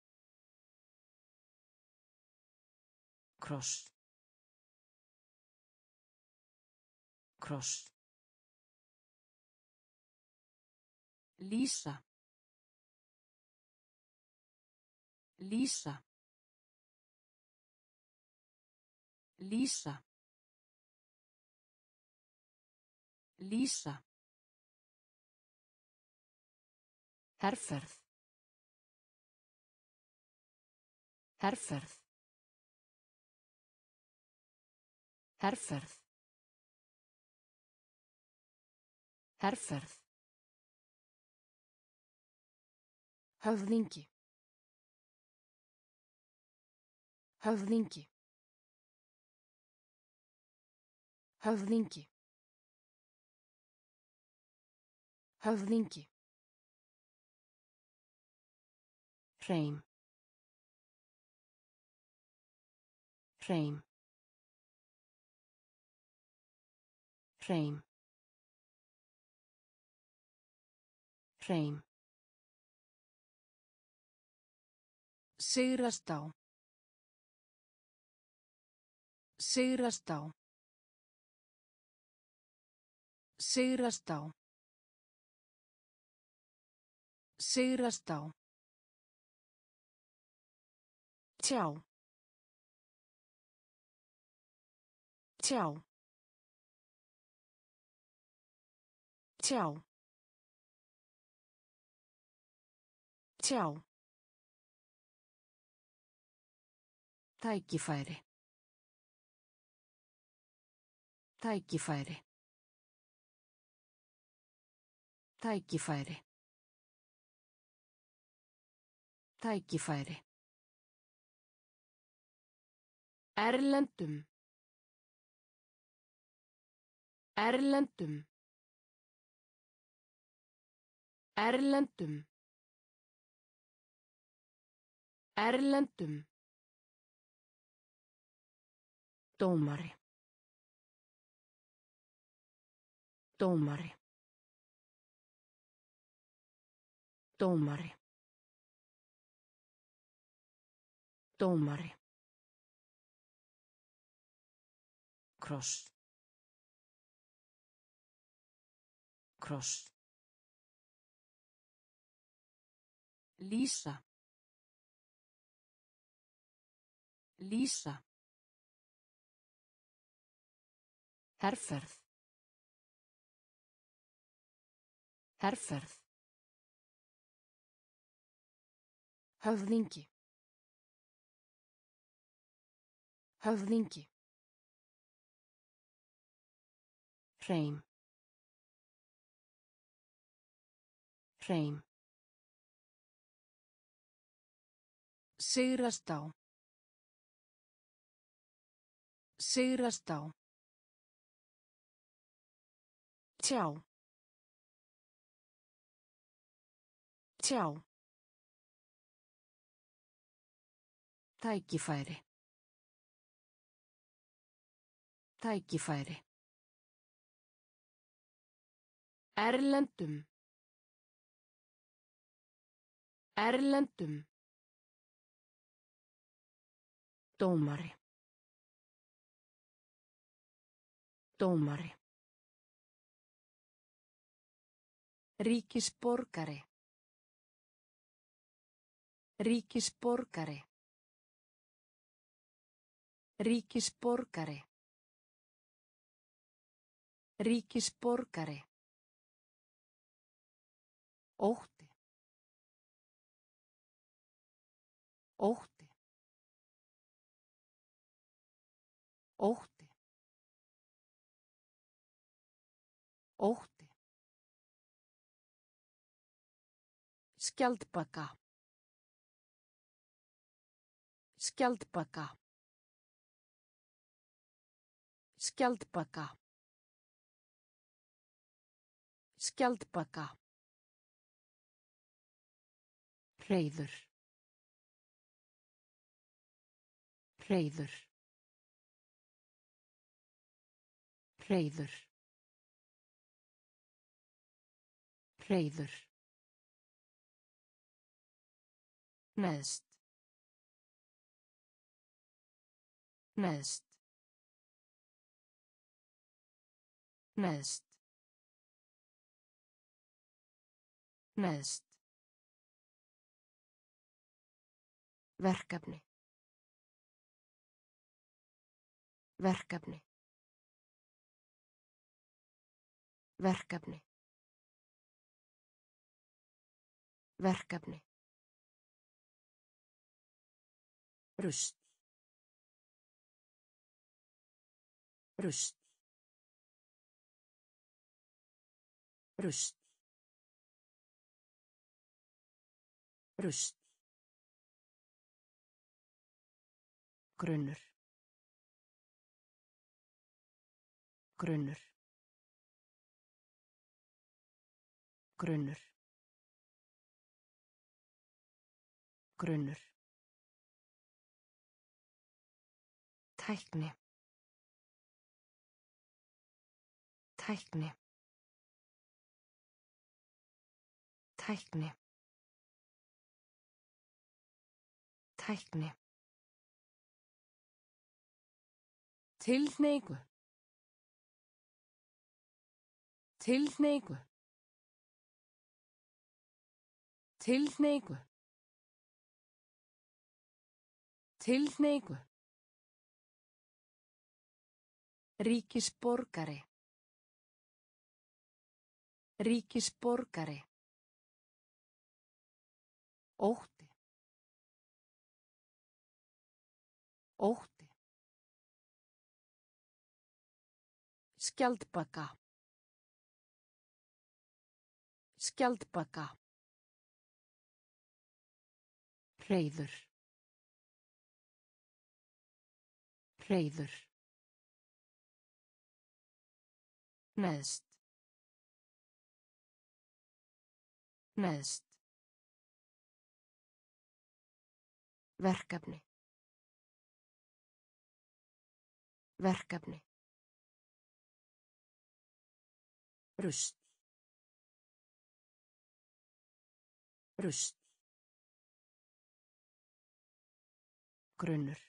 Kross. Kross. Lýsa. Lýsa. Lýsa. Lýsa. Herferð. Herferð. Herferð. Herferð. Höfðingi. Höfðingi. Höfðingi. Höfðingi. Hreim. Hreim. Hreim. Hreim. Sigrast á. Sigrast á. Sigrast á. Sigrast á. Tjá. Tjá. Tjá. Tjá. Tækifæri. Tækifæri. Tækifæri. Tækifæri. Erlendum. Erlendum. Erlendum. Erlendum. Dómari. Dómari. Dómari. Dómari. Kross. Kross. Lýsa. Lýsa. Herferð. Herferð. Höfðingi. Höfðingi. Hreim. Hreim. Sigrast á. Sigrast á. Tjá. Tjá. Tækifæri. Tækifæri. Erlendum. Erlendum. Dómari. Dómari. Ríkisborgari. Ríkisborgari. Ríkisborgari. Ríkisborgari. Ótti. Ótti. Ótti. Ótti. Skjaldbaka. Skjaldbaka. Skjaldbaka. Skjaldbaka. Hreiður. Hreiður. Hreiður. Hreiður. Neðst. Neðst. Neðst. Neðst. Verkefni. Verkefni. Verkefni. Verkefni. Rust. Rust. Rust. Rust. Grunnur. Grunnur. Grunnur. Grunnur. Tækni. Tækni. Tækni. Tækni. Tilhneigu. Tilhneigu. Tilhneigu. Tilhneigu. Ríkisborgari. Ríkisborgari. Ótti. Ótti. Skjaldbaka. Skjaldbaka. Hreiður. Hreiður. Neðst. Neðst. Verkefni. Verkefni. Rust. Rust. Grunnur.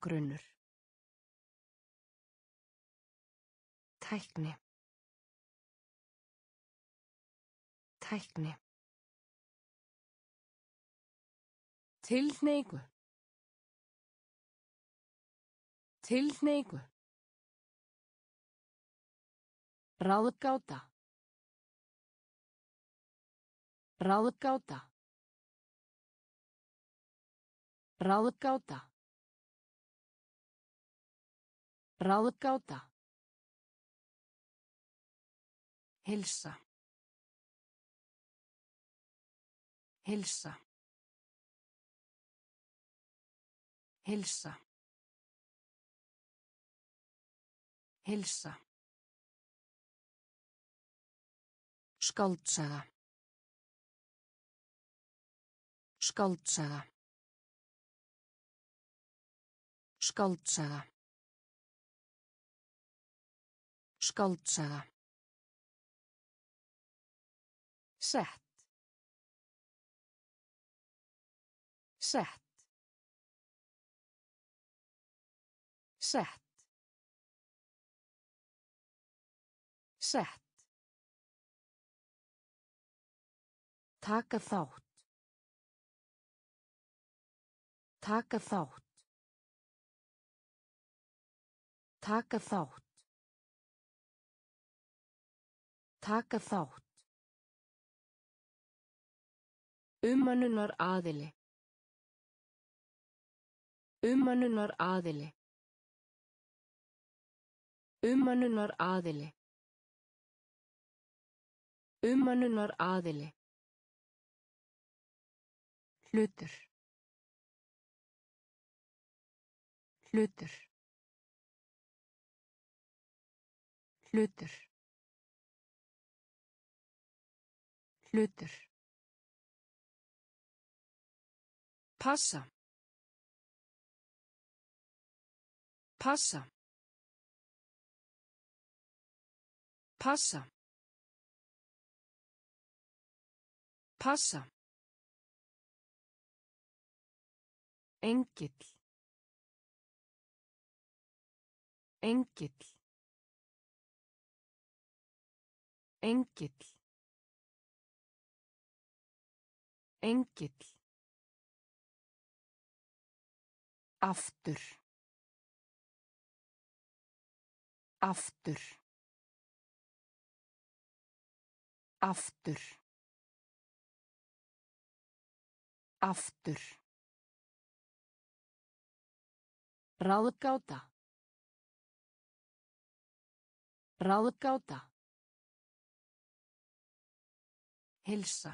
Grunnur. Tækni. Tækni. Tilhneigu. Tilhneigu. Ráðgáta. Ráðgáta. Ráðgáta. Ráðgáta. Hilsa. Hilsa. Hilsa. Hilsa. Skáldsaga. Skáldsaga. Skáldsaga. Skáldsaga. Sett. Sett. Sett. Sett. Taka þátt. Taka þátt. Taka þátt. Taka þátt. Ummannunar aðili. Ummannunar aðili. Ummannunar aðili. Ummannunar aðili. Hlutur. Hlutur. Hlutur. Hlutur. Passa. Passa. Passa. Passa. Engill. Engill. Engill. Engill. Aftur. Aftur. Aftur. Aftur. Ráðgáta. Ráðgáta. Hilsa.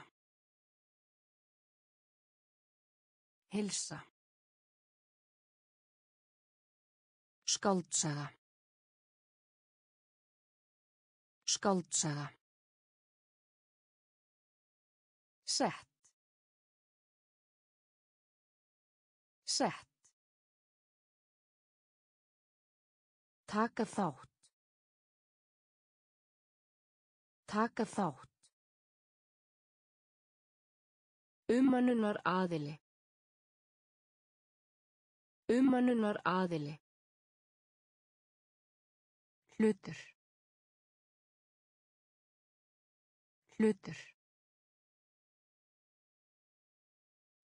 Hilsa. Skáldsaga. Skáldsaga. Sett. Sett. Taka þátt. Taka þátt. Ummannunar aðili. Ummannunar aðili. Hlutur. Hlutur.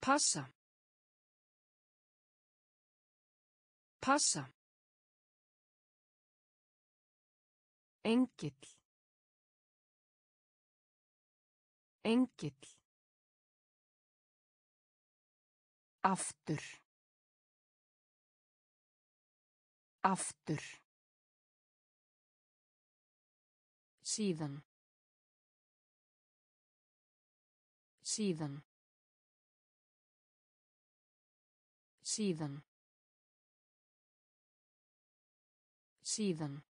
Passa. Passa. Engill. Engill. Aftur. Aftur. Síðan. Síðan. Síðan. Síðan.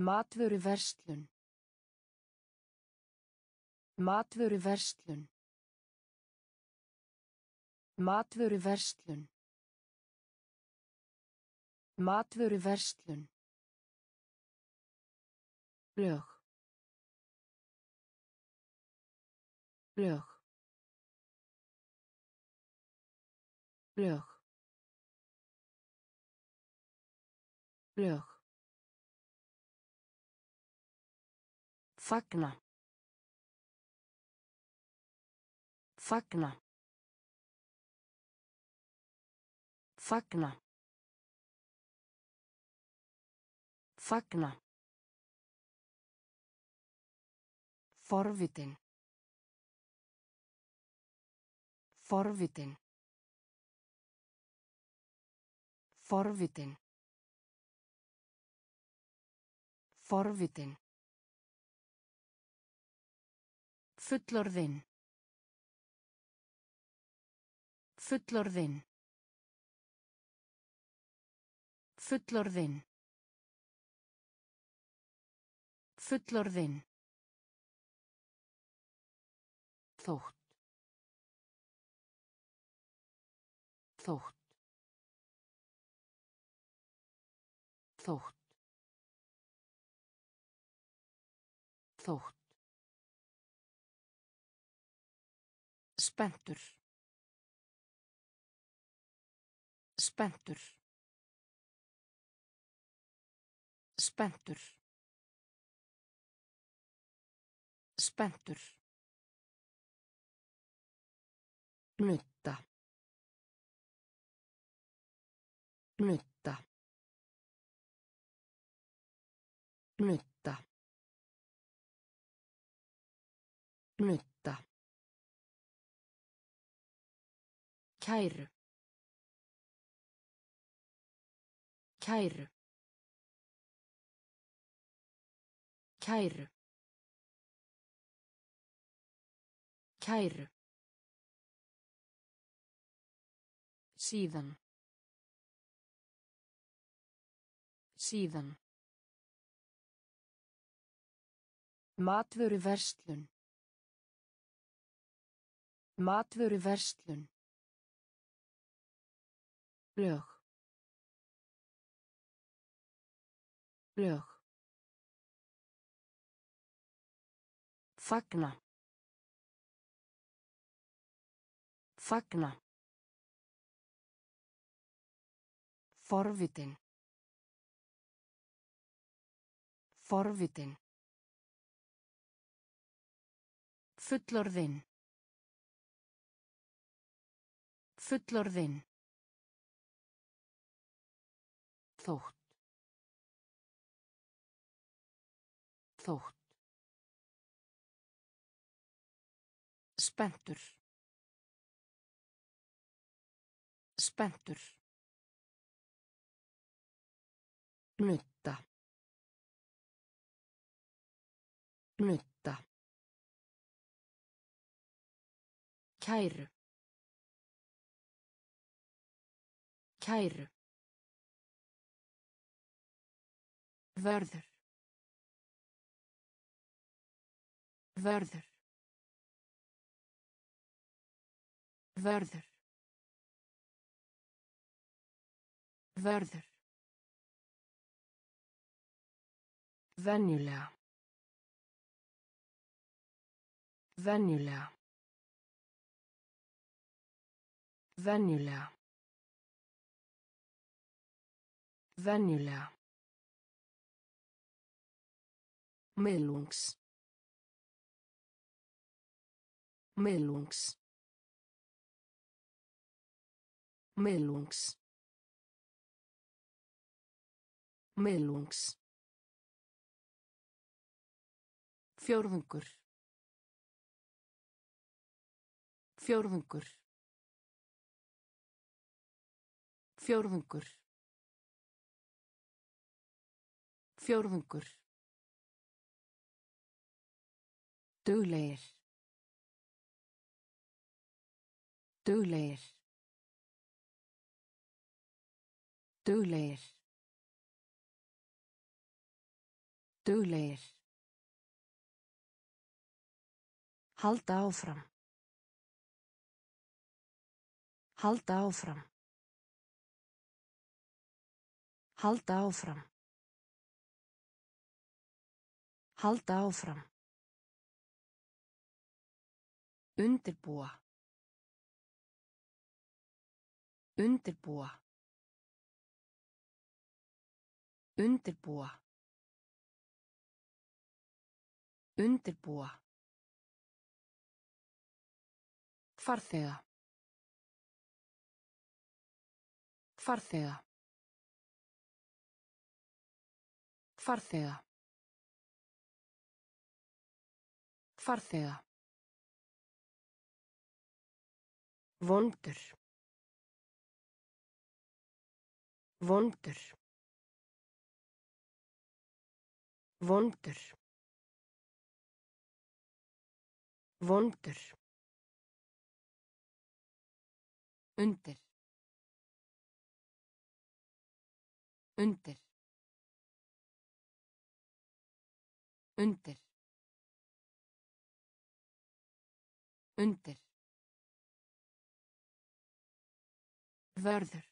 Matvöru verslun. Matvöru verslun. Matvöru verslun. Matvöru verslun. Lög. Lög. Lög. Lög. Fagna. Fagna. Fagna. Fagna. Forvitin. Forvitin. Forvitin. Forvitin. Fullorðinn. Fullorðinn. Fullorðinn. Fullorðinn. Þótt. Þótt. Þótt. Þótt. Spentur. Spentur. Spentur. Spentur. Nutta. Nutta. Nutta. Nutta. Kæru. Kæru. Kæru. Kæru. Síðan. Síðan. Matvöru verslun. Matvöru verslun. Lög. Lög. Fagna. Fagna. Forvitin. Forvitin. Fullorðinn. Fullorðinn. Þótt. Þótt. Spentur. Spentur. Nutta. Nutta. Kæru. Kæru. Vörður. Vörður. Vörður. Vörður. Venjulega. Venjulega. Venjulega. Venjulega. Miðlungs. Miðlungs. Miðlungs. Miðlungs. Fjórðungur. Fjórðungur. Fjórðungur. Fjórðungur. Duglegir. Duglegir. Duglegir. Duglegir. Halda áfram. Halda áfram. Halda áfram. Halda áfram. Undirbúa. Undirbúa. Undirbúa. Undirbúa. Farþega. Farþega. Farþega. Farþega. Vondur. Vondur. Vondur. Vondur. Undir. Undir. Undir. Undir. Vörður.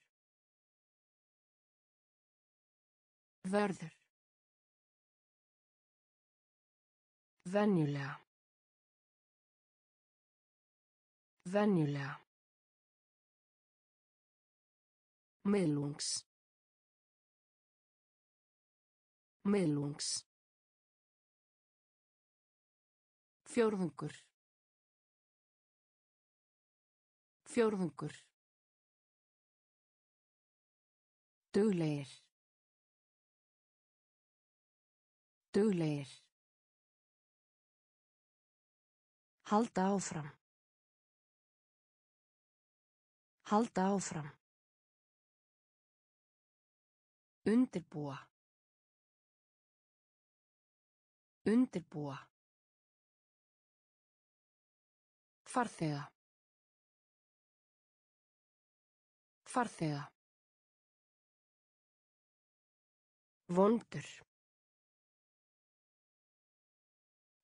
Vörður. Venjulega. Venjulega. Miðlungs. Miðlungs. Fjórðungur. Fjórðungur. Duglegir. Duglegir. Halda áfram. Halda áfram. Undirbúa. Undirbúa. Farþega. Farþega. Vondur.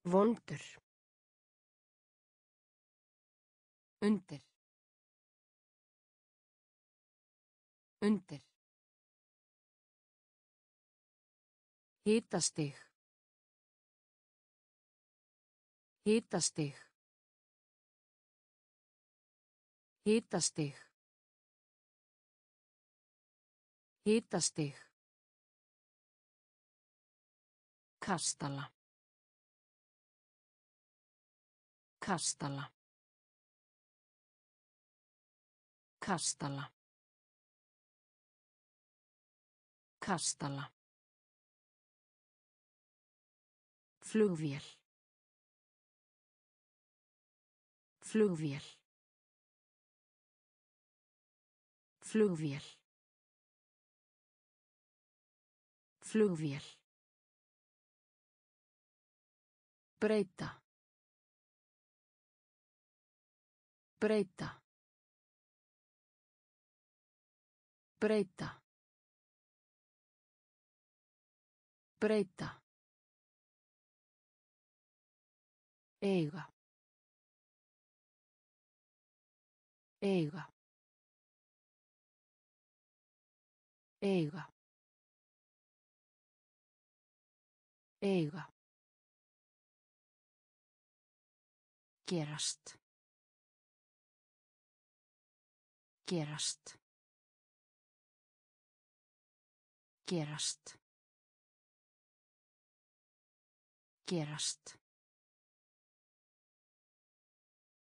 Vondur. Undir. Undir. Hitastig. Hitastig. Hitastig. Hitastig. Kastala. Kastala. Kastala. Kastala. Flugvél. Flugvél. Flugvél. Flugvél. Breyta. Breyta. Breyta. Breyta. Eiga. Eiga. Eiga. Eiga. Gerast. Gerast. Gerast. Gerast.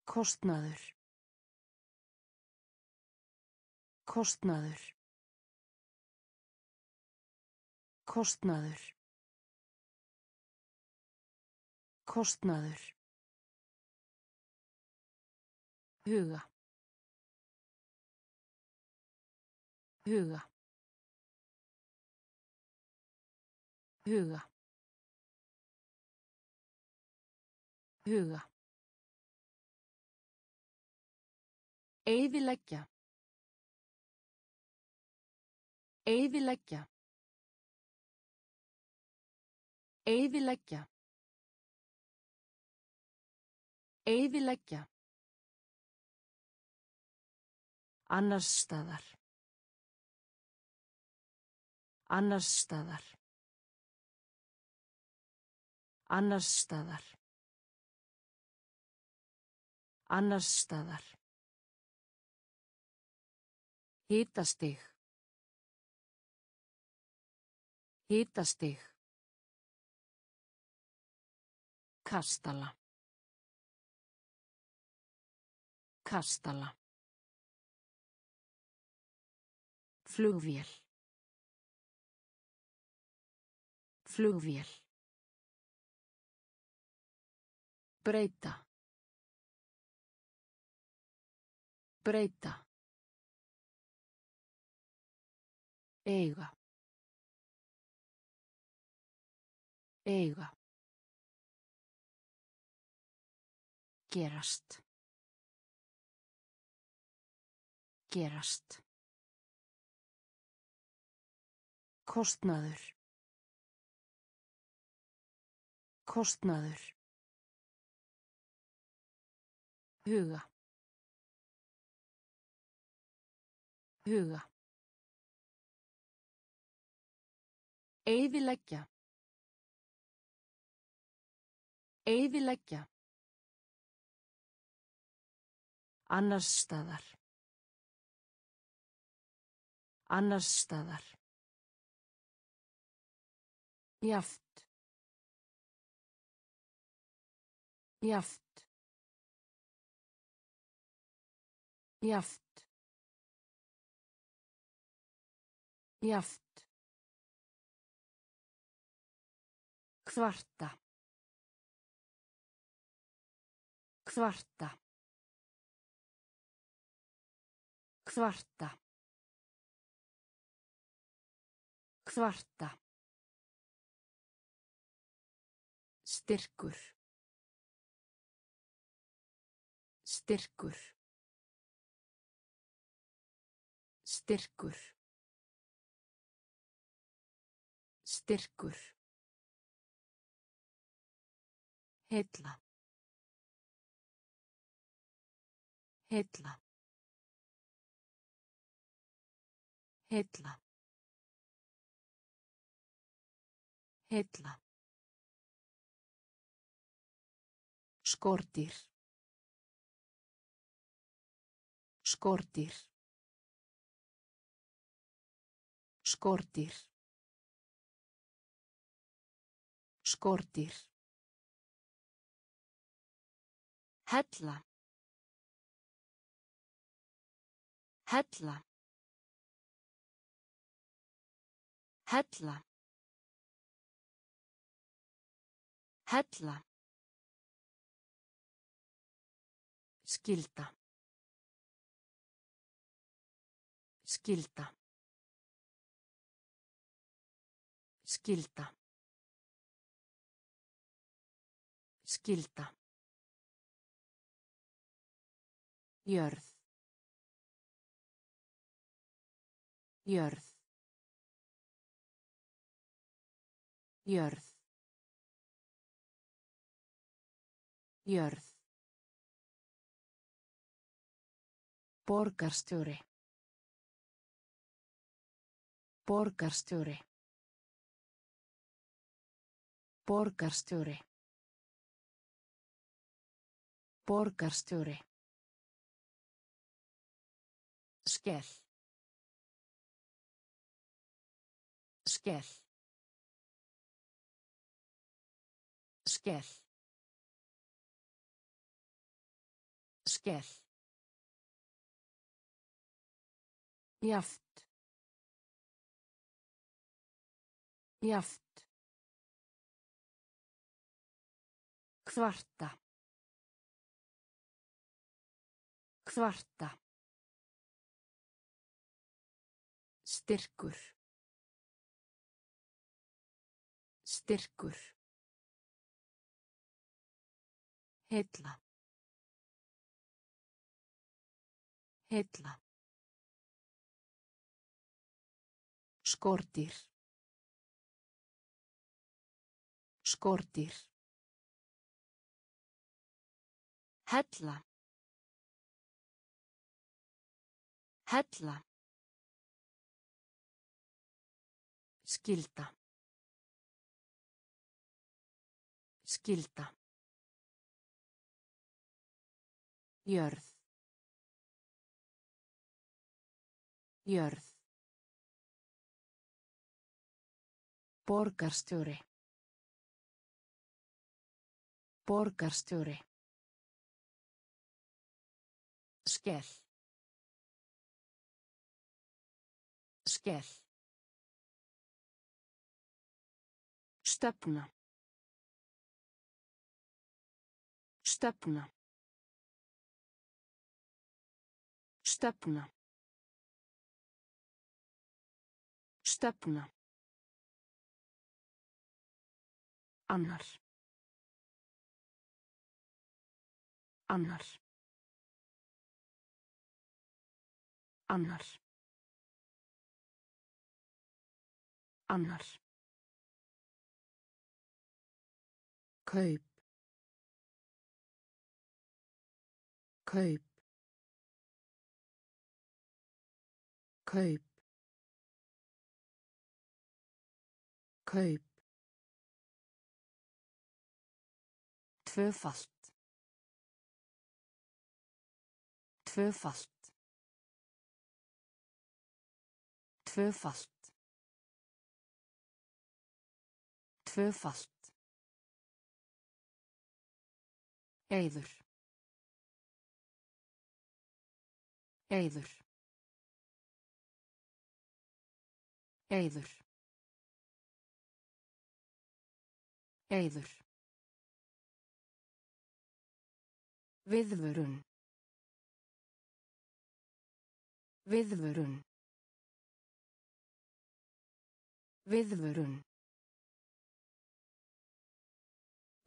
Kostnaður. Kostnaður. Kostnaður. Kostnaður. Huga. Huga. Huga. Huga. Eyðileggja. Eyðileggja. Eyðileggja. Eyðileggja. Annars staðar. Annars staðar. Annars staðar. Annars staðar. Hitastig. Hitastig. Kastala. Kastala. Flugvél. Flugvél. Breyta. Breyta. Eiga. Eiga. Gerast. Gerast. Kostnaður. Kostnaður. Huga. Huga. Eyðileggja. Eyðileggja. Annars staðar. Annars staðar. Jaft. Jaft. Jaft. Jaft. Kvarta. Kvarta. Kvarta. Kvarta. Styrkur. Styrkur. Styrkur. Styrkur. Heilla. Heilla. Heilla. Heilla. Skordýr. Skordýr. Skordýr. Skordýr. Hella. Hella. Hella. Hella. Skilda. Skilda. Skilda. Skilda. Jörð. Jörð. Jörð. Jörð. Borgarstjóri. Borgarstjóri. Borgarstjóri. Borgarstjóri. Skell. Skell. Skell. Skell. Jaft. Jaft. Kvarta. Kvarta. Styrkur. Styrkur. Heilla. Heilla. Skordýr. Skordýr. Hella. Hella. Skilda. Skilda. Jörð. Jörð. Borgarstjóri. Borgarstjóri. Skell. Skell. Stefna. Stefna. Stefna. Stefna. Annar. Annar. Annar. Annar. Kaup. Kaup. Kaup. Kaup. Tvöfalt. Tvöfalt. Tvöfalt. Tvöfalt. Eyður. Eyður. Eyður. Eyður. Viðvörun. Viðvörun. Viðvörun.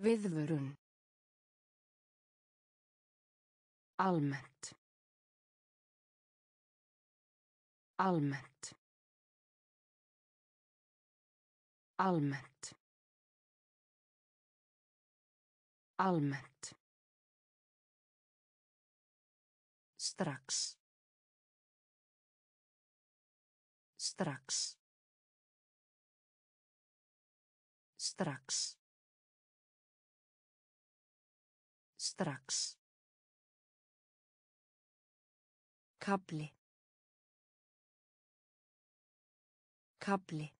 Viðvörun. Almennt. Almennt. Almennt. Almennt. Strax. Strax. Strax. Strax. Kabli. Kabli.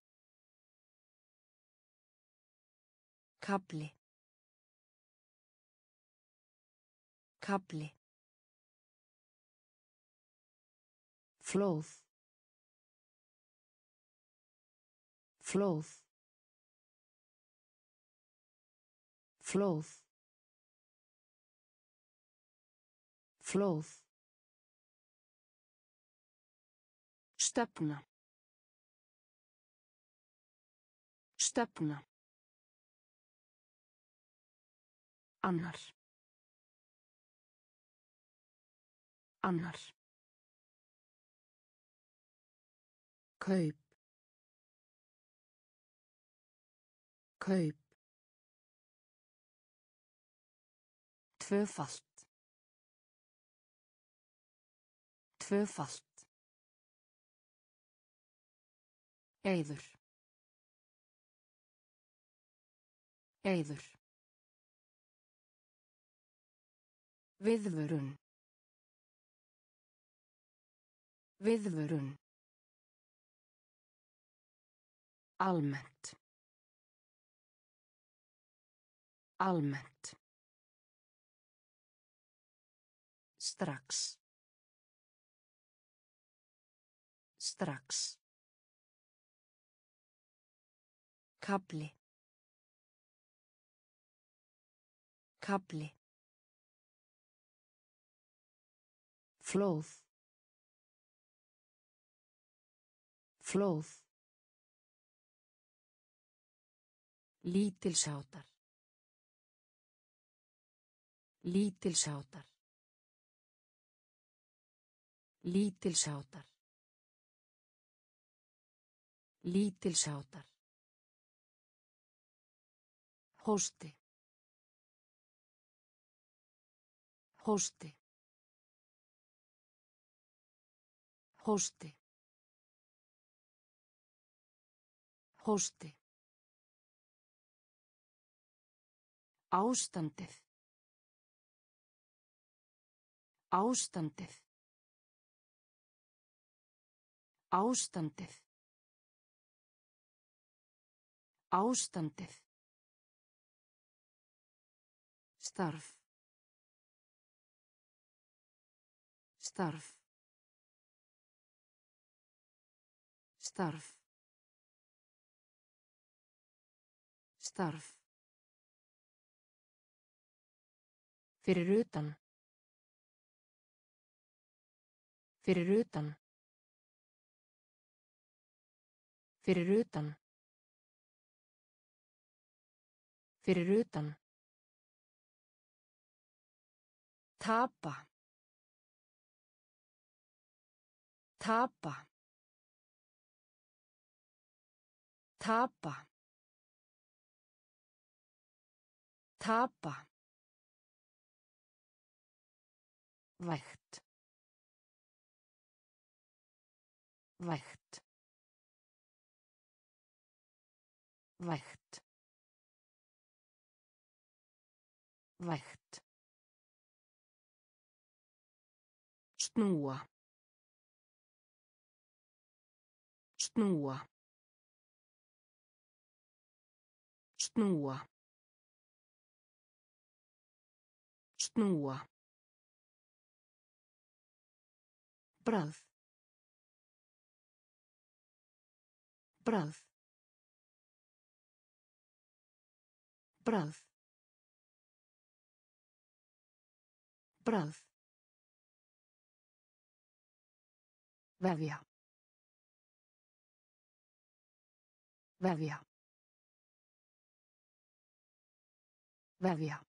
Kabli. Kabli. Flóð. Flóð. Flóð. Flóð. Stefna. Stefna. Annar. Annar. Kaup. Kaup. Tvöfalt. Tvöfalt. Eyður. Eyður. Viðvörun. Viðvörun. Almennt. Almennt. Strax. Strax. Kabli. Kabli. Flóð. Flóð. Lítilsáttar. Lítilsáttar. Lítilsáttar. Lítilsáttar. Hósti. Hósti. Hósti. Hósti. Ástandið. Ástandið. Ástandið. Ástandið. Starf. Starf. Starf. Starf. Fyrir utan. Fyrir utan. Fyrir utan. Fyrir utan. Tapa. Tapa. Tapa. Tapa. Vægt. Vægt. Vægt. Vægt. Snúa. Snúa. Snúa. Snúa. Brað. Brað. Brað. Brað. Vefja. Vefja. Vefja.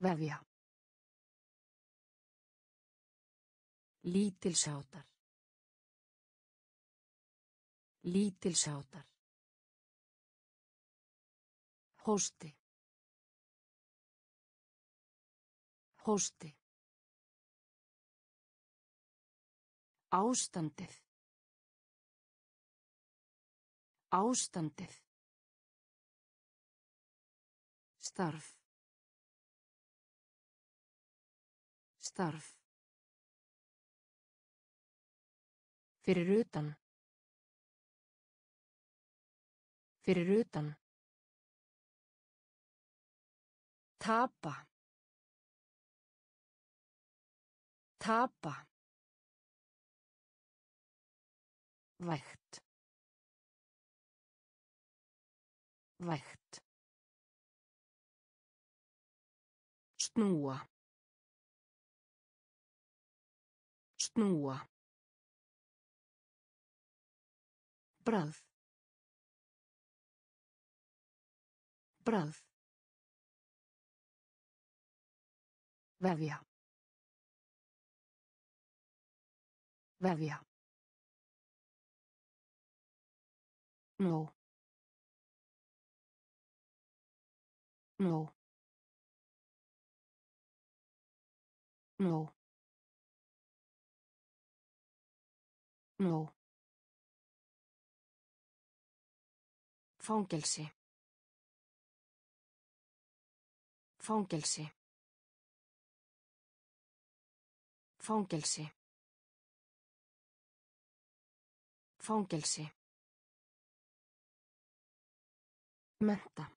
Vefja. Lítilsháttar. Lítilsháttar. Hósti. Hósti. Ástandið. Ástandið. Starf. Starf. Fyrir utan. Fyrir utan. Tapa. Tapa. Vægt. Vægt. Snúa. Snúa. Brað. Brað. Vefja. Vefja. Nó. Nó. Nó. Nó. Fangelsi. Fangelsi. Fangelsi. Fangelsi. Menta.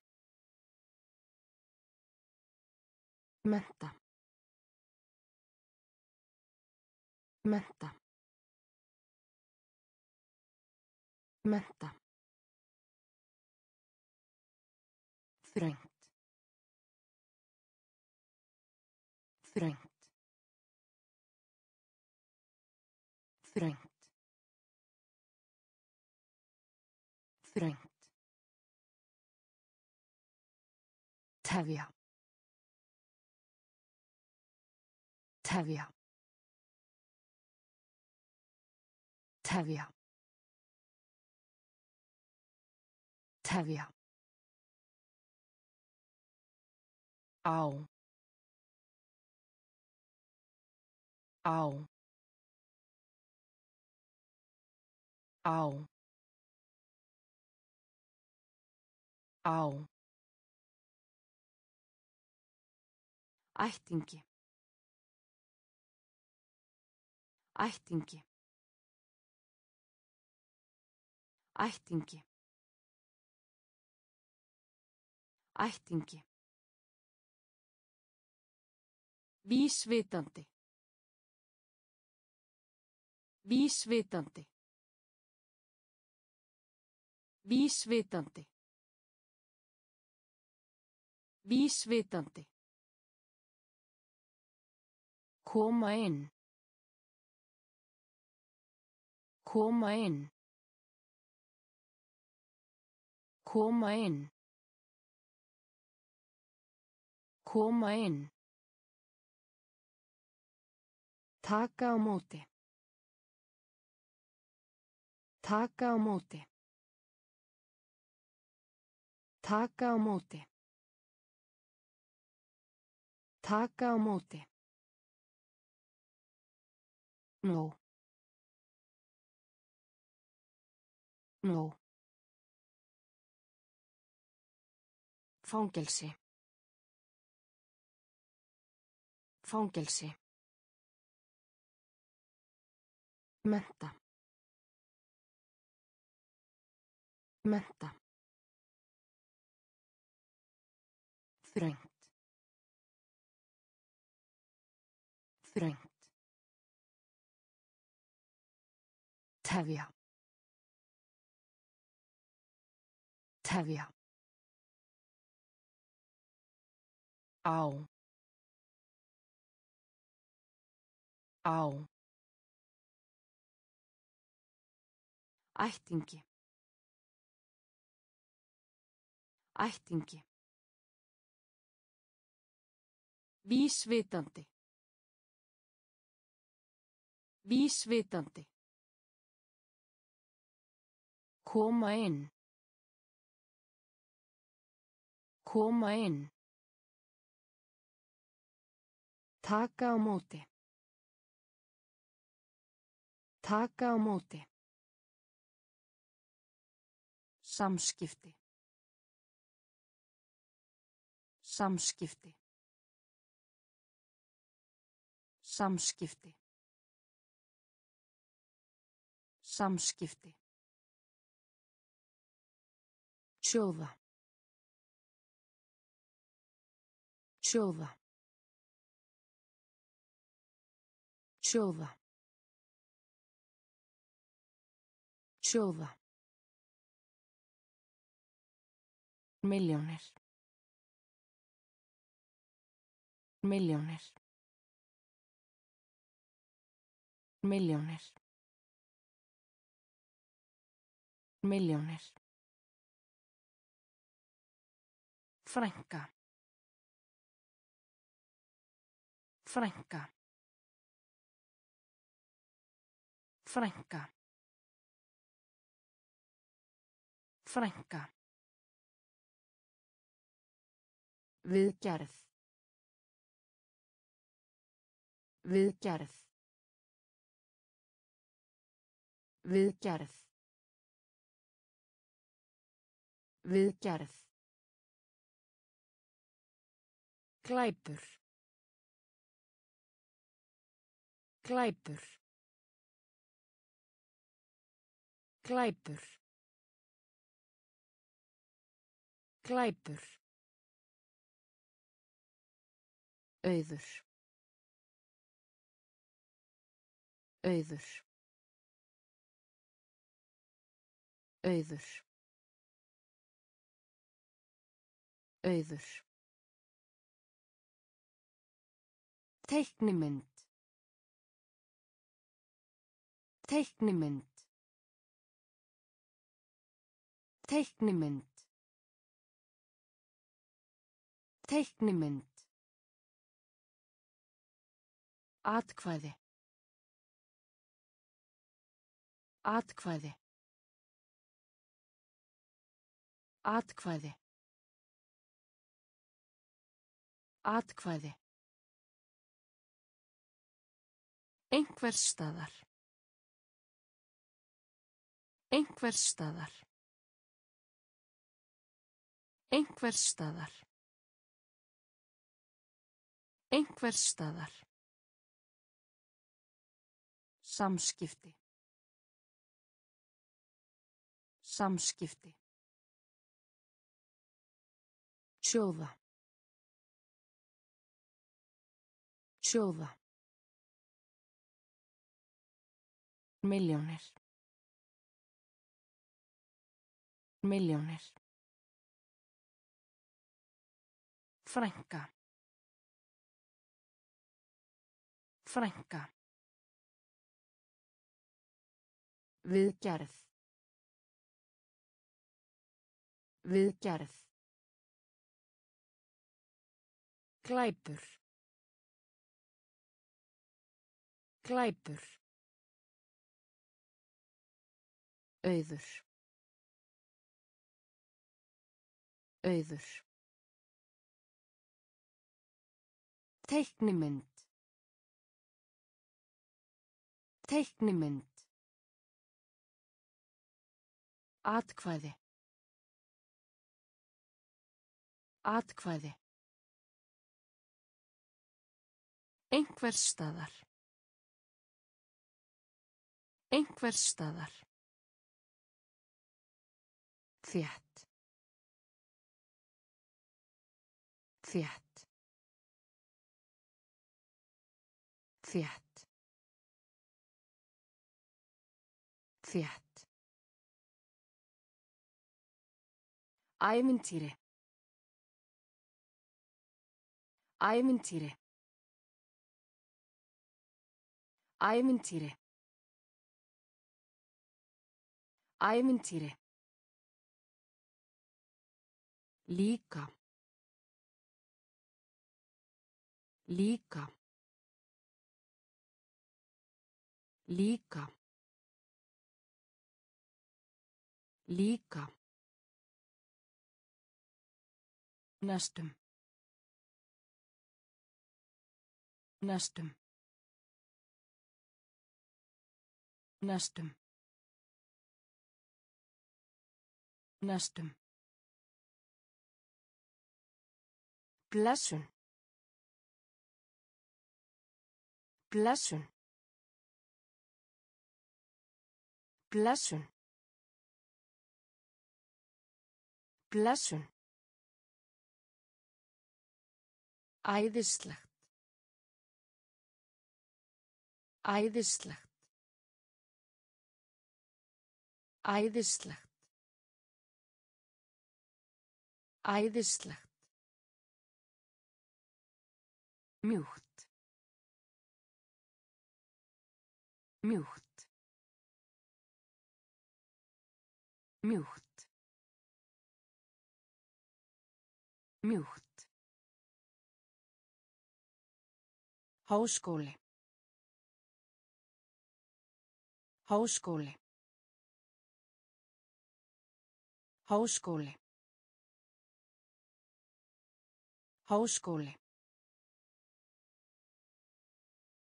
Menta. Menta. Menta. Þröngt. Þröngt. Þröngt. Þröngt. Tefja. Tefja. Tefja. Tefja. Á. Á. Á. Á. Ættingi. Ættingi. Ættingi. Ættingi. Vísvitandi. Vísvitandi. Vísvitandi. Vísvitandi. Koma inn. Koma inn. Koma inn. Koma inn. Taka á móti. Taka á móti. Taka á móti. Taka á móti. Nó. Nó. Fangelsi. Fangelsi. Menta. Menta. Þröngt. Þröngt. Tefja. Tefja. Á. Á. Ættingi. Ættingi. Vísvitandi. Vísvitandi. Koma inn. Koma inn. Taka á móti. Taka á móti. Samskipti. Samskipti. Samskipti. Samskipti. Sjóða. Sjóða. Sjóða. Sjóða. Miljónir. Miljónir. Miljónir. Miljónir. Frænka. Frænka. Frænka. Frænka. Viðgerð. Viðgerð. Viðgerð. Viðgerð. Glæpur. Glæpur. Glæpur. Glæpur. Auður. Auður. Auður. Auður. Teiknimynd. Teiknimynd. Teiknimynd. Teiknimynd. Atkvæði. Atkvæði. Atkvæði. Atkvæði. Einhvers staðar. Einhvers staðar. Einhvers staðar. Einhvers staðar. Samskipti. Samskipti. Sjóða. Sjóða. Miljónir. Miljónir. Frænka. Frænka. Viðgerð. Viðgerð. Glæpur. Glæpur. Auður. Auður. Teiknimynd. Teiknimynd. Atkvæði. Atkvæði. Einhvers staðar. Einhvers staðar. Þétt. Þétt. Þétt. Þétt. Ævintýri. Ævintýri. Ævintýri. Ævintýri. Líka. Líka. Líka. Líka. Næstum. Næstum. Næstum. Næstum. Blessun. Blessun. Blessun. Blessun. Æðislegt. Æðislegt. Æðislegt. Æðislegt. Mjúkt. Mjúkt. Mjúkt. Mjúkt. Háskóli. Háskóli. Háskóli. Háskóli.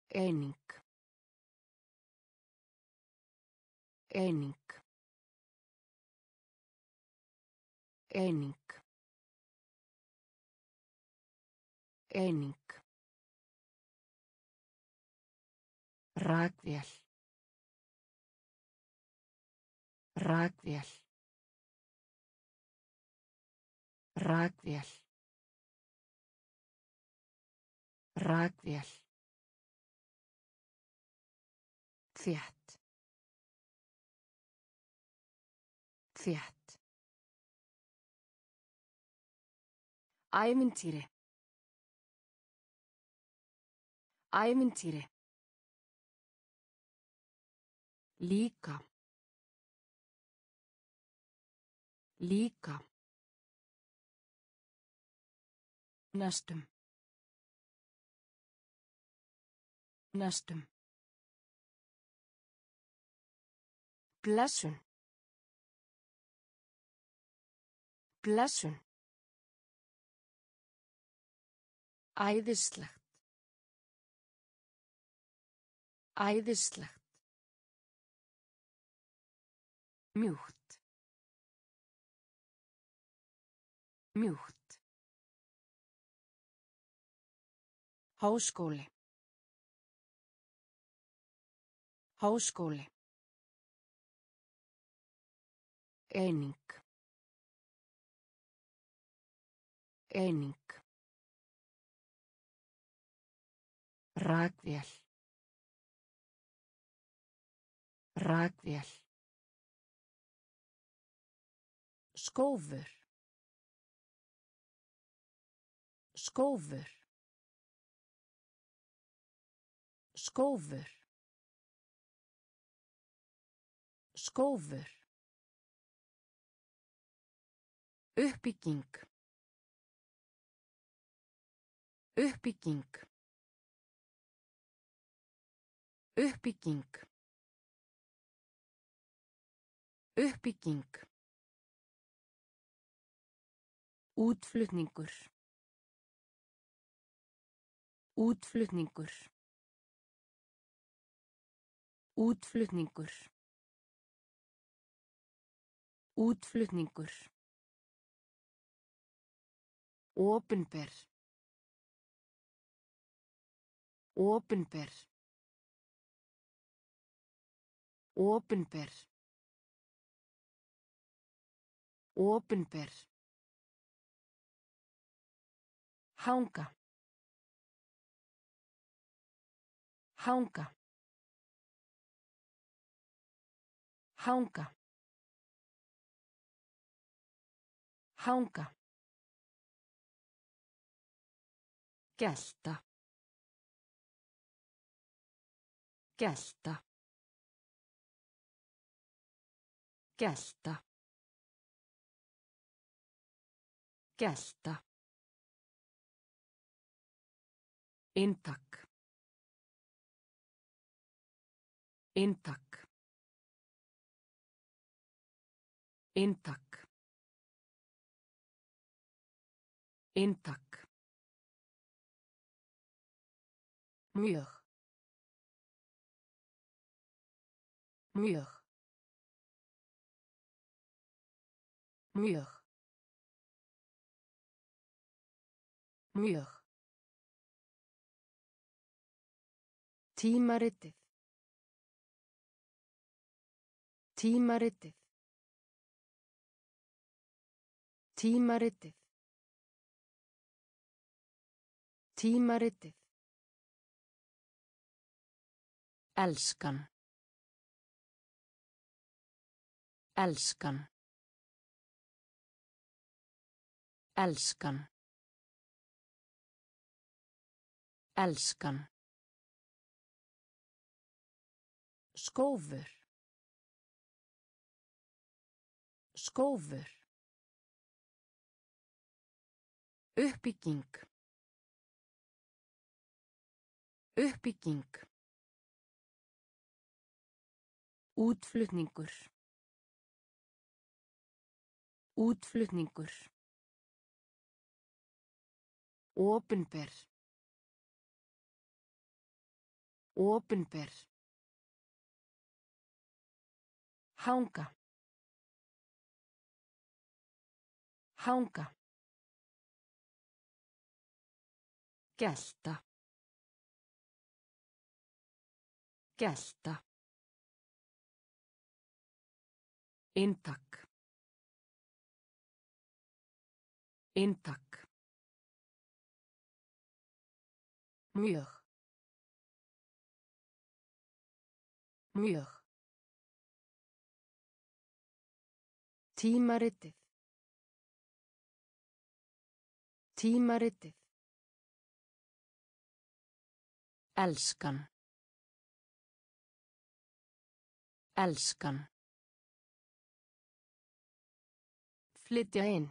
Eining. Eining. Eining. Eining. Rakvél. Rakvél. Rakvél. Rakvél. Þétt. Þétt. Ævintýri. Ævintýri. Líka. Líka. Næstum. Næstum. Blessun. Blessun. Æðislegt. Æðislegt. Mjúkt. Mjúkt. Háskóli. Háskóli. Eining. Eining. Rakvél. Rakvél. Skófur. Skófur. Skófur. Skófur. Uppbygging. Uppbygging. Uppbygging. Uppbygging. Útflutningur. Útflutningur. Útflutningur. Útflutningur. Opinber. Opinber. Opinber. Opinber. Hanga. Hanga. Hanga. Hanga. Gelta. Gelta. Gelta. Gelta. Inntak. Inntak. Inntak. Inntak. Mjög. Mjög. Mjög. Mjög. Tímaritið. Tímaritið. Tímaritið. Tímaritið. Elskan. Elskan. Elskan. Elskan. Skófur. Skófur. Uppbygging. Uppbygging. Útflutningur. Útflutningur. Opinber. Opinber. Hanga. Hanga. Gelta. Gelta. Inntak. Inntak. Mjög. Mjög. Tímaritið. Tímaritið. Elskan. Elskan. Flytja inn.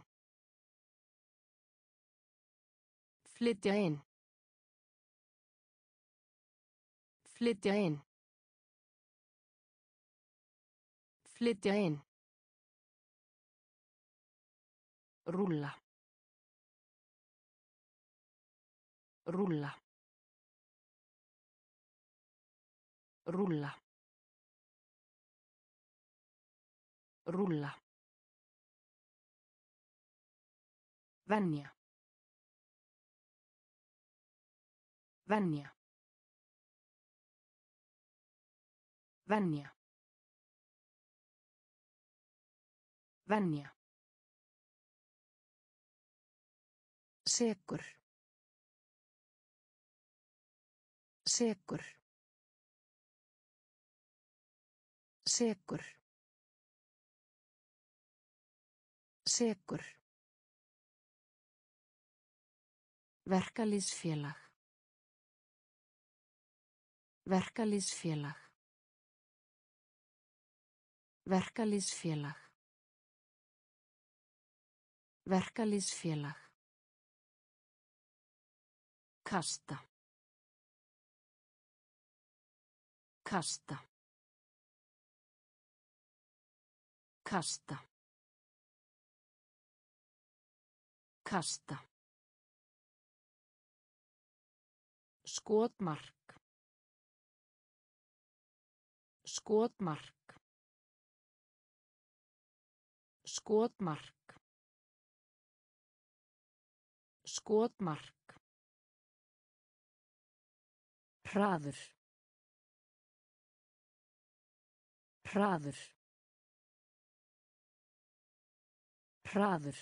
Flytja inn. Flytja inn. Flytja inn. Rúlla. Rúlla. Rúlla. Rúlla. Venja. Venja. Venja. Venja. Sekur. Sekur. Sekur. Sekur. Verkalýðsfélag. Verkalýsfélag. Verkalýsfélag. Verkalýsfélag. Kasta. Kasta. Kasta. Kasta. Skotmark. Skotmark. Skotmark. Skotmark. Hraður. Hraður. Hraður.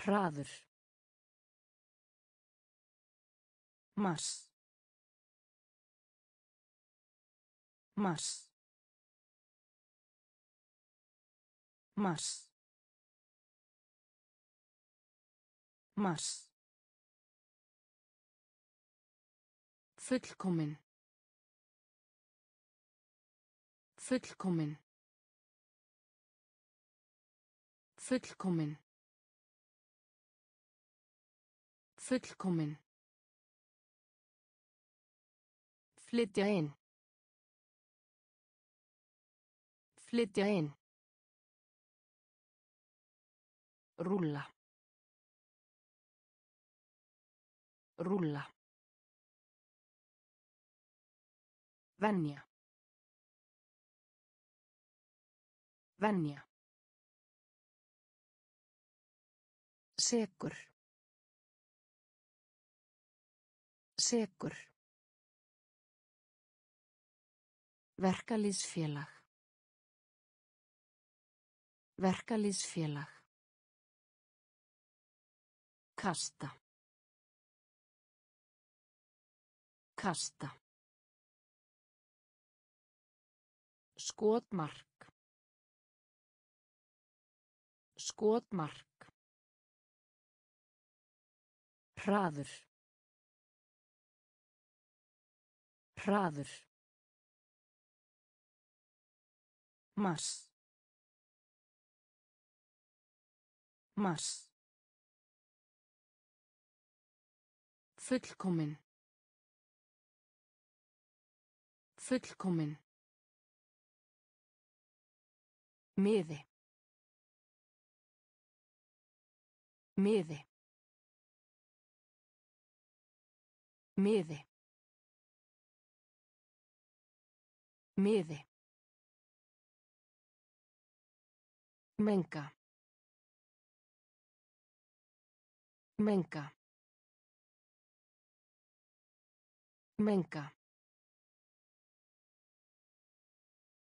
Hraður. Mars. Mars. Mars. Mars. Fullkomin. Fullkomin. Fullkomin. Fullkomin. Flytja inn. Flytja inn. Rúlla. Rúlla. Venja. Venja. Sekur. Sekur. Verkalýsfélag. Verkalýsfélag. Kasta. Kasta. Skotmark. Skotmark. Hraður. Hraður. Mars. Mars. Fullkomin. Fullkomin. Miði. Miði. Miði. Miði. Menga. Menga. Menga.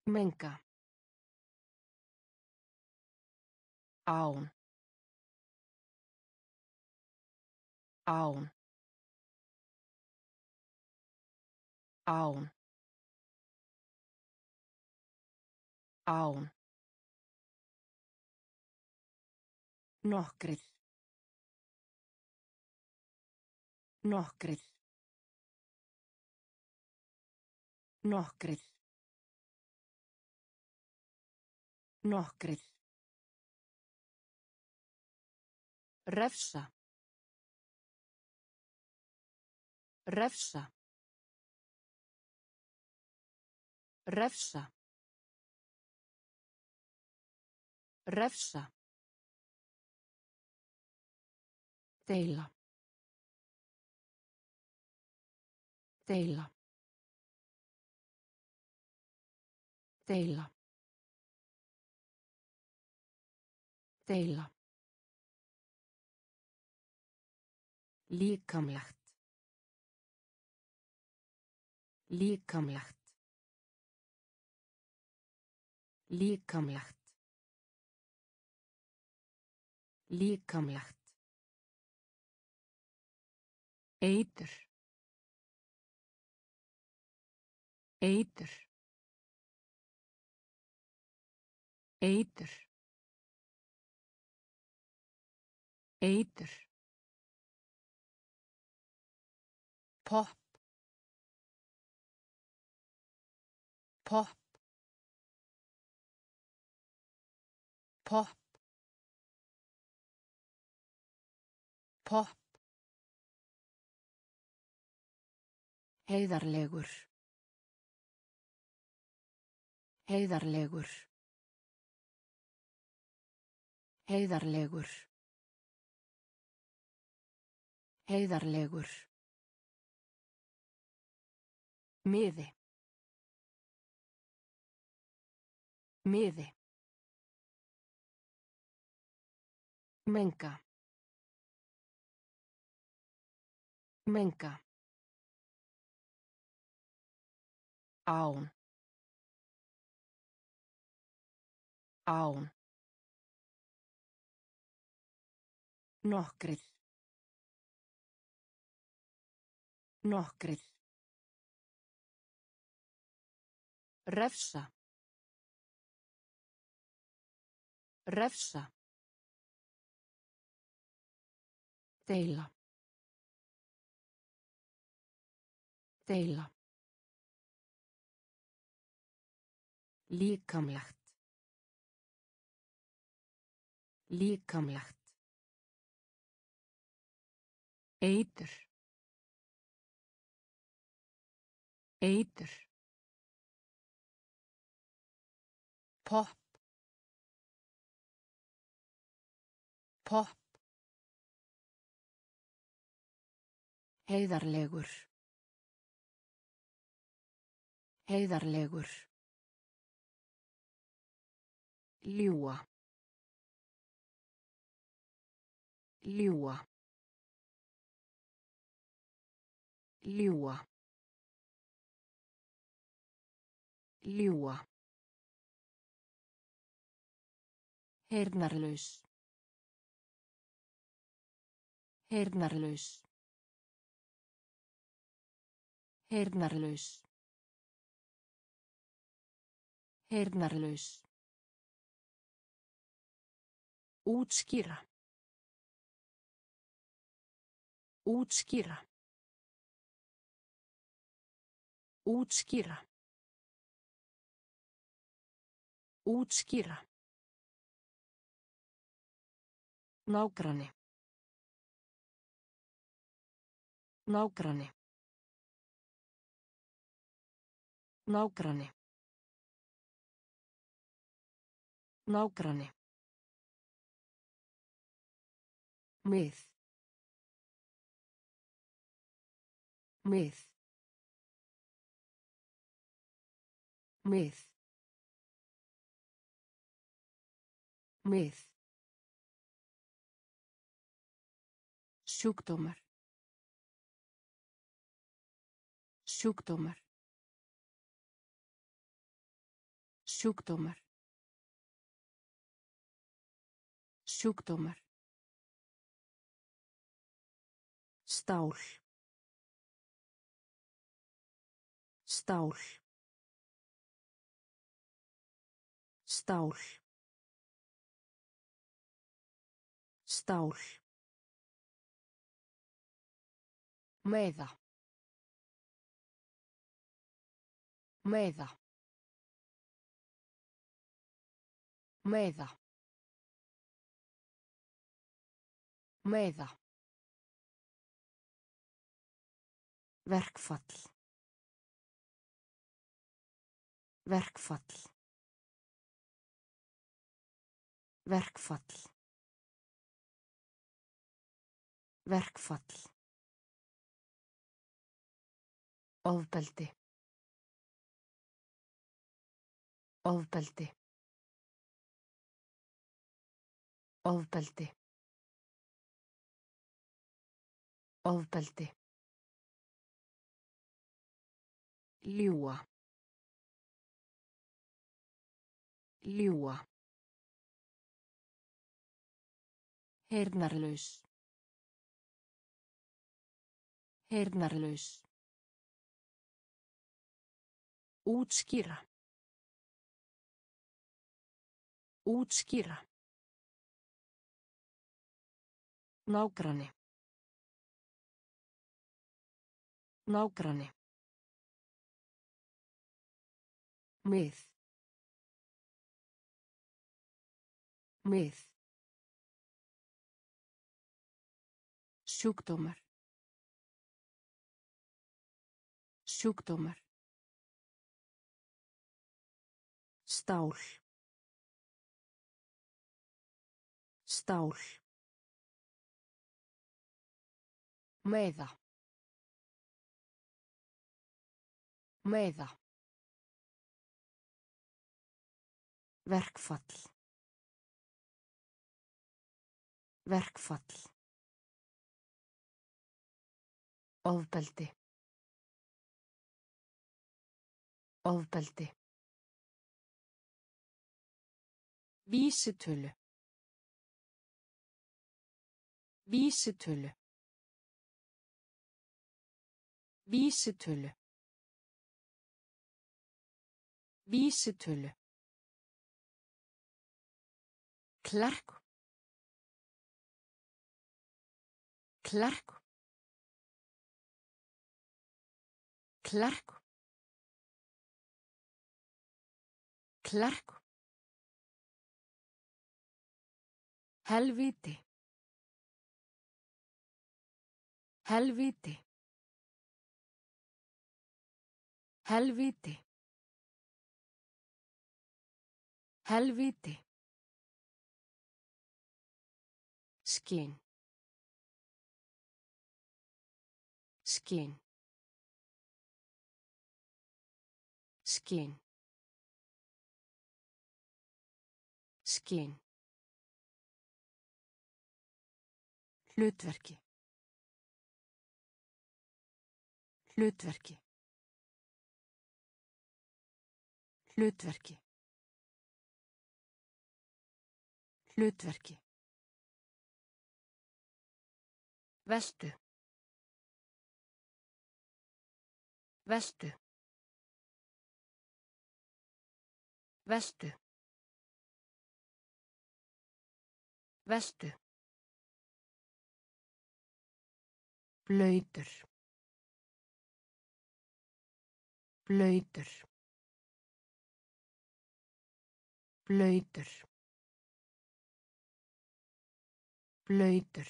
Menga. Án. Án. Án. Án. Nokkrir. Nokkrir. Nokkrir. Nokkrir. Refsa. Refsa. Refsa. Refsa. Deila. Deila. Deila. Deila. Líkamlegt. Líkamlegt. Líkamlegt. Líkamlegt. Eitur. Eitur. Eitur. Eitur. Pop. Pop. Pop. Pop. Heiðarlegur. Heiðarlegur. Heiðarlegur. Heiðarlegur. Miði. Miði. Menga. Menga. Án. Án. Nokkrir. Nokkrir. Refsa. Refsa. Deila. Deila. Líkamlegt. Líkamlegt. Eitur. Eitur. Pop. Pop. Heiðarlegur. Heiðarlegur. Ljúa. Ljúa. Ljúa. Ljúa. Heyrnarlaus. Heyrnarlaus. Heyrnarlaus. Heyrnarlaus. Útskýra. Útskýra. Útskýra. Útskýra. Nágranni. Nágranni. Nágranni. Nágranni. Mið. Mið. Mið. Mið. Sjúkdómar. Sjúkdómar. Sjúkdómar. Sjúkdómar. Stál. Stál. Stál. Stál. Meða. Meða. Meða. Meða. Verkfall. Verkfall. Verkfall. Verkfall. Ofbeldi. Ofbeldi. Ofbeldi. Ofbeldi. Ljúa. Ljúa. Heyrnarlaus. Heyrnarlaus. Útskýra. Útskýra. Nágranni. Nágranni. Mið. Mið. Sjúkdómar. Sjúkdómar. Stál. Stál. Meða. Meða. Verkfall. Verkfall. Ofbeldi. Ofbeldi. Vísitölu. Vísitölu. Vísitölu. Vísitölu. Klerk. Klerk. Klerk. Klerk. Helviti. Helviti. Helviti. Helviti. Skinn. Skinn. Skinn. Skinn. Hlutverki. Hlutverki. Hlutverki. Hlutverki. Veltu. Veltu. Veltu. Veltu. Blöytur. Blöytur. Blöytur. Blöytur.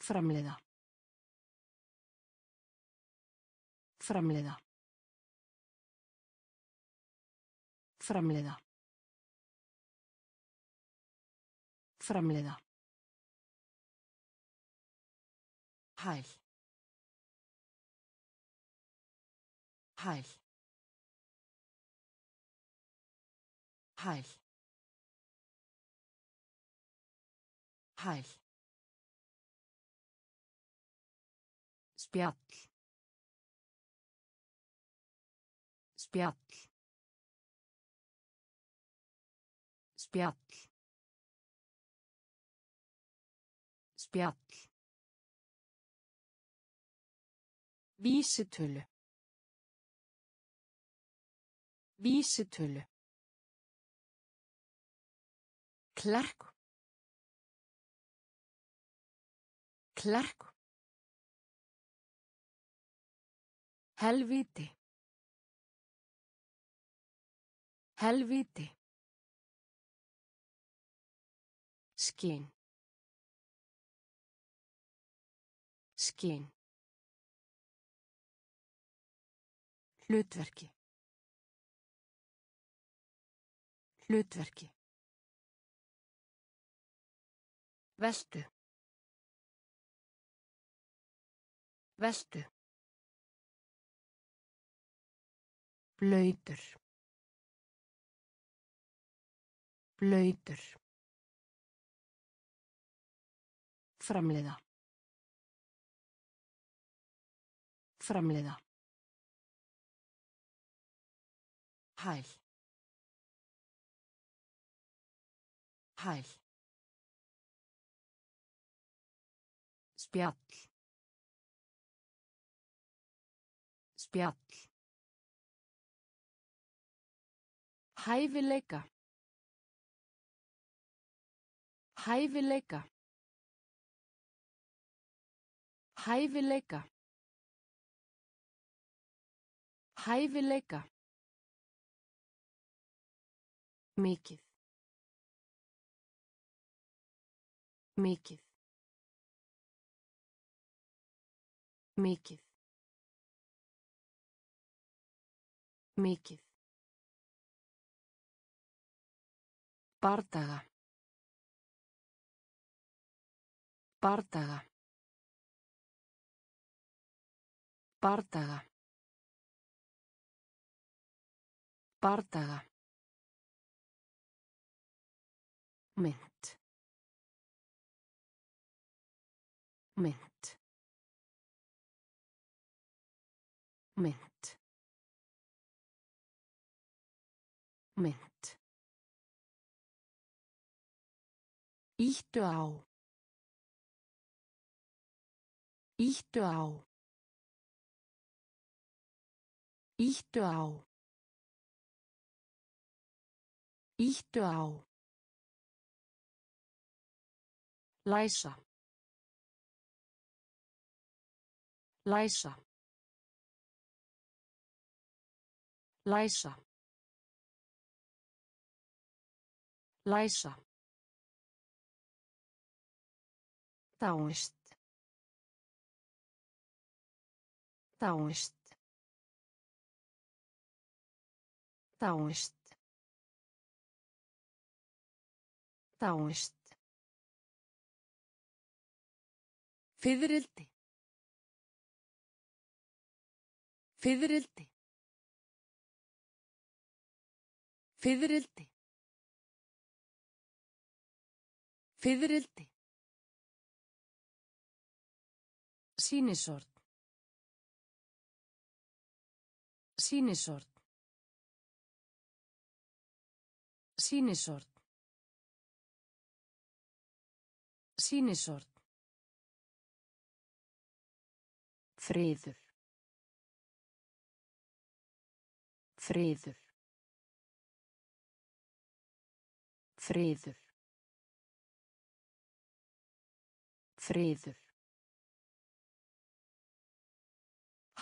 Framleiða. Framleiða. Framleiða. Framleiða. Hæl. Hæl. Hæl. Hæl. Spjall. Spjall. Spjall. Spjall. Vísitölu. Vísitölu. Klerk. Klerk. Helviti. Helviti. Skinn. Skinn. Hlutverki. Hlutverki. Veltu. Veltu. Blöytur. Blöytur. Framleiða. Framleiða. Hæl. Hæl. Spjall. Spjall. Hæfileika. Hæfileika. Hæfileika. Hæfileika. Mikið. Mikið. Mikið. Mikið. Bardaga. Bardaga. Bardaga. Bardaga. Mynd. Mynd. Mynd. Mynd. Íttu á. Íttu á. Íttu á. Íttu á. Læsa. Læsa. Læsa. Læsa. Dáist. Dáist. Dáist. Dáist. Fiðrildi. Fiðrildi. Fiðrildi. Fiðrildi. Sýnisort. Sýnisort. Sýnisort. Sýnisort. Friður. Friður. Friður. Friður.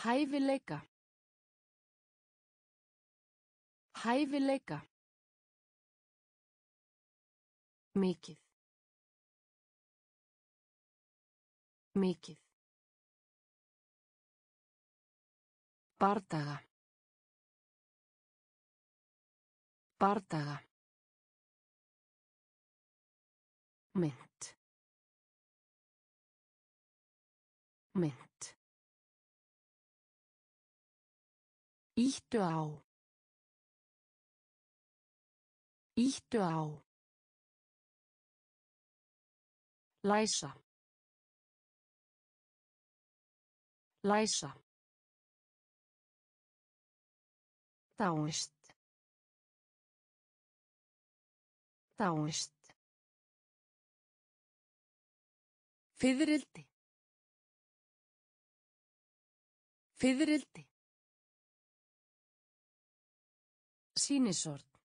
Hæfileika. Hæfileika. Mikið. Mikið. Bardaga. Bardaga. Mynd. Mynd. Íttu á. Íttu á. Læsa. Læsa. Dáist. Dáist. Fiðrildi. Fiðrildi. Sýnisort.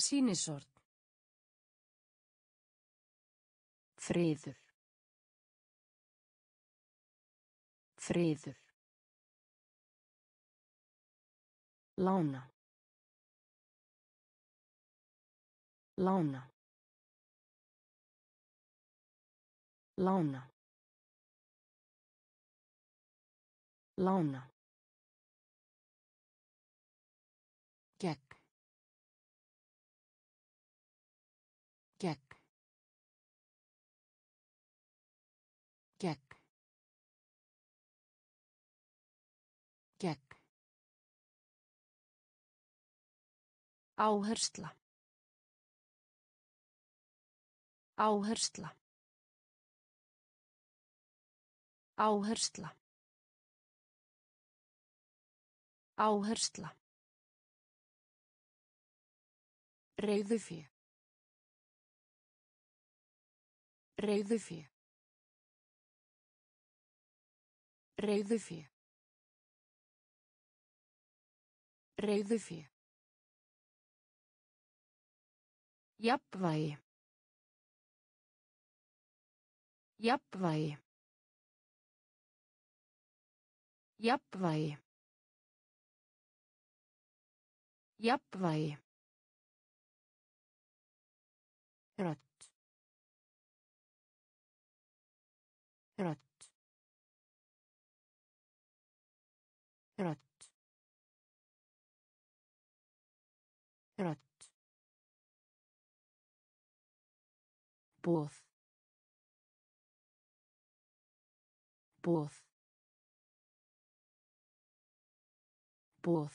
Sýnisort. Friður. Friður. Lána. Lána. Lána. Lána. Áhersla. Áhersla. Áhersla. Áhersla. Reiðufé. Reiðufé. Reiðufé. Reiðufé. Jafnvægi. Jafnvægi. Jafnvægi. Jafnvægi. Rödd. Rödd. Rödd. Rödd. Boð. Boð. Boð.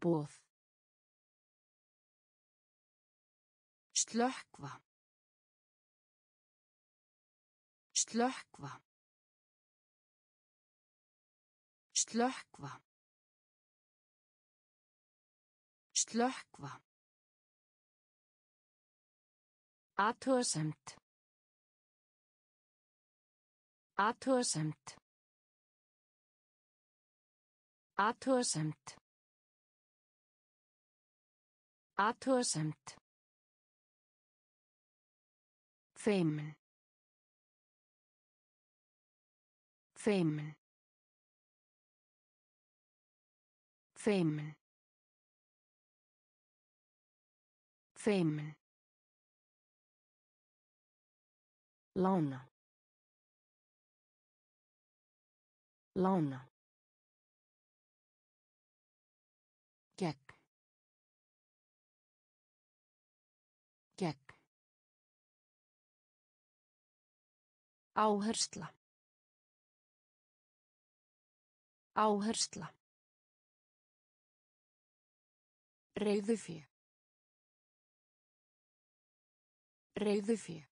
Boð. Slökkva. Slökkva. Slökkva. Slökkva. Athugasemt. Athugasemt. Athugasemt. Athugasemt. Feimin. Feimin. Feimin. Feimin. Lána. Lána. Gegn. Gegn. Áhersla. Áhersla. Reyðufé. Reyðufé.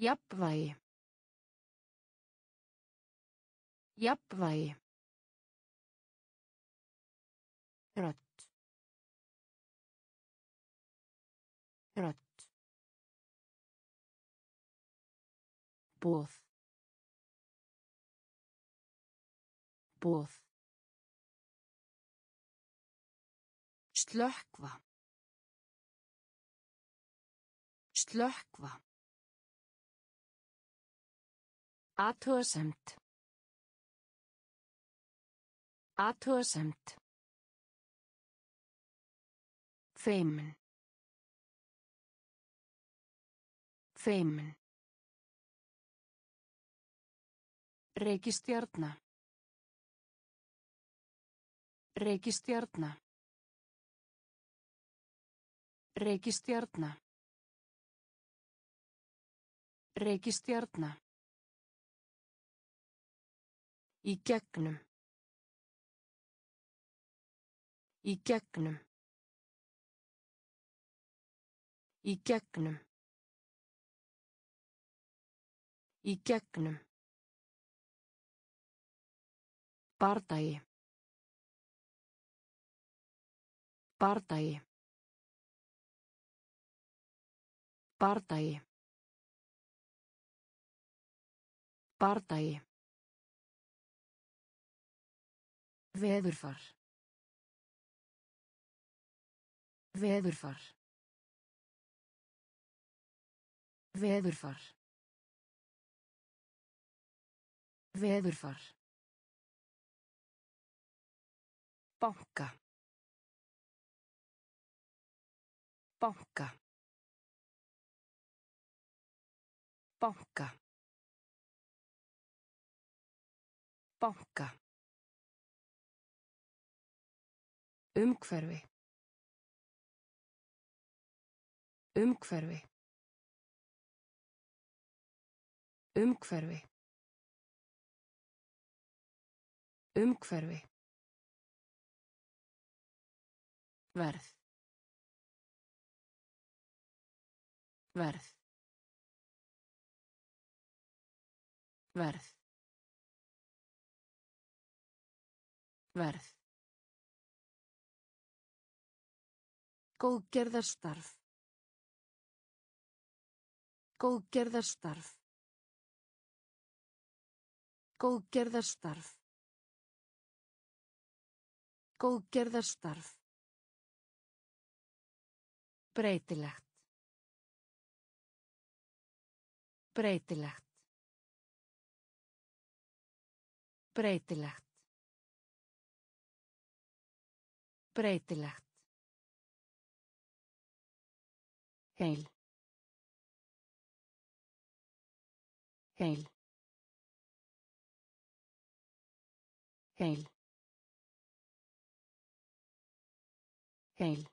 Jafnvægi. Jafnvægi. Rödd. Rödd. Boð. Boð. Slökkva. Slökkva. Athugasemt. Athugasemt. Feimin. Feimin. Reykistjarna. Reykistjarna. Reykistjarna. Reykistjarna. Í gegnum. Í gegnum. Í gegnum. Í gegnum. Bardagi. Bardagi. Bardagi. Bardagi. Veðurfar. Veðurfar. Veðurfar. Veðurfar. Banka. Banka. Banka. Banka. Umhverfi. Umhverfi. Umhverfi. Umhverfi. Verð. Verð. Verð. Verð. Góðgerðarstarf. Góðgerðarstarf. Góðgerðarstarf. Góðgerðarstarf. Breytilegt. Breytilegt. Breytilegt. Breytilegt. Heil. Heil. Heil. Heil.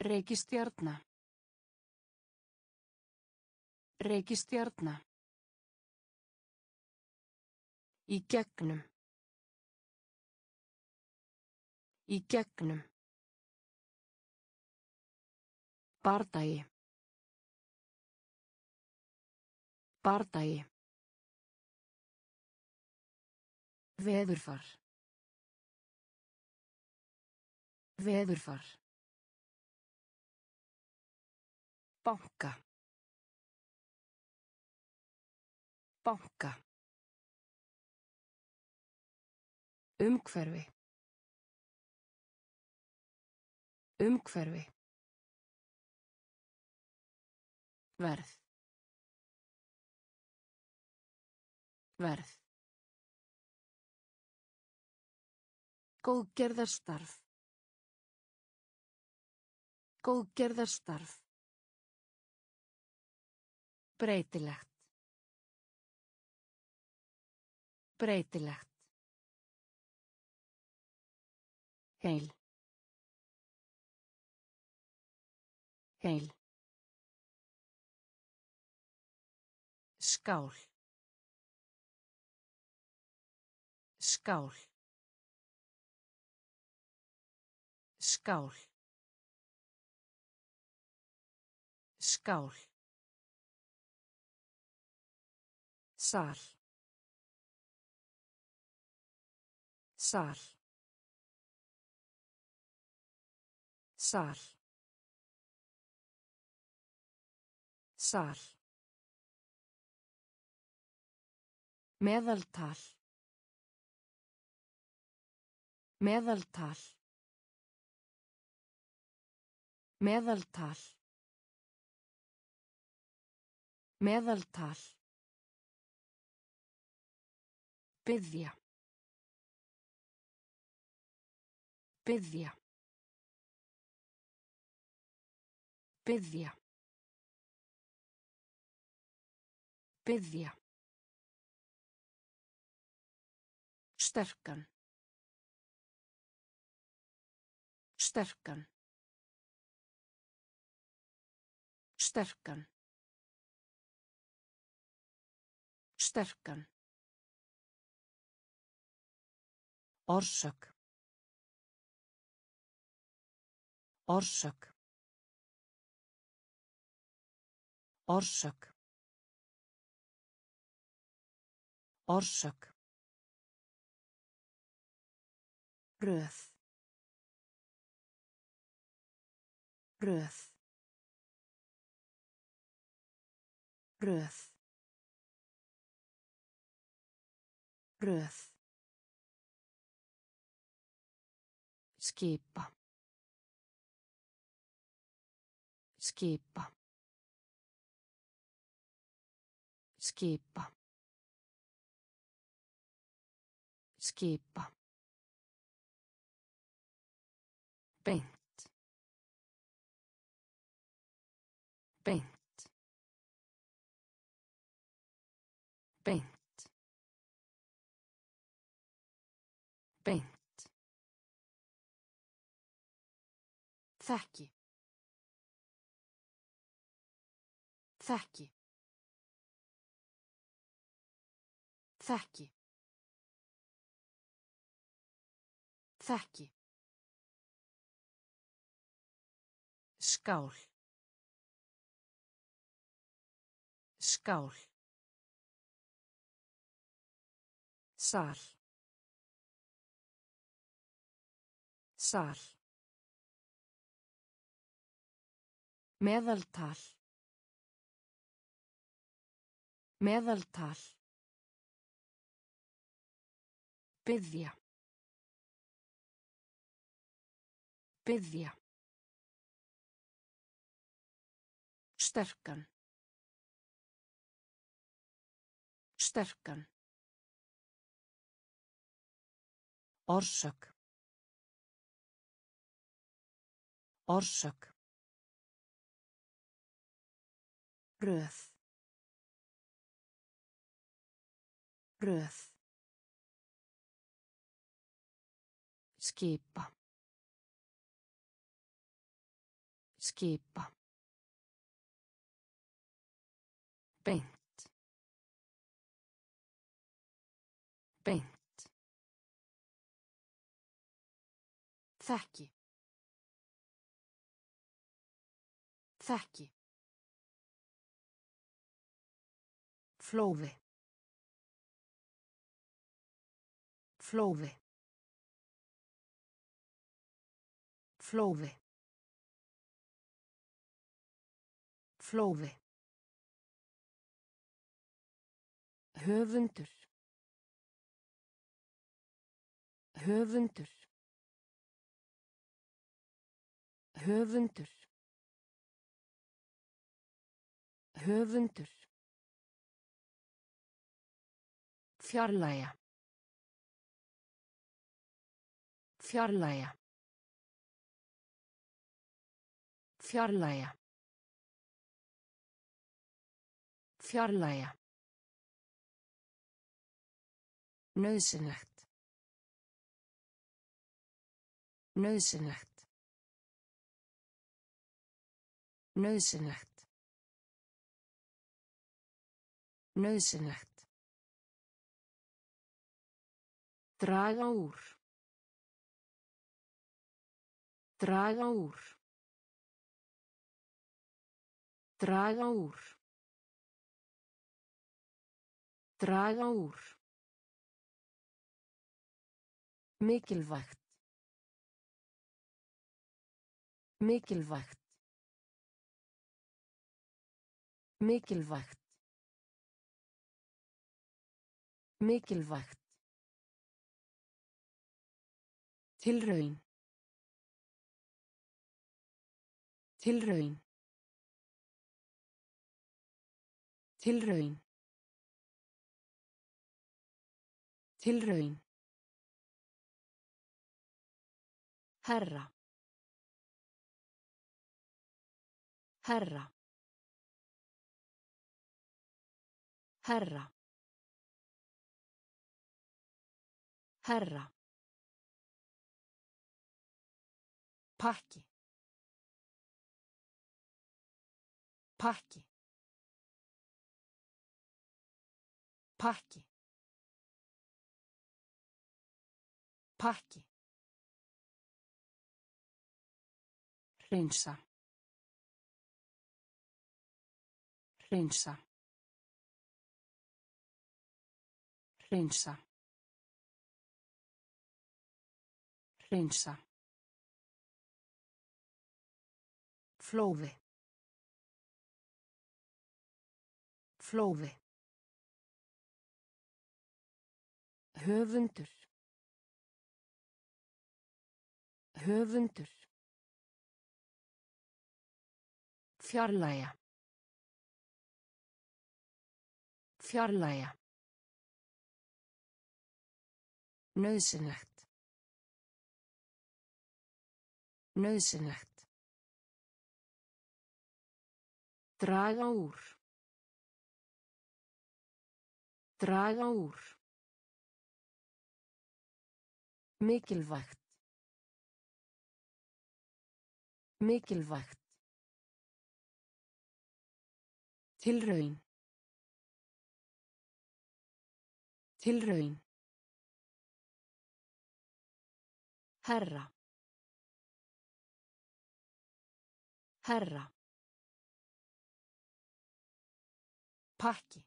Reykistjarna. Reykistjarna. Í gegnum. Í gegnum. Bardagi. Bardagi. Veðurfar. Veðurfar. Banka. Banka. Umhverfi. Umhverfi. Verð. Verð. Góðgerðarstarf. Góðgerðarstarf. Breytilegt. Breytilegt. Heil. Heil. Skál. Skál. Skál. Skál. Sal. Sal. Sal. Sal. Meðaltal. Meðaltal. Meðaltal. Meðaltal. Byðja. Byðja. Byðja. Byðja. Sterkan. Sterkan. Sterkan. Sterkan. Orsök. Orsök. Orsök. Orsök. Röð. Röð. Röð. Röð. Skipa. Skipa. Skipa. Skipa. Beint. Beint. Beint. Beint. Þekki. Þekki. Þekki. Þekki. Skál. Skál. Sal. Sal. Meðaltal. Meðaltal. Byðja. Byðja. Sterkan. Sterkan. Orsök. Orsök. Röð. Röð. Skipa. Skipa. Beint. Beint. Þekki. Þekki. Flóði. Flóði. Flóði. Flóði. Höfundur. Höfundur. Höfundur. Höfundur. Fjarlæga. Fjarlæga. Fjarlæga. Fjarlæga. Nauðsynlegt. Nauðsynlegt. Nauðsynlegt. Nauðsynlegt. Draga úr. Draga úr. Draga úr. Draga úr. Mikilvægt. Mikilvægt. Mikilvægt. Mikilvægt. Tilraun. Tilraun. Tilraun. Tilraun. Herra. Herra. Herra. Herra. Pakki. Pakki. Pakki. Pakki. Hreinsa. Hreinsa. Hreinsa. Hreinsa. Flóði. Flóði. Höfundur. Höfundur. Fjarlæga. Fjarlæga. Nauðsynlegt. Nauðsynlegt. Draga úr. Draga úr. Mikilvægt. Mikilvægt. Tilraun. Tilraun. Herra. Herra. Pakki.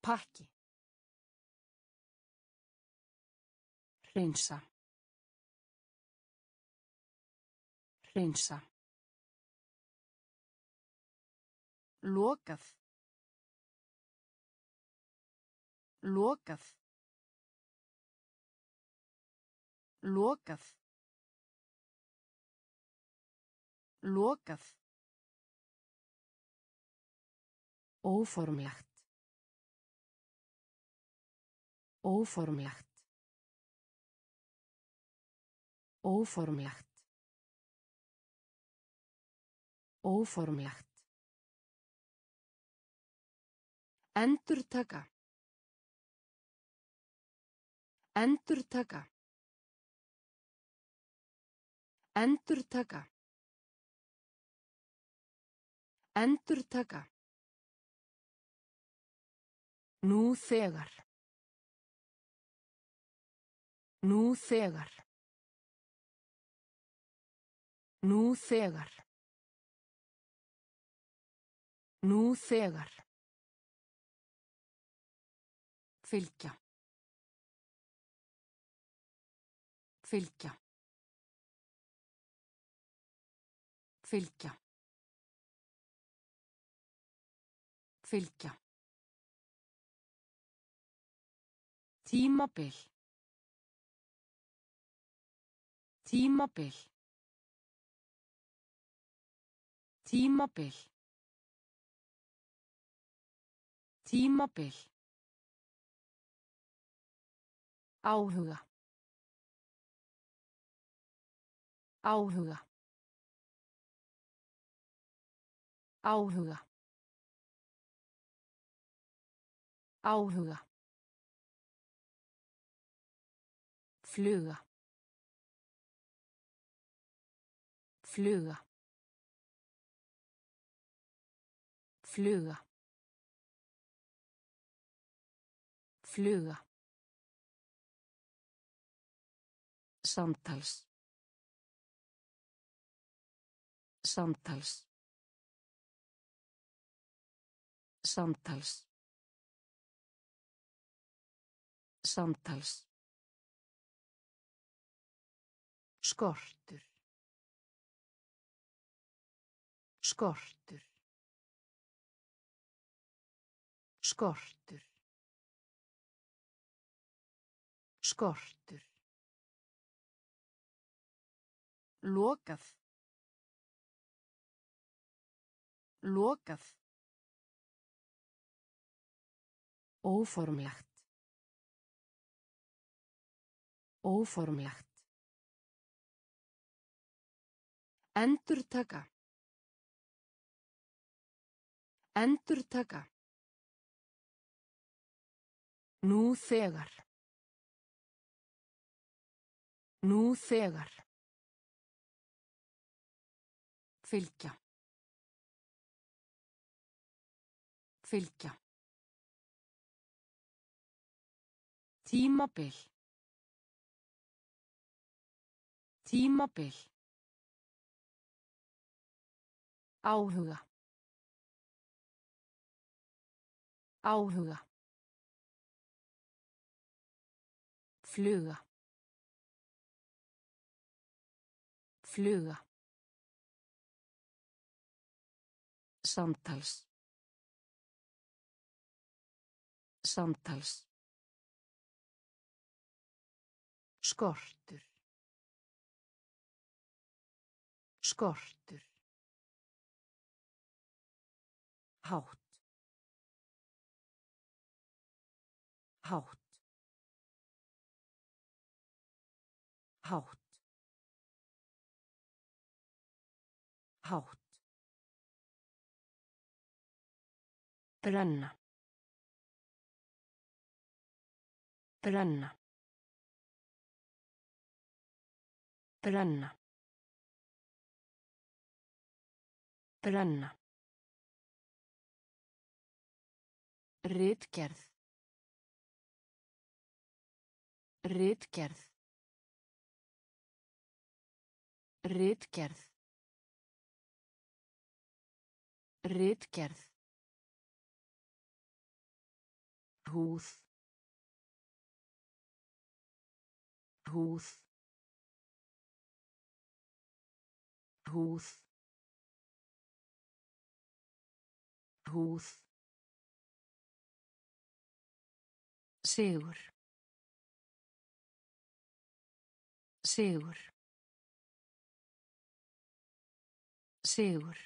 Pakki. Hreinsa. Hreinsa. Lokað. Lokað. Lokað. Lokað. Óformlegt. Óformlegt. Óformlegt. Óformlegt. Endurtaka. Endurtaka. Endurtaka. Endurtaka. Nú þegar. Nú þegar. Nú þegar. Nú þegar. Fylgja. Fylgja. Fylgja. Fylgja. Tímabil. Tímabil. Tímabil. Tímabil. Áhuga. Áhuga. Áhuga. Áhuga. Fluga. Fluga. Fluga. Fluga. Samtals. Samtals. Samtals. Samtals. Skortur. Skortur. Skortur. Skortur. Lokað. Lokað. Óformlegt. Óformlegt. Endurtaka. Endurtaka. Nú þegar. Nú þegar. Fylgja. Fylgja. Tímabil. Tímabil. Áhuga. Áhuga. Fluga. Fluga. Samtals. Samtals. Skortur. Skortur. Hátt. Hátt. Hátt. Hátt. Brenna. Brenna. Brenna. Brenna. Ritgerð. Ritgerð. Ritgerð. Ritgerð. Húð húð húð húð sigur Sigur. Sigur.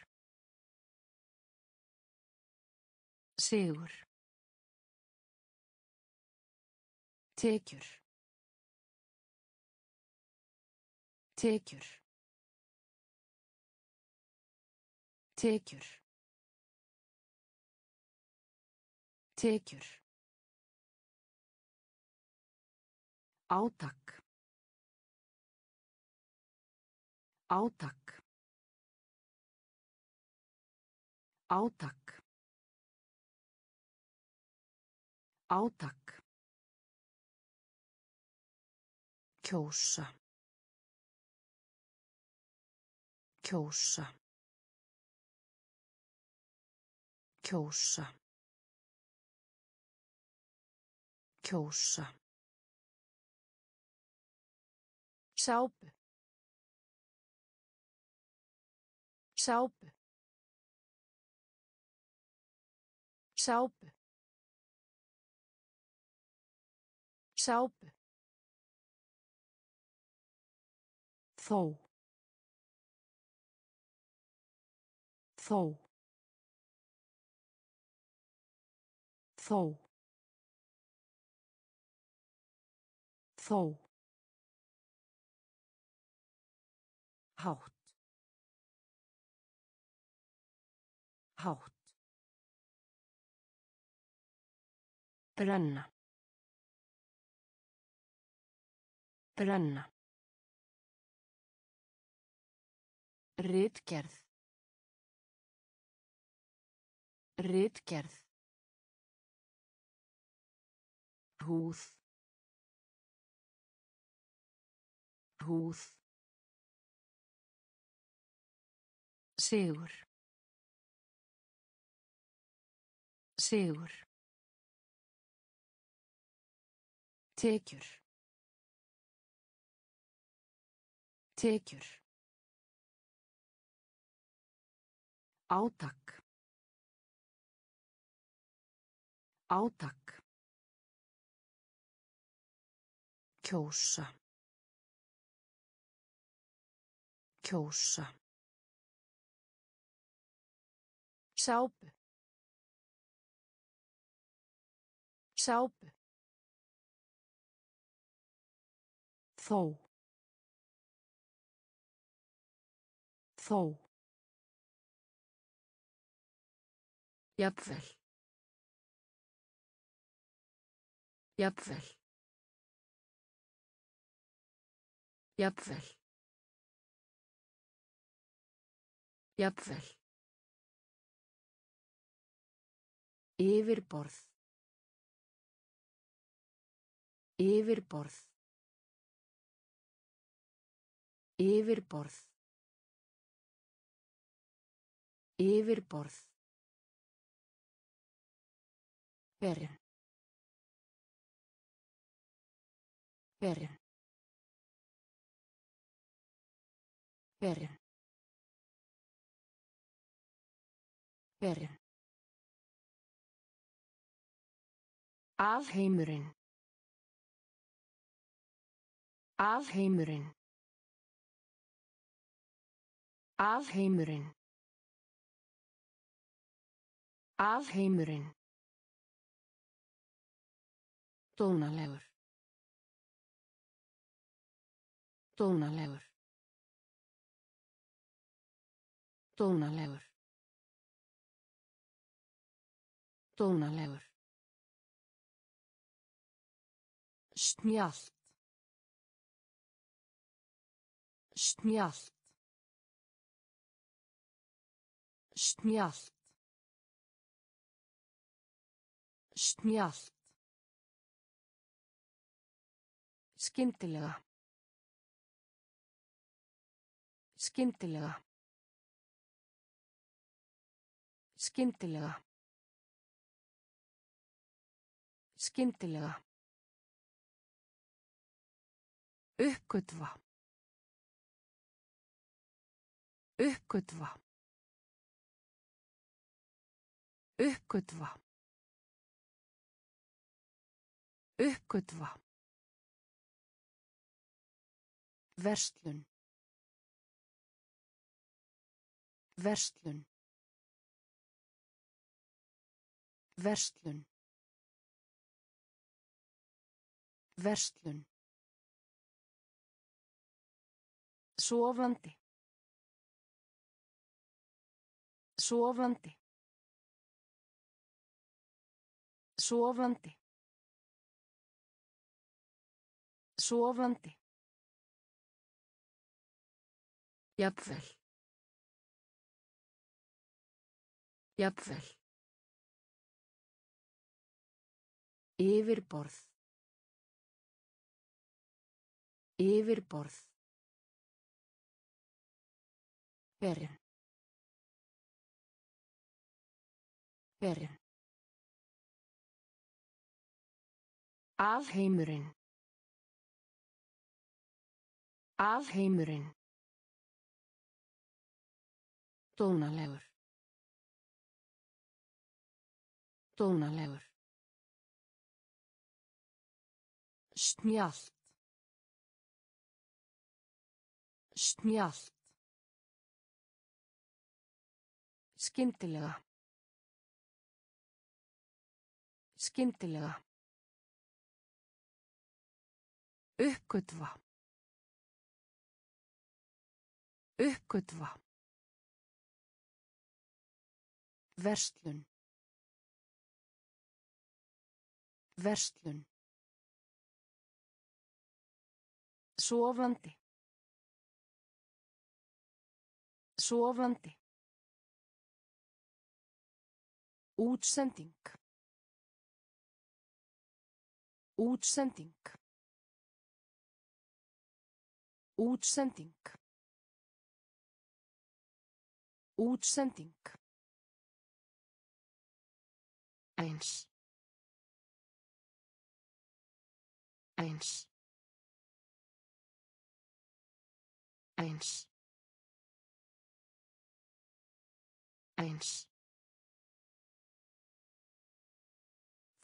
Sigur. Tekjur. Tekjur. Tekjur. Tekjur. Átak. Átak. Átak. Átak. Kjósa. Kjósa. Kjósa. Kjósa. Sápu. Sápu. Sápu. Sápu. Þó. Þó. Þó. Þó. Hátt. Hátt. Brenna. Brenna. Ritgerð. Ritgerð. Húð. Húð. Sigur. Sigur. Tekjur. Tekjur. Átak. Átak. Kjósa. Kjósa. Sápu. Sápu. Þó. Þó. Jafnvel. Jafnvel. Jafnvel. Jafnvel. Yfirborð. Yfirborð. Yfirborð. Yfirborð. Berin. Berin. Berin. Berin. Alheimurinn. Alheimurinn. Alheimurinn. Alheimurinn. Dónalegur. Dónalegur. Dónalegur. Dónalegur. Snjallt. Snjallt. Snjallt. Snjallt. Skyndilega. Skyndilega. Skyndilega. Skyndilega. Uppgötva. Uppgötva. Uppgötva. Uppgötva. Verslun. Verslun. Verslun. Verslun. Sofandi. Sofandi. Sofandi. Sofandi. Jafnvel. Jafnvel. Yfirborð. Yfirborð. Herinn. Herinn. Alheimurinn. Alheimurinn. Dónalegur. Dónalegur. Snjált. Snjált. Skyndilega. Skyndilega. Uppgötva. Uppgötva. Verslun. Verslun. Sofandi. Sofandi. Útsending. Útsending. Útsending. Útsending. Eins. Eins. Eins. Eins.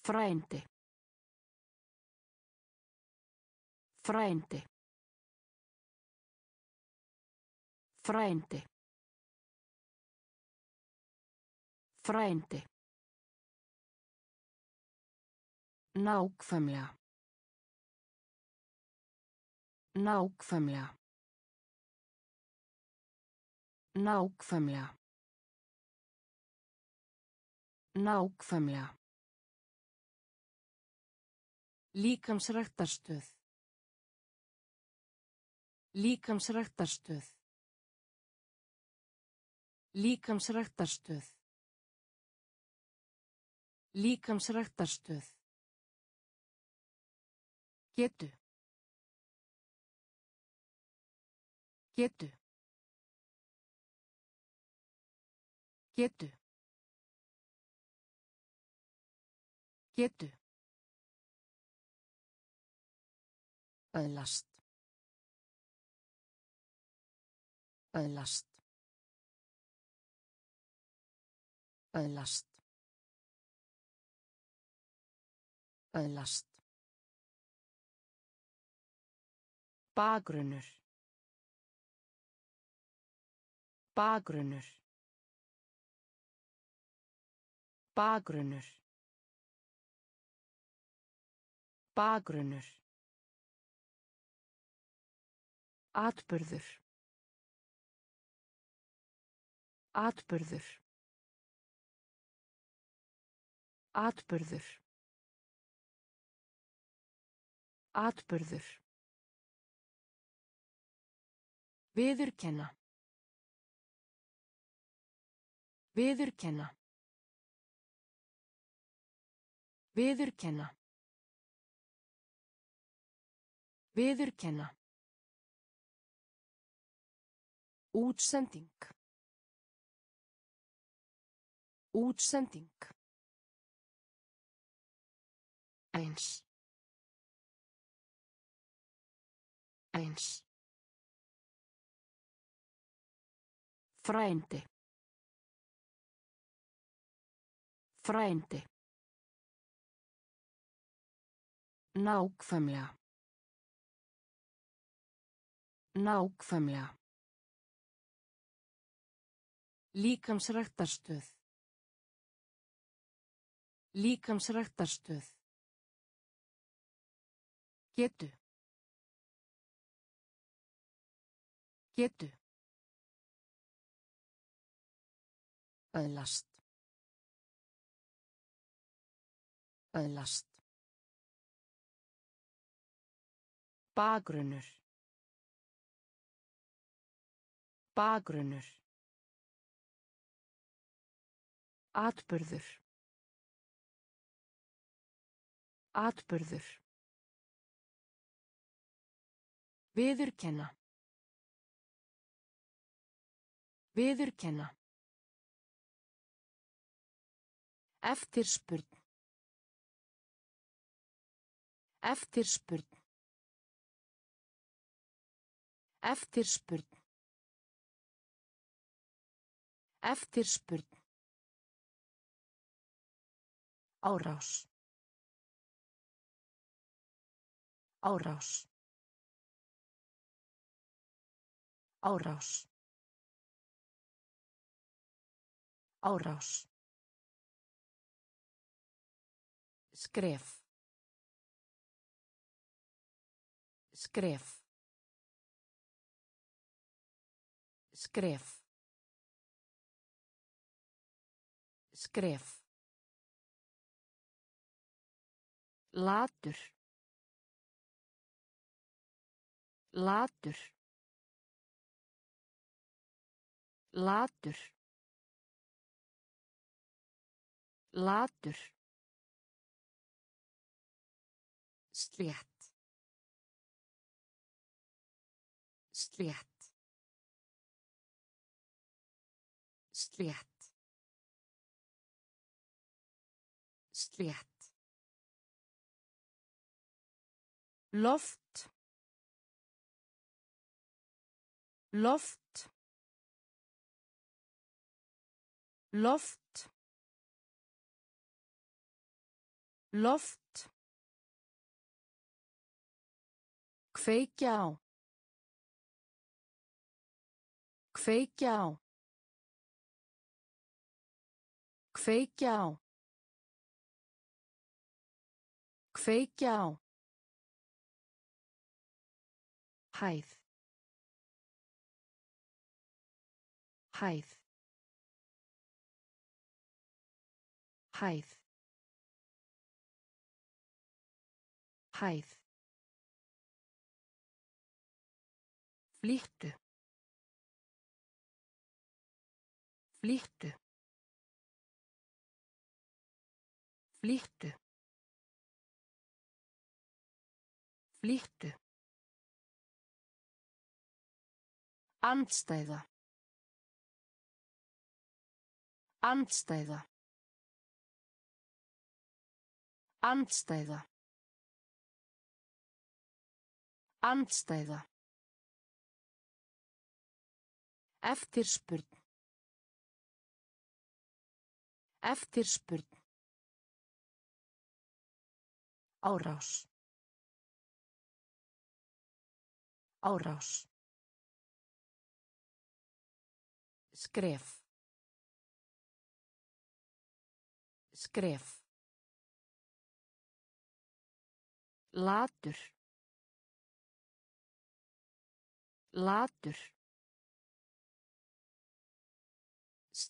Frændi. Frændi. Frændi. Frændi. Nákvæmlega. Nákvæmlega. Nákvæmlega. Nákvæmlega. Líkamsræktarstöð. Líkamsræktarstöð. Líkamsræktarstöð. Líkamsræktarstöð. Getu. Getu. Getu. Getu. Öðlast. Öðlast. Öðlast. Öðlast. Bakgrunnur. Bakgrunnur. Bakgrunnur. Bakgrunnur. Atburður. Atburður. Atburður. Atburður. Viðurkenna. Viðurkenna. Viðurkenna. Viðurkenna. Útsending. Útsending. Eins. Eins. Frændi. Frændi. Nákvæmlega. Nákvæmlega. Líkamsræktarstöð. Líkamsræktarstöð. Getu. Getu. Öðlast. Öðlast. Bakgrunnur. Bakgrunnur. Atburður. Atburður. Viðurkenna. Viðurkenna. Eftirspurn. Eftirspurn. Eftirspurn. Eftirspurn. Árás. Árás. Árás. Árás. Skref. Skref. Skref. Skref. Latur. Latur. Latur. Latur. Slétt. Slétt. Slétt. Slétt. Loft. Loft. Loft. Loft. Kveikja á. Kveikja á. Kveikja á. Kveikja á. Hæð. Hæð. Hæð. Hæð. Flýttu. Flýttu. Flýttu. Flýttu. Andstæða. Andstæða. Andstæða. Andstæða. Eftirspurn. Eftirspurn. Árás. Árás. Skref. Skref. Latur. Latur.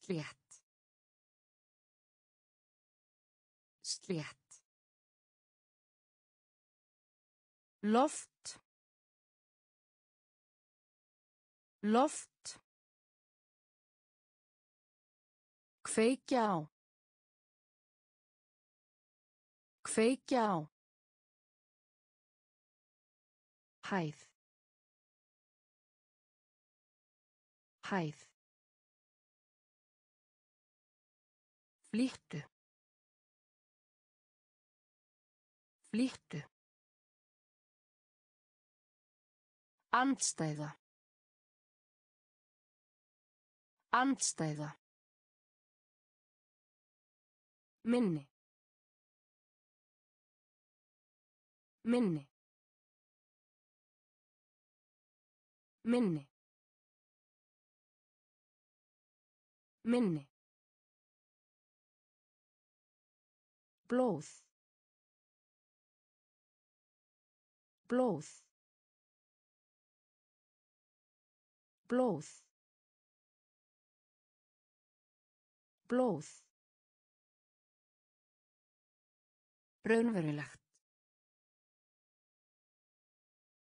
Slétt. Slétt. Loft. Loft. Kveikja á. Kveikja á. Hæð. Hæð. Flýttu. Flýttu. Andstæða. Andstæða. Minni. Minni. minni minni blóð. Blóð. Blóð. Blóð. Raunverulegt.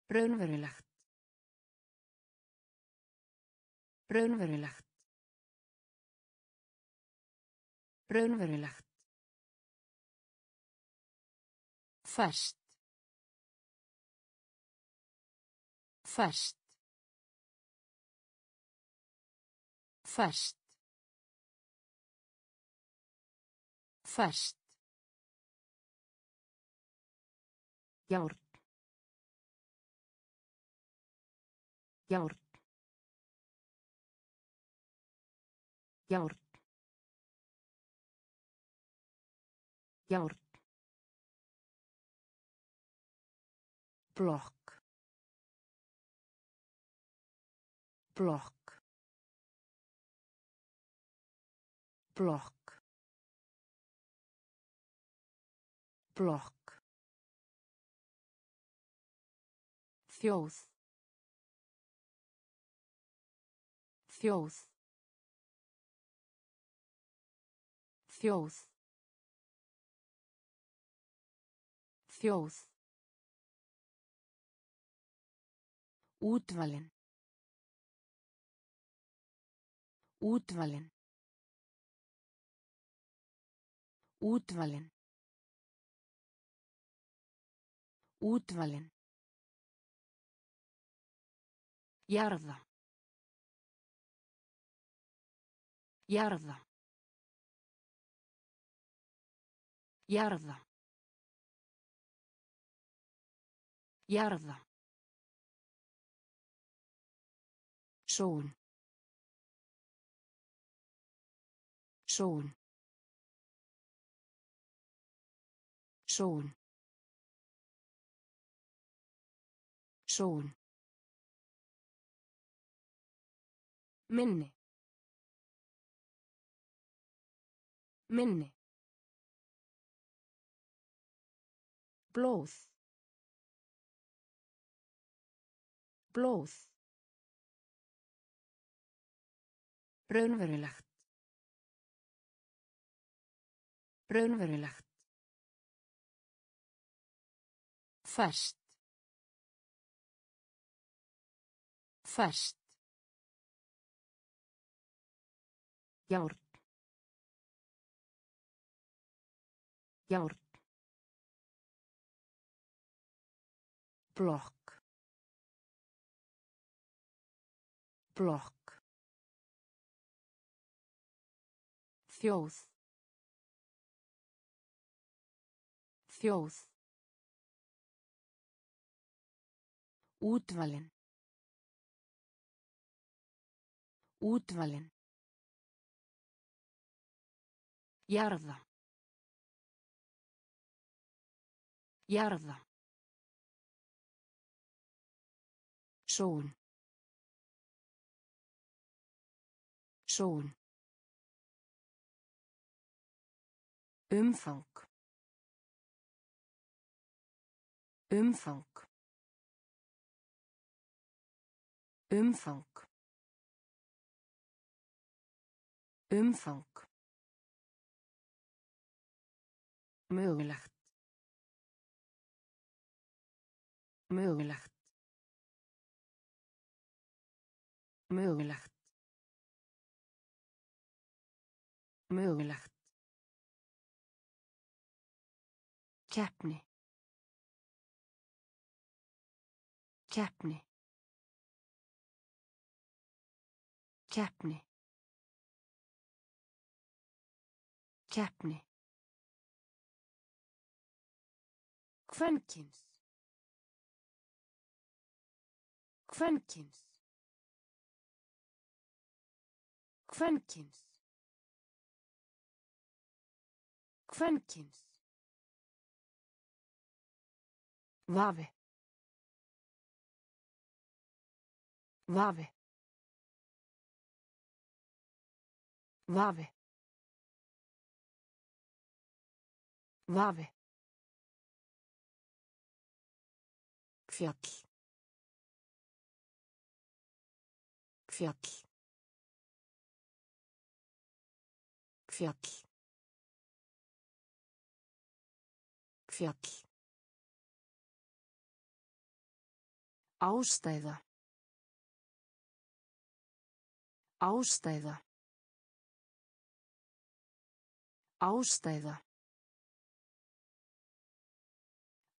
Raunverulegt. Raunverulegt. Raunverulegt Ferskt. Ferskt. Ferskt. Ferskt. Járn. Járn. Járn. Járn. Blokk. Blokk. Blokk. Blokk. Þjóð þjóð þjóð þjóð Útvalin. Útvalin. Útvalin. Útvalin. Jarða. Jarða. Jarða. Jarða. Sól. Sól. Sól. Sól. Minni. Minni. Blóð. Blóð. Raunverulegt. Raunverulegt. Ferskt. Ferskt. Járn. Járn. Blokk. Blokk. Þjóð. Þjóð. Útvalin. Útvalin. Jarða. Jarða. Sól. Sól. Umfang. Umfang. Umfang. Umfang. Mögulegt. Mögulegt. Mögulegt. Mögulegt. Keppni. Keppni. Keppni. Keppni. Kvenkins. Kvenkins. Kvenkins. Kvenkins. Vafi. Vafi. Vafi. Vafi. Fjall. Fjall. Fjall. Fjall. Ástæða. Ástæða. Ástæða.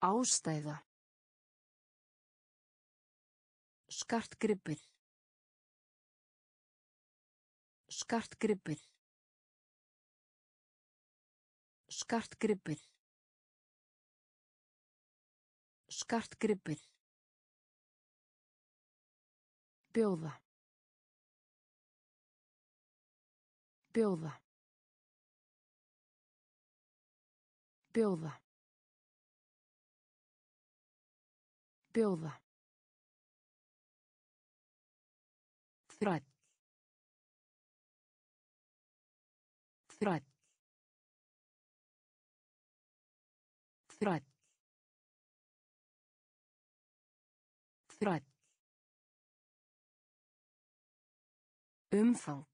Ástæða. Skartgripir. Skartgripir. Skartgripir. Skartgripir. Bjóða. Bjóða. Bjóða. Bjóða. Þræll. Þræll. Þræll. Þræll. Umfang.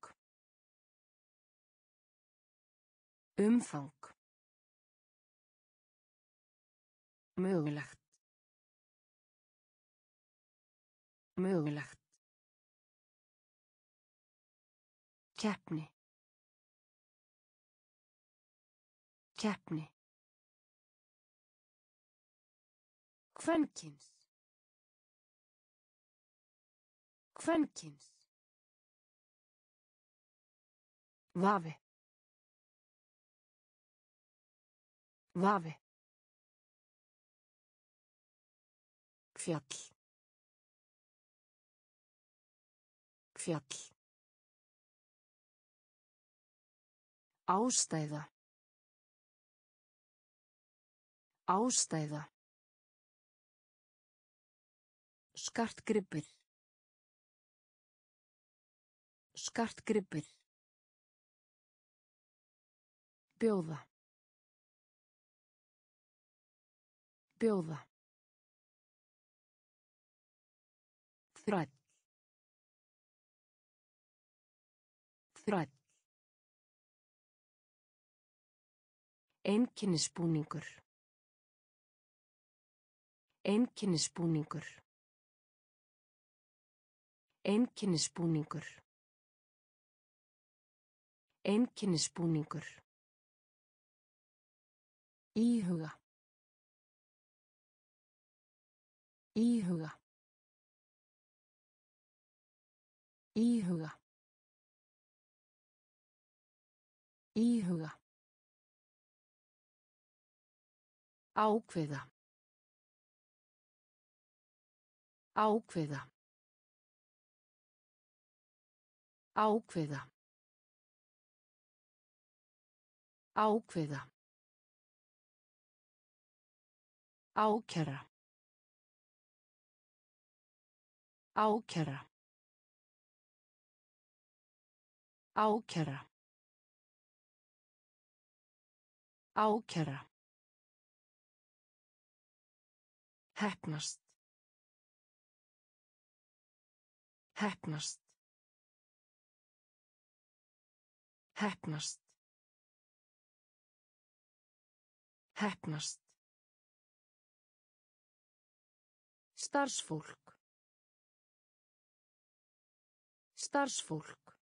Umfang. Mögulegt. Mögulegt. Keppni. Keppni. Kvenkins. Kvenkins. Vafi. Vafi. Fjall. Fjall. Ástæða. Ástæða. Skartgripir. Skartgripir. Bjóða. Bjóða. Þræll. Þræll. Einkennisbúningur. Einkennisbúningur. Einkennisbúningur. Einkennisbúningur. Íhuga. Íhuga. Íhuga. Íhuga. Ákveða. Ákveða. Ákveða. Ákveða. Ákæra. Ákæra. Ákæra. Ákæra. Heppnast. Heppnast. Heppnast. Heppnast. Starfsfólk. Starfsfólk.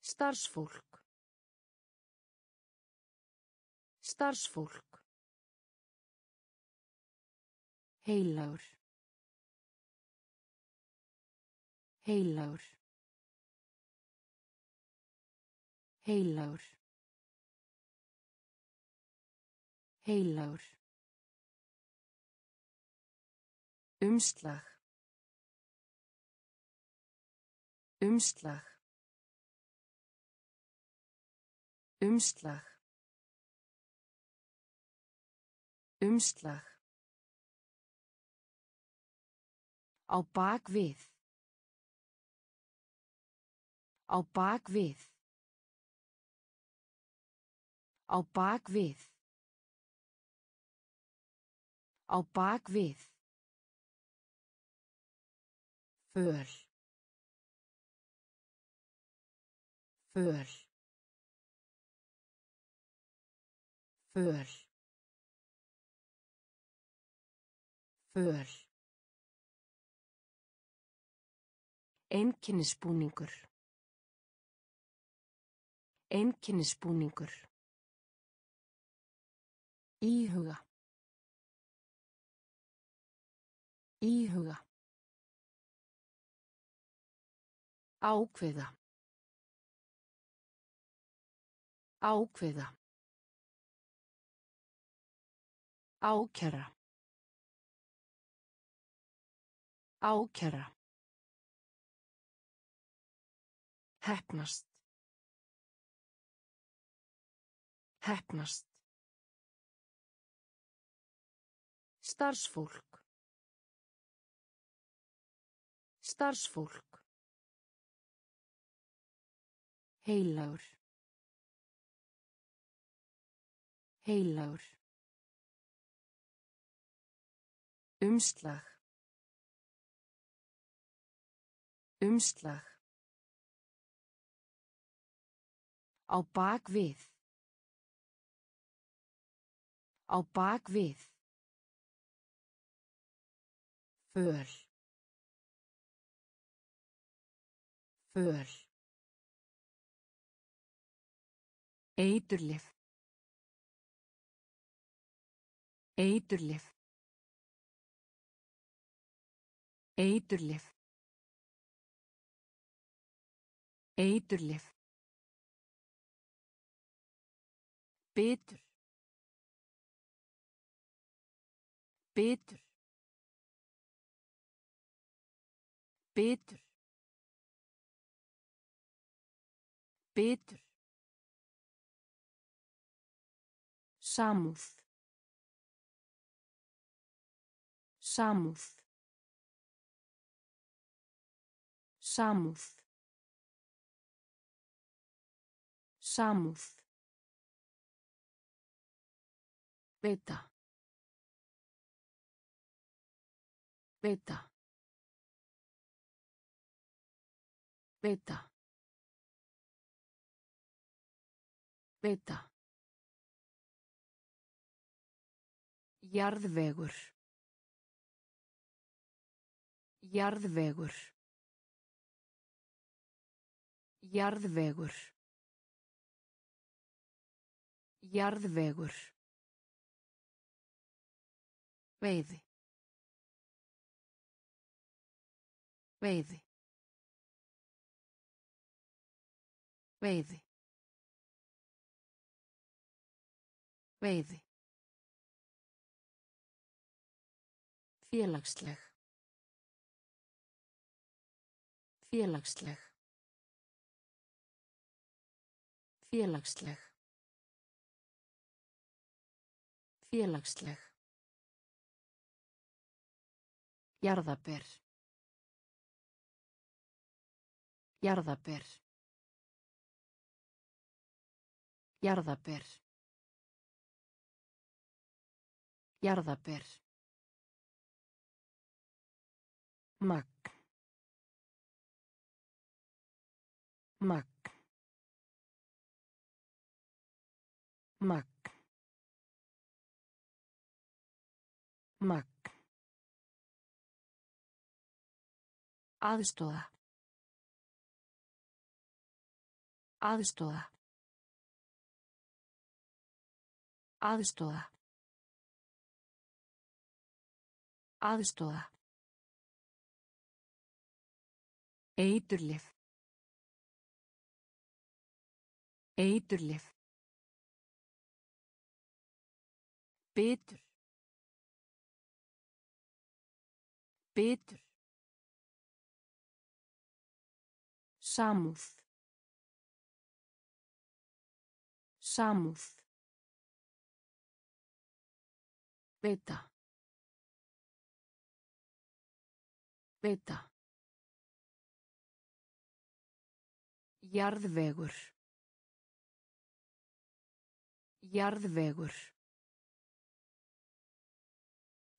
Starfsfólk. Starfsfólk. Heilagur. Heilagur. Heilagur. Heilagur. Umslag. Umslag. Umslag. Umslag. Á bak við. Á bak við. Á bak við. Á bak við. Föl. Föl. Föl. Föl. Einkennisbúningur. Einkennisbúningur. Íhuga. Íhuga. Ákveða. Ákveða. Ákjara. Ákjara. Hefnast. Hefnast. Starfsfólk. Starfsfólk. Heilagur. Heilagur. Umslag. Umslag. Á bak við. Á bak við. Föl. Föl. Eiturlif. Eiturlif. Eiturlif. Eiturlif. Bitur. Bitur. Bitur. Bitur. Samúð. Samúð. Samúð. Samúð. Beta. Beta. Beta. Beta. Jarðvegur. Jarðvegur. Jarðvegur. Jarðvegur. Veiði. Veiði. Veiði. Veiði. Félagsleg. Félagsleg. Félagsleg. Félagsleg. Jarðaber. Jarðaber. Jarðaber. Jarðaber. Magg. Magg. Magg. Magg. Aðstóða. Aðstóða. Aðstóða. Aðstóða. Eiturlif. Eiturlif. Bitur. Bitur. Samúð. Samúð. Beta. Beita. Jarðvegur. Jarðvegur.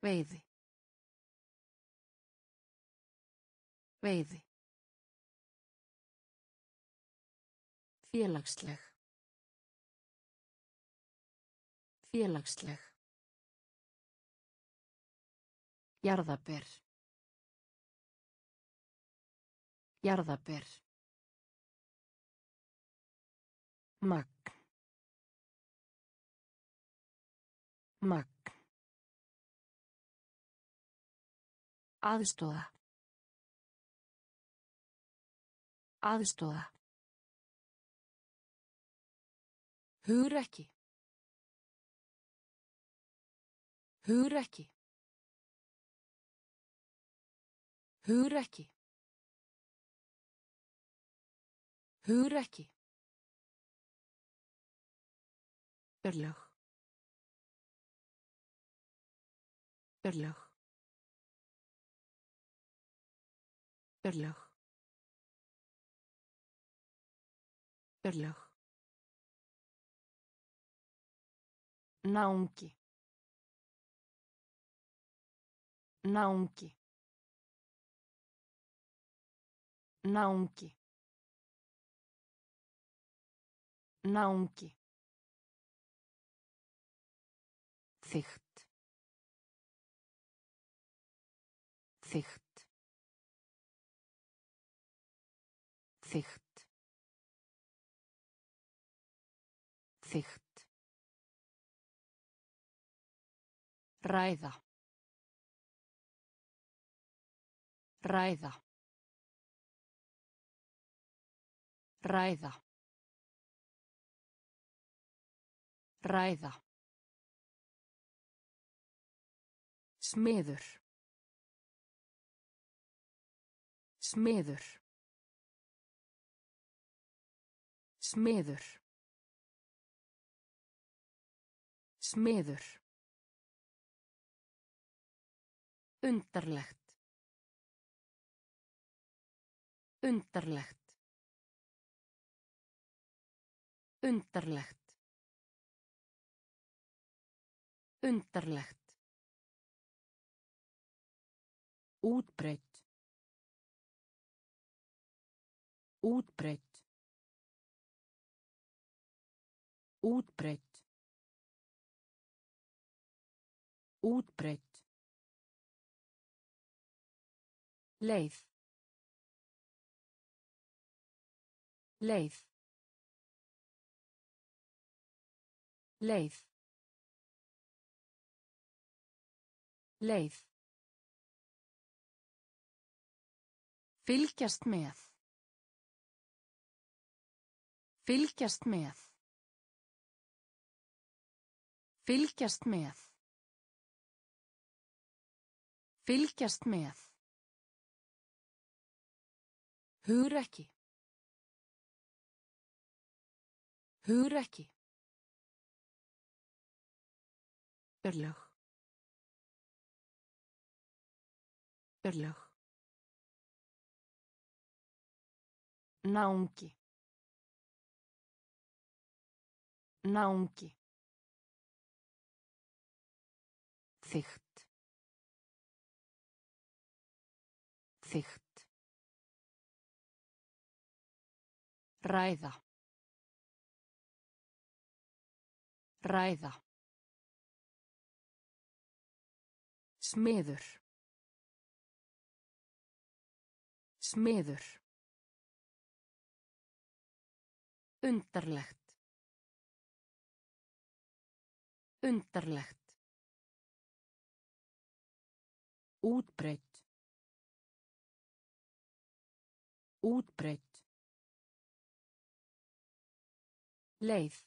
Veiði. Veiði. Félagsleg. Félagsleg. Jarðaber. Jarðaber. Magg. Magg. Aðstóða. Aðstóða. Hugrekki. Hugrekki. Hugrekki. Hugrekki. Örlög. Örlög. Örlög. Örlög. Náungi. Náungi. Náungi. Náungi. Þygt. Þygt. Þygt. Þygt. Ræða. Ræða. Ræða. Ræða. Smiður. Smiður. Smiður. Smiður. Undarlegt. Undarlegt. Undarlegt. Undarlegt. Útbreytt. Útbreytt. Útbreytt. Útbreytt. Leið. Leið. Leið. Leið. Fylgjast með. Fylgjast með. Fylgjast með. Fylgjast með. Hugrekki. Hugrekki. Örlög. Örlög. Náungi. Náungi. Þygt. Þygt. Ræða. Ræða. Smiður. Smiður. Undarlegt. Undarlegt. Útbreytt. Útbreytt. Leið.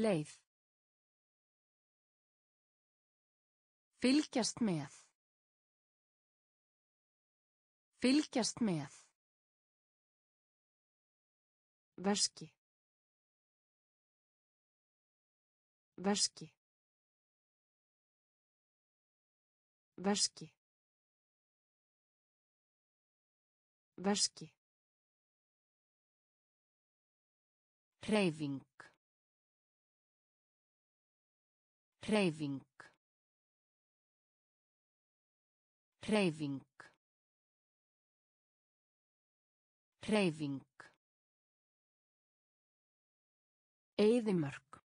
Leið. Fylgjast með. Fylgjast með. Verski. Verski. Veski. Veski. Hreyfing. Hreyfing. Hreyfing. Hreyfing. Eyðimörk.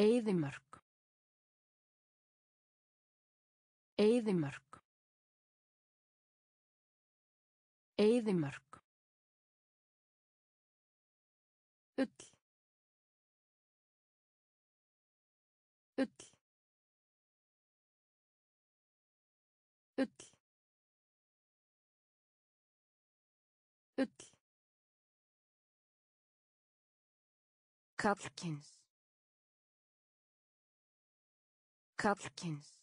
Eyðimörk. Eyðimörk. Eyðimörk. Kallkins. Kallkins.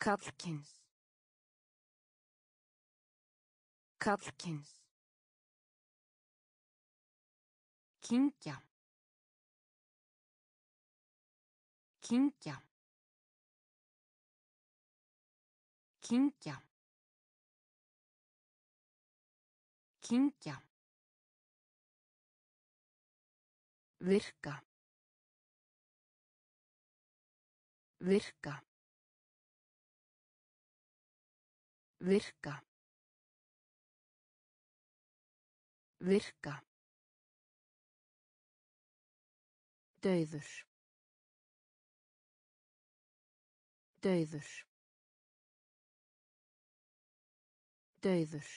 Kallkins. Kallkins. Kyngja. Kyngja. Kyngja. Kyngja. Virka. Virka. Virka. Virka. Dauður. Dauður. Dauður.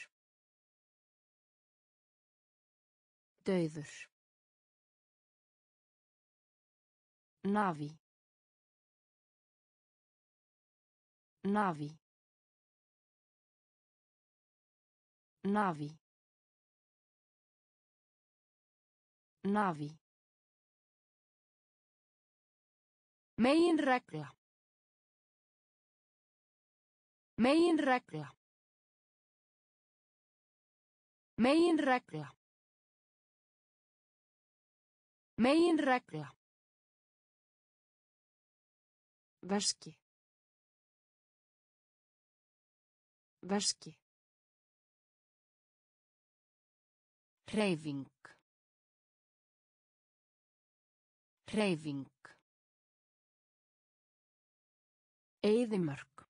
Dauður. Navi. Navi. Navi. Navi. Megin regla. Megin regla. Megin regla. Megin regla. Veski. Veski. Hreyfing. Hreyfing. Eyðimörk.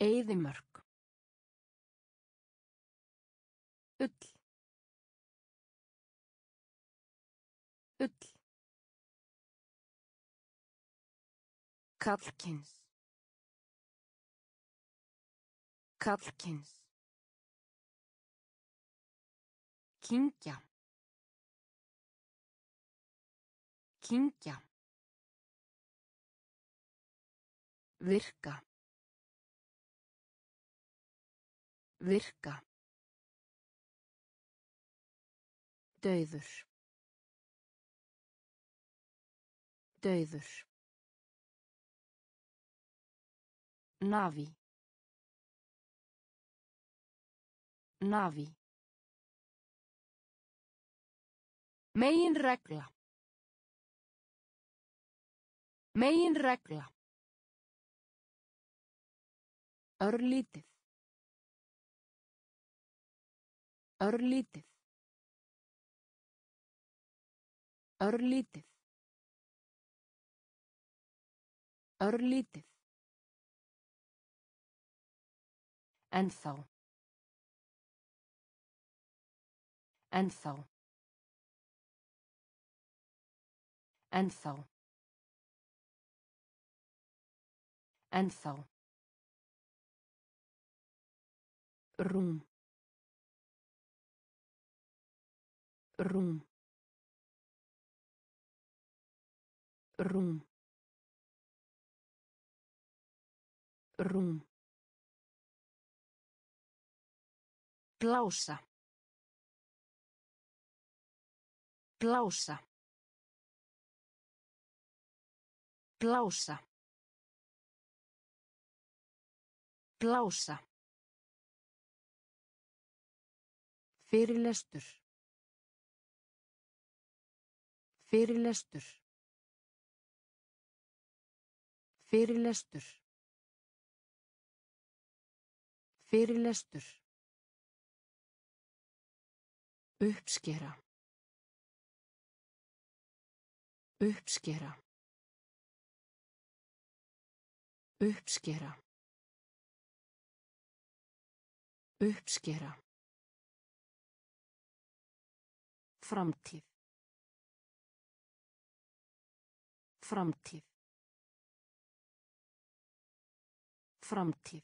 Eyðimörk. Kallkins. Kallkins. Kyngja. Kyngja. Virka. Virka. Dauður. Dauður. Navi. Navi. Megin regla. Megin regla. Örlítið. Örlítið. Örlítið. Örlítið. En þá. En þá. En þá. En þá. Rúm. Rúm. Rúm. Rúm. Blása. Blása. Blása. Blása. Fyrirlestur. Fyrirlestur. Fyrirlestur. Fyrirlestur. Uppskera. Uppskera. Uppskera. Uppskera. Framtíð. Framtíð. Framtíð.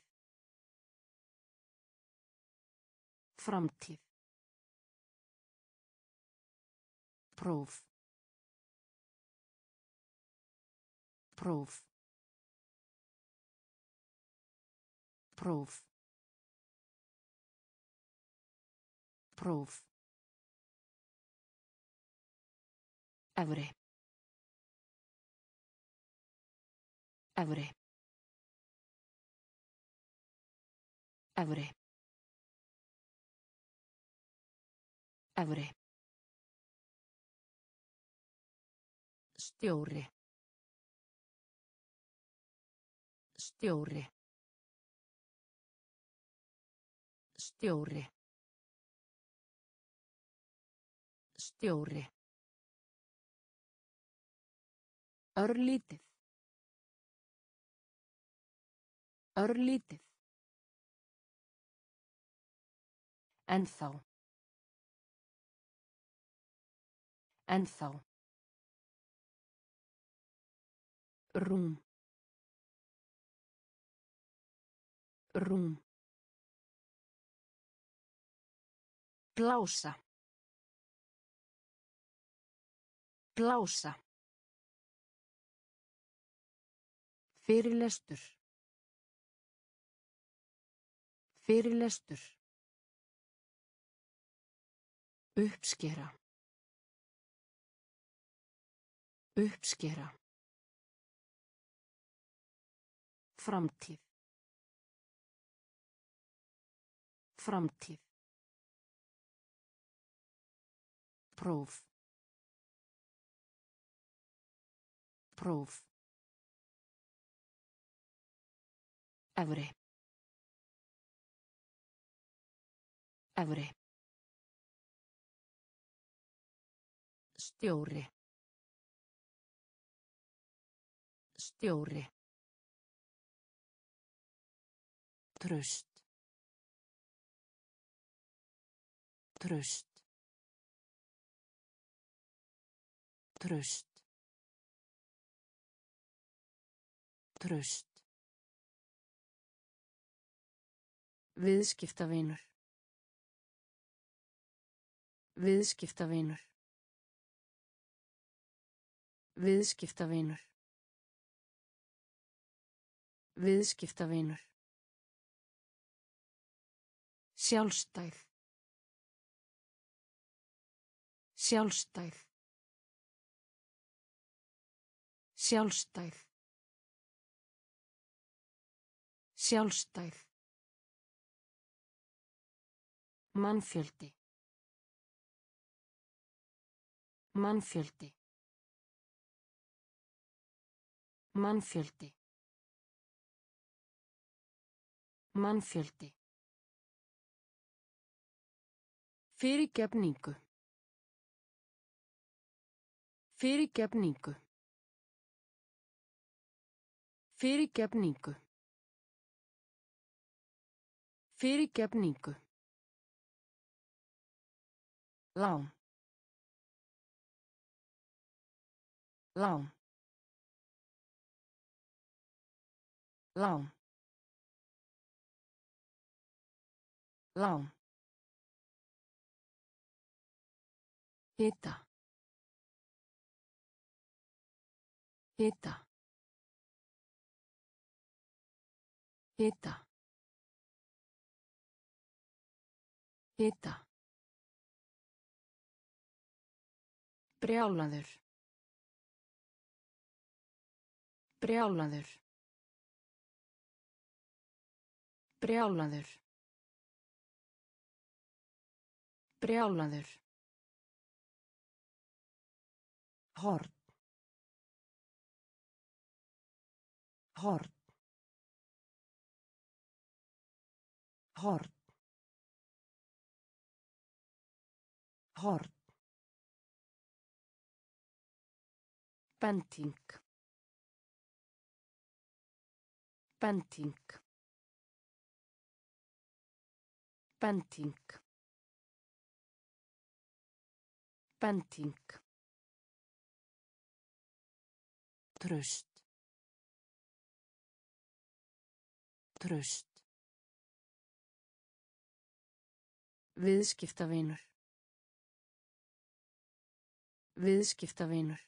Framtíð. Próf. Próf. Próf. Próf. Efri. Efri. Efri. Efri. Stjóri. Stjóri. Stjóri. Stjóri. Örlítið. Örlítið. En þá. En þá. Rúm. Rúm. Blása. Blása. Fyrirlestur. Fyrirlestur. Uppskera. Uppskera. Framtíð. Framtíð. Próf. Próf. Efri. Efri. Stjóri. Stjóri. Tröst. Tröst. Tröst. Tröst. Viðskiptavinur. Viðskiptavinur. Viðskiptavinur. Viðskiptavinur. Sjálfstæð. Sjálfstæð. Sjálfstæð. Sjálfstæð. Mannfjöldi. Mannfjöldi. Mannfjöldi. Mannfjöldi. Fyrirgefningu. Fyrirgefningu. Fyrirgefningu. Fyrirgefningu. Lán. Lán. Lán. Lán. Hita. Hita. Hita. Hita. Brjálaður. Brjálaður. Brjálaður. Brjálaður. Horn. Horn. Horn. Horn. Bending. Bending. Bending. Bending. Tröst. Tröst. Viðskiptavinur. Viðskiptavinur.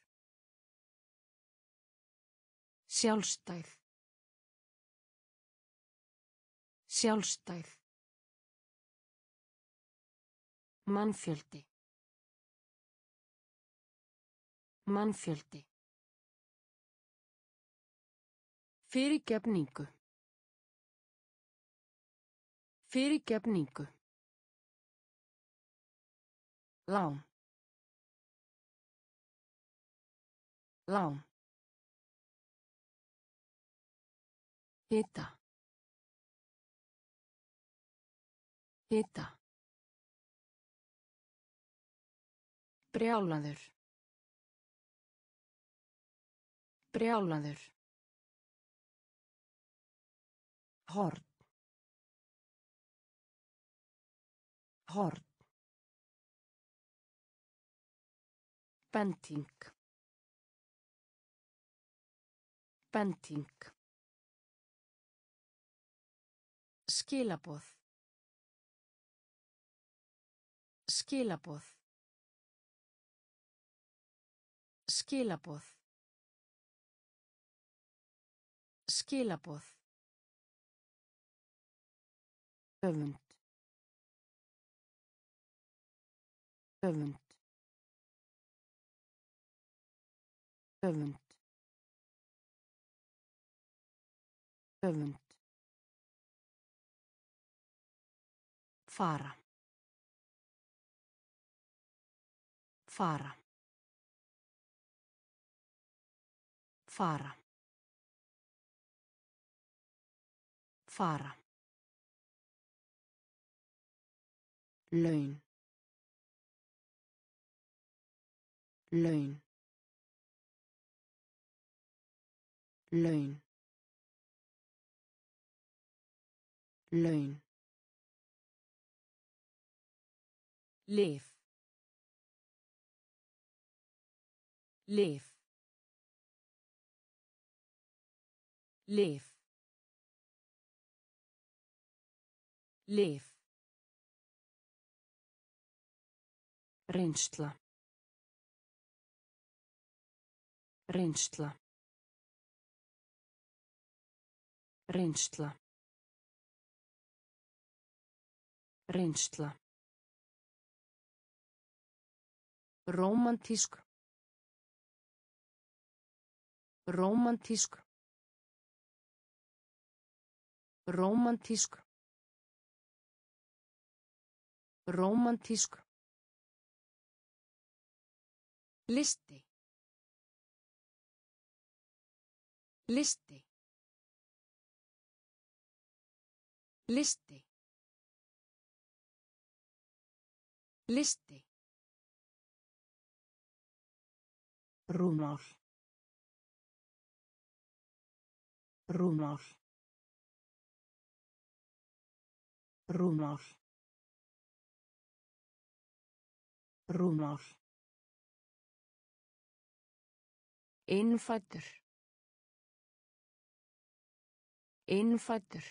Sjálfstæð. Sjálfstæð. Mannfjöldi. Mannfjöldi. Fyrirgefningu. Fyrirgefningu. Lán. Lán. Hita. Hita. Brjálaður. Brjálaður. Horn. Horn. Bending. Bending. Skilaboð. Skilaboð. Skilaboð. Skilaboð. Öfund. Öfund. Öfund. Öfund. Fara. Fara. Fara. Fara. Laun. Laun. Laun. Laun. Lif. Lif. Lif. Lif. Reynsla. Reynsla. Reynsla. Reynsla. Rómantísk. Rómantísk. Rómantísk. Rómantísk. Listi. Listi. Listi. Listi. Rúmál. Rúmál. Rúmál. Rúmál. Innfættur. Innfættur.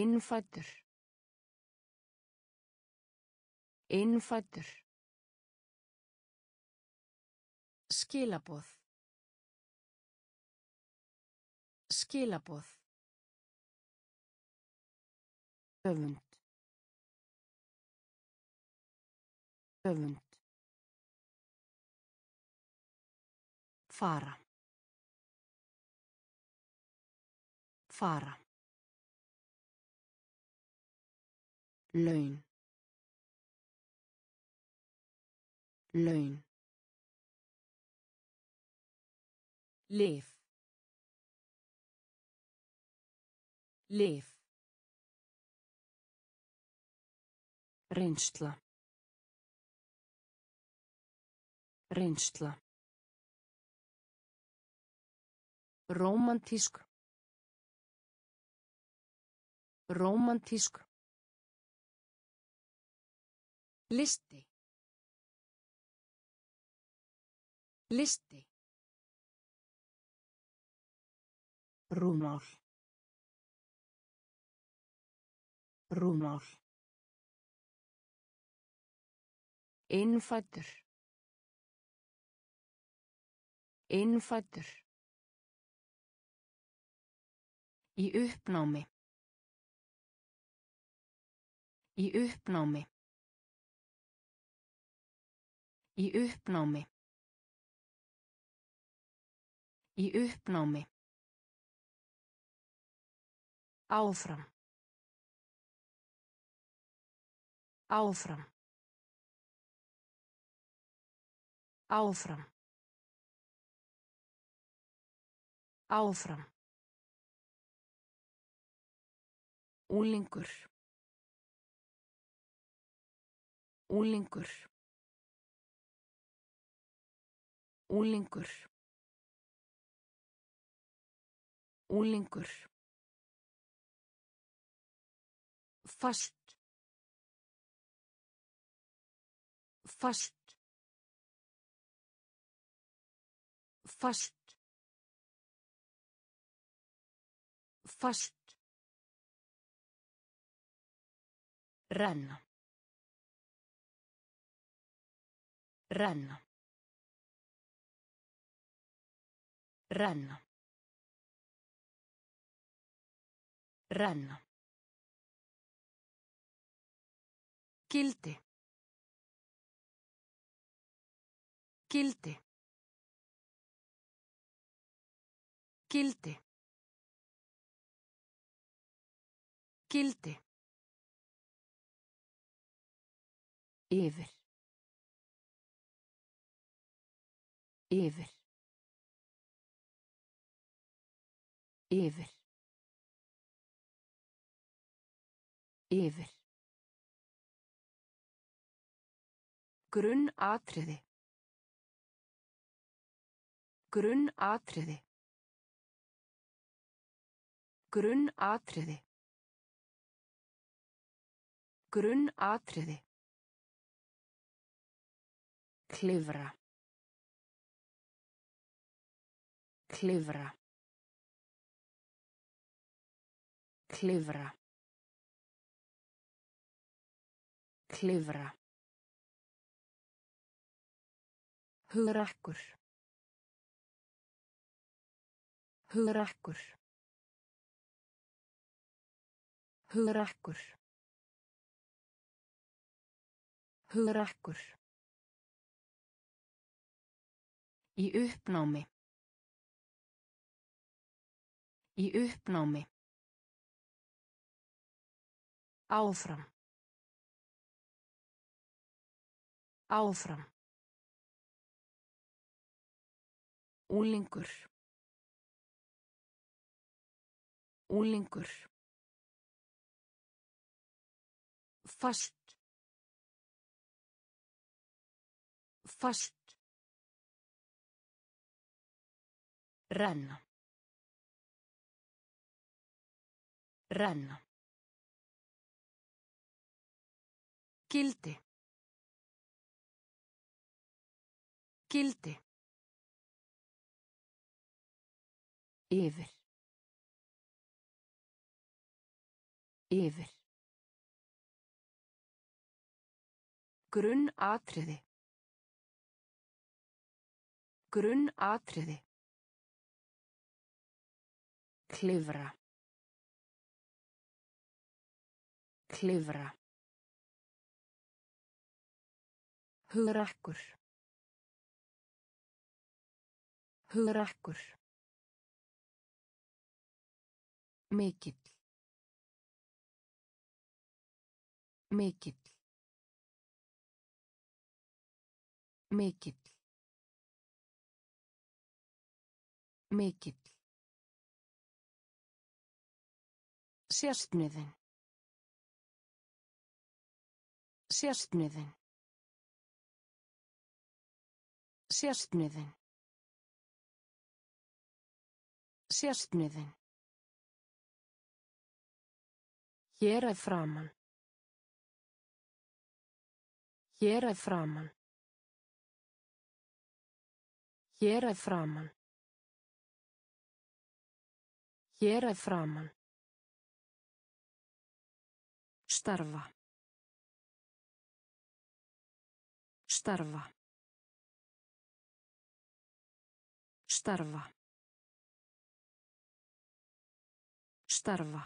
Innfættur. Innfættur. Skilaboð. Skilaboð. Öfund. Öfund. Fara. Fara. Laun. Laun. Lif. Lif. Reynsla. Reynsla. Rómantísk. Rómantísk. Listi. Listi. Rúmál. Rúmál. Innfættur. Innfættur. Í uppnámi. Í uppnámi. Í uppnámi. Í uppnámi. Áfram. Áfram. Áfram. Áfram. Úlingur. Úlingur. Úlingur. Úlingur. Fast. Fast. Fast. Fast. Renna. Renna. Renna. Renna. Gildi. Gildi. Gildi. Gildi. Yfir. Yfir. Yfir. Yfir. Grunn atriði. Grunn atriði. Grunn atriði. Grunn atriði. Klifra. Klifra. Klifra. Klifra. Hugrakkur. Hugrakkur. Hugrakkur. Hugrakkur. Í uppnámi. Í uppnámi. Áfram. Áfram. Úlingur. Úlingur. Fast. Fast. Renna. Renna. Gildi. Gildi. Yfir. Yfir. Grunn atriði. Grunn atriði. Klifra. Klifra. Hugrakkur. Hugrakkur. Mikill. Mikill. Mikill. Mikill. Sérstniðin. Sérstniðin. Sérstniðin. Sérstniðin. Hér er framann. Hér er framann. Hér er framann. Hér er framann. Starfa. Starfa. Starfa. Starfa.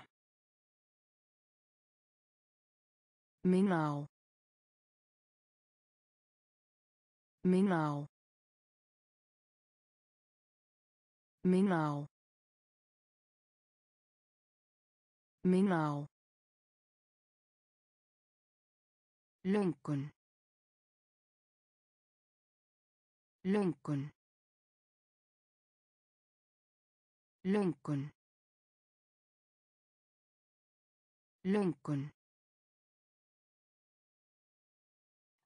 Minna á. Minna á. Löngun. Löngun. Löngun. Löngun.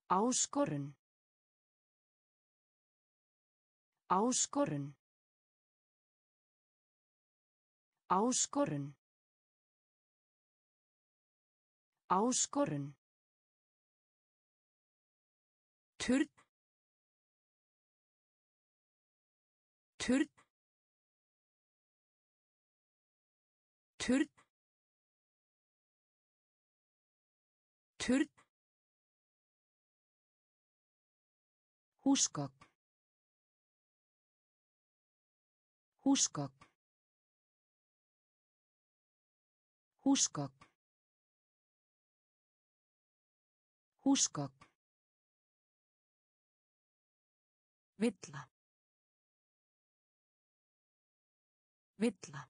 Áskorun. Áskorun. Áskorun. Áskorun. Turn. Turn. Turn. Turn. Húsgögn. Húsgögn. Húsgögn. Húsgögn. Villa. Villa.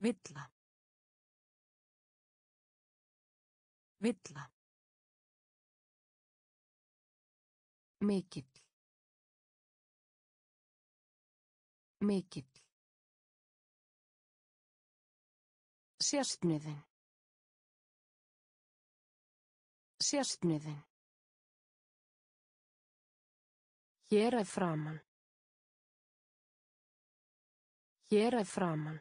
Villa. Villa. Mikill. Mikill. Sérstniðin. Sérstniðin. Hér er framann. Hér er framann.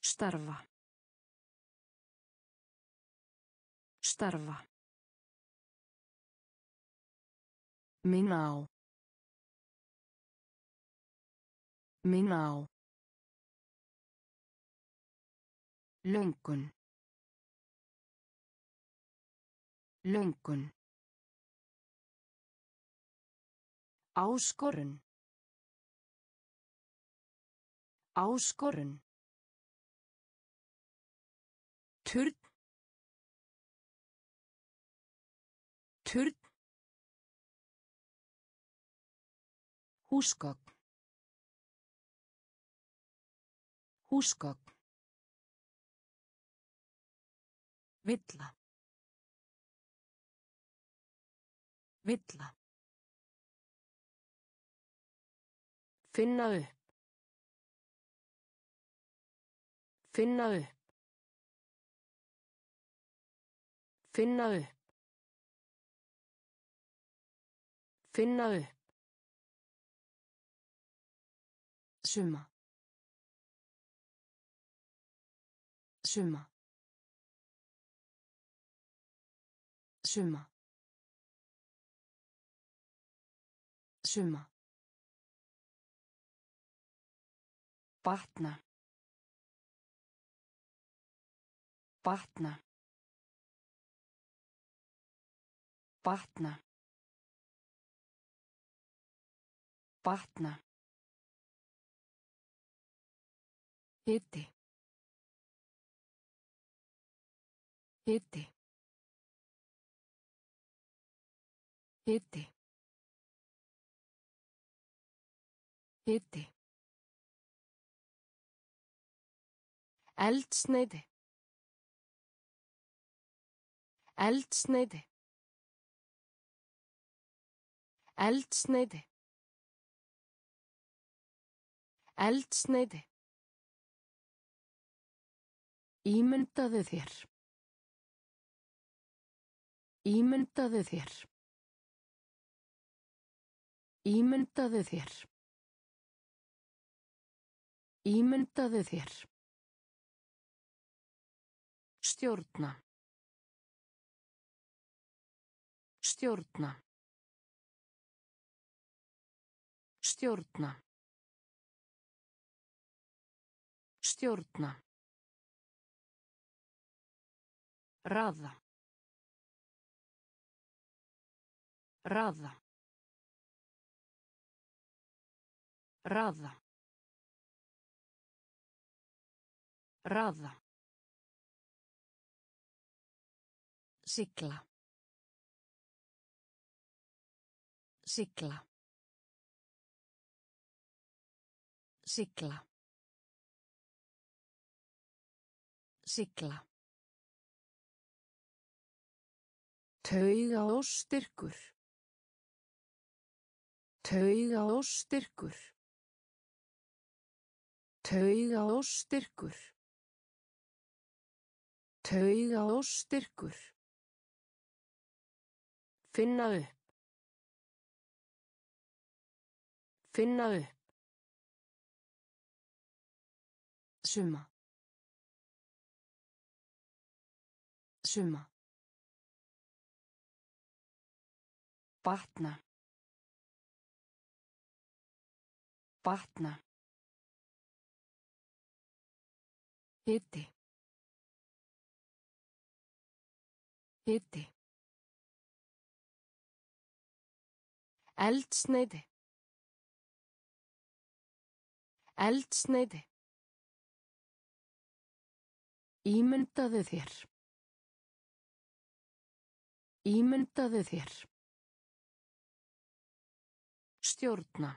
Starfa. Starfa. Minna á. Minna á. Löngun. Löngun. Áskorun. Áskorun. Turn. Turn. Húsgögn. Húsgögn. Villa. Villa. Finna upp. Finna upp. Finna upp. Finna upp. Summa. Summa. Summa. Summa. Batna. Batna. Batna. Batna. Hiti. Hiti. Hiti. Hiti. Eldsneiti. Eldsneiti. Eldsneiti. Eldsneiti. Ímyndaðu þér. Ímyndaðu þér. Ímyndaðu þér. Ímyndaðu þér. Stjórna. Stjórna. Stjórna. Stjórna. Raða. Raða. Raða. Raða. Sigla. Sigla. Sigla. Sigla. Tauga og styrkur. Tauga og styrkur. Tauga og styrkur. Tauga og styrkur. Finna upp. Finna upp. Suma. Suma. Batna. Batna. Hiti. Hiti. Eldsneiti. Eldsneiti. Ímyndaðu þér. Ímyndaðu þér. Stjórna.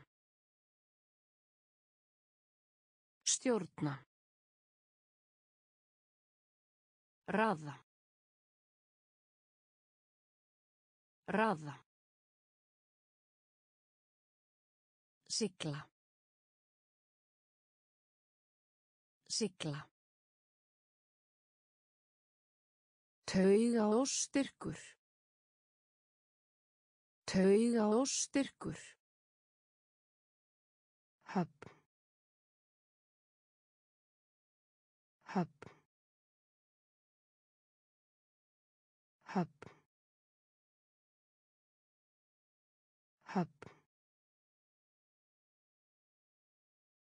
Stjórna. Raða. Raða. Sigla. Sigla. Tauga og styrkur. Tauga og styrkur. Höfn.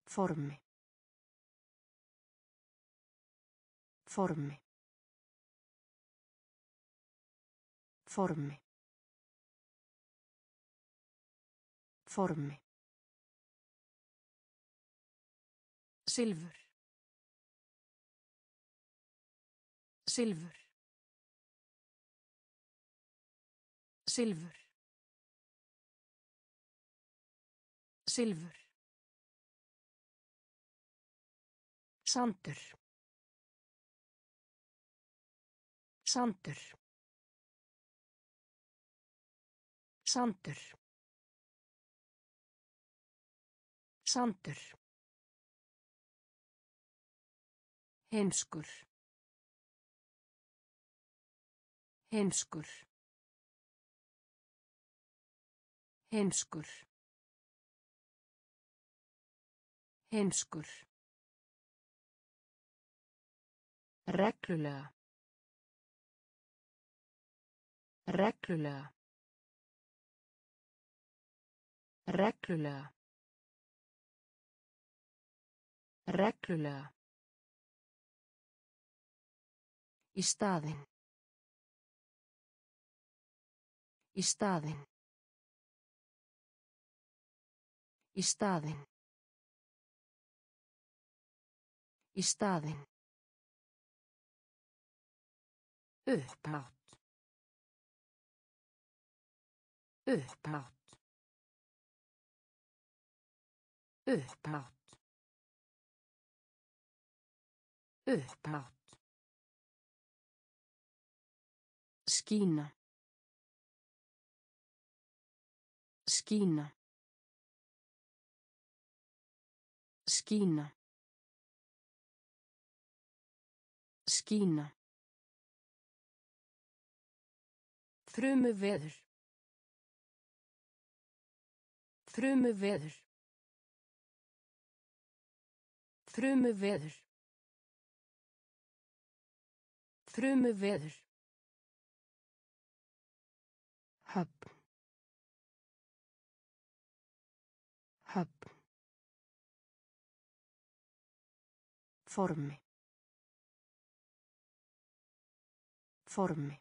Formi. Formi. Formi. Formi. Silfur. Silfur. Silfur. Silfur. Sandur. Sandur. Sandur. Sandur. Heimskur. Heimskur. Heimskur. Heimskur. Reglulega. Reglulega. Reglulega. Reglulega. Í staðinn. Í staðinn. Í staðinn. Í staðinn. Upphátt. Upphátt. Upphátt. Upphátt. Skína. Skína. Skína. Skína. Frumu veður. Frumu veður. Frumu veður. Frumu veður. Höfn. Höfn. Formi. Formi.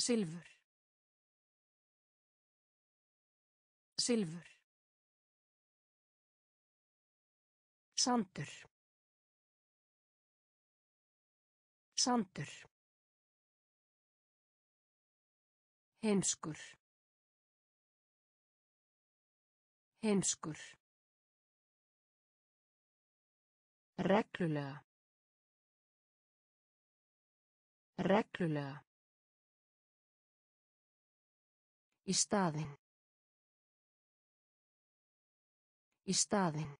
Silfur. Silfur. Sandur. Sandur. Heimskur. Heimskur. Reglulega. Reglulega. Í staðinn. Í staðinn.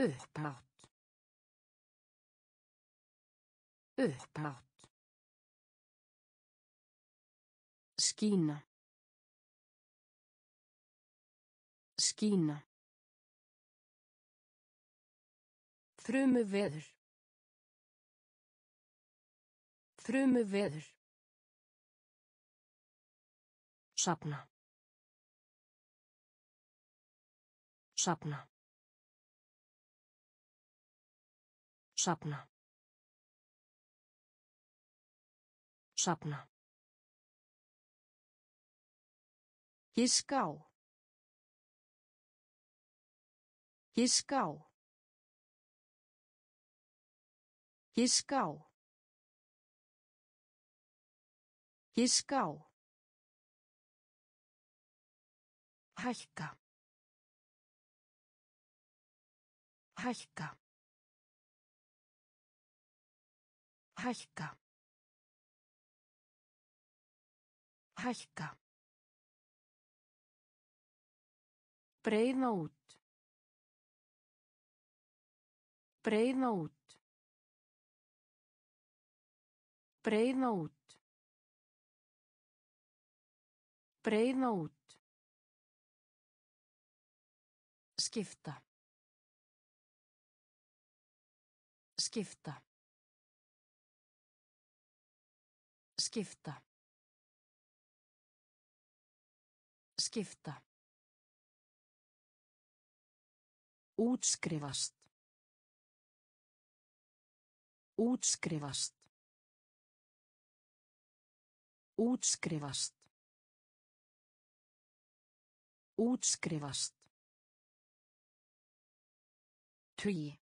Upphátt. Upphátt. Skína. Skína. Frumu veður. Frumu veður. Sapna. Sapna. Sapna. Sapna. Giská. Giská. Giská. Giská. Hækka. Hækka. Hækka. Hækka. Breiða út. Breiða út. Breiða út. Breiða út. Skipta. Skipta. Skipta. Skipta. Útskrifast. Útskrifast. Útskrifast. Útskrifast. Tugi.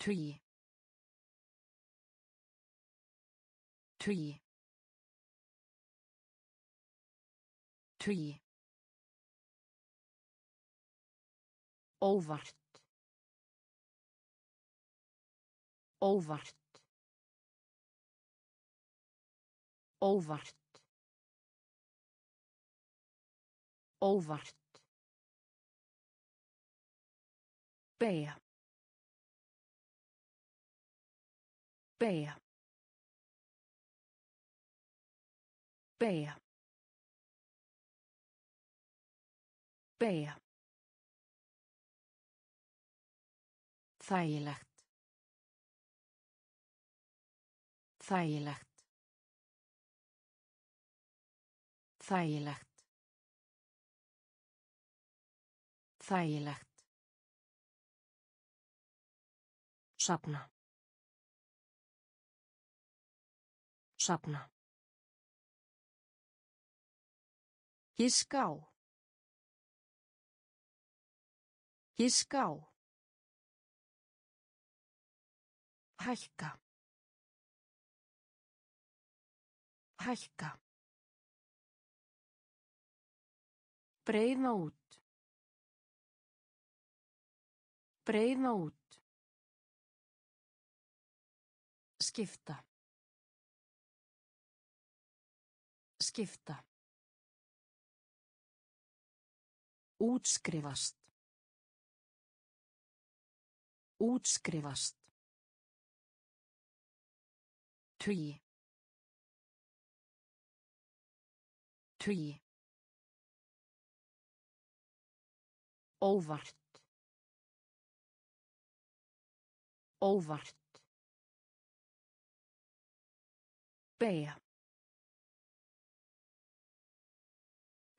Tugi. Tugi. Tugi. Óvart. Óvart. Óvart. Óvart. Beygja. Beygja. Beygja. Beygja. Þægilegt. Þægilegt. Þægilegt. Þægilegt. Sapna. Sapna. Giská. Giská. Hækka. Hækka. Breiða út. Breiða út. Skipta. Skipta. Útskrifast. Útskrifast. Tugi. Tugi. Óvart. Óvart. Beja.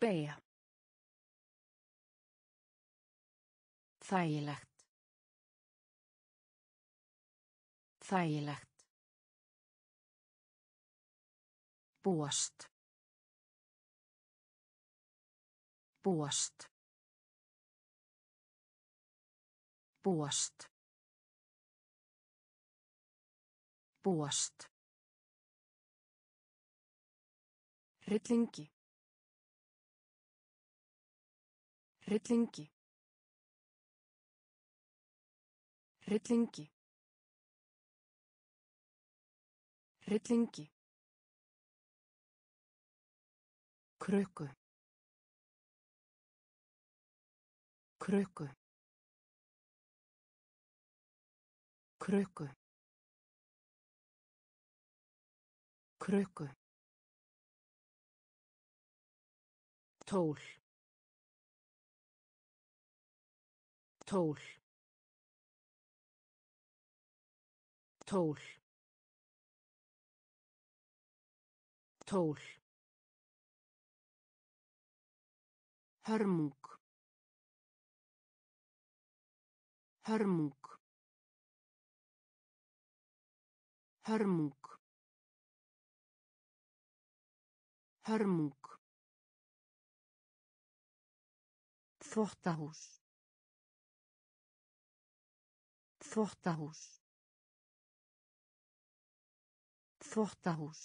Beja. Þægilegt. Þægilegt. Búast. Búast. Búast. Búast. Hryllingi. Hryllingi. Hryllingi. Hryllingi. Krukku. Krukku. Krukku. Krukku. Tól. Tól. Tól. Tól. Hörmung. Hörmung. Hörmung. Hörmung. Þvottahús. Þvottahús. Þvottahús.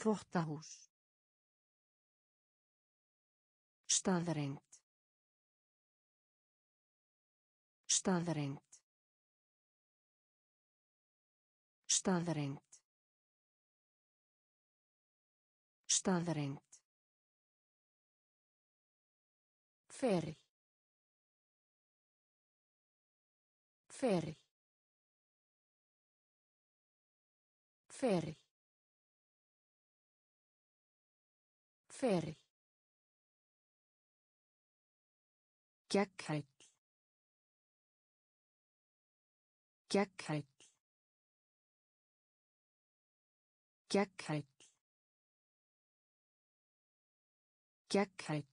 Þvottahús. Staðreind. Staðreind. Staðreind. Staðreind. Feril. Feril. Feril. Feril. Gegghæll. Gegghæll. Gegghæll. Gegghæll.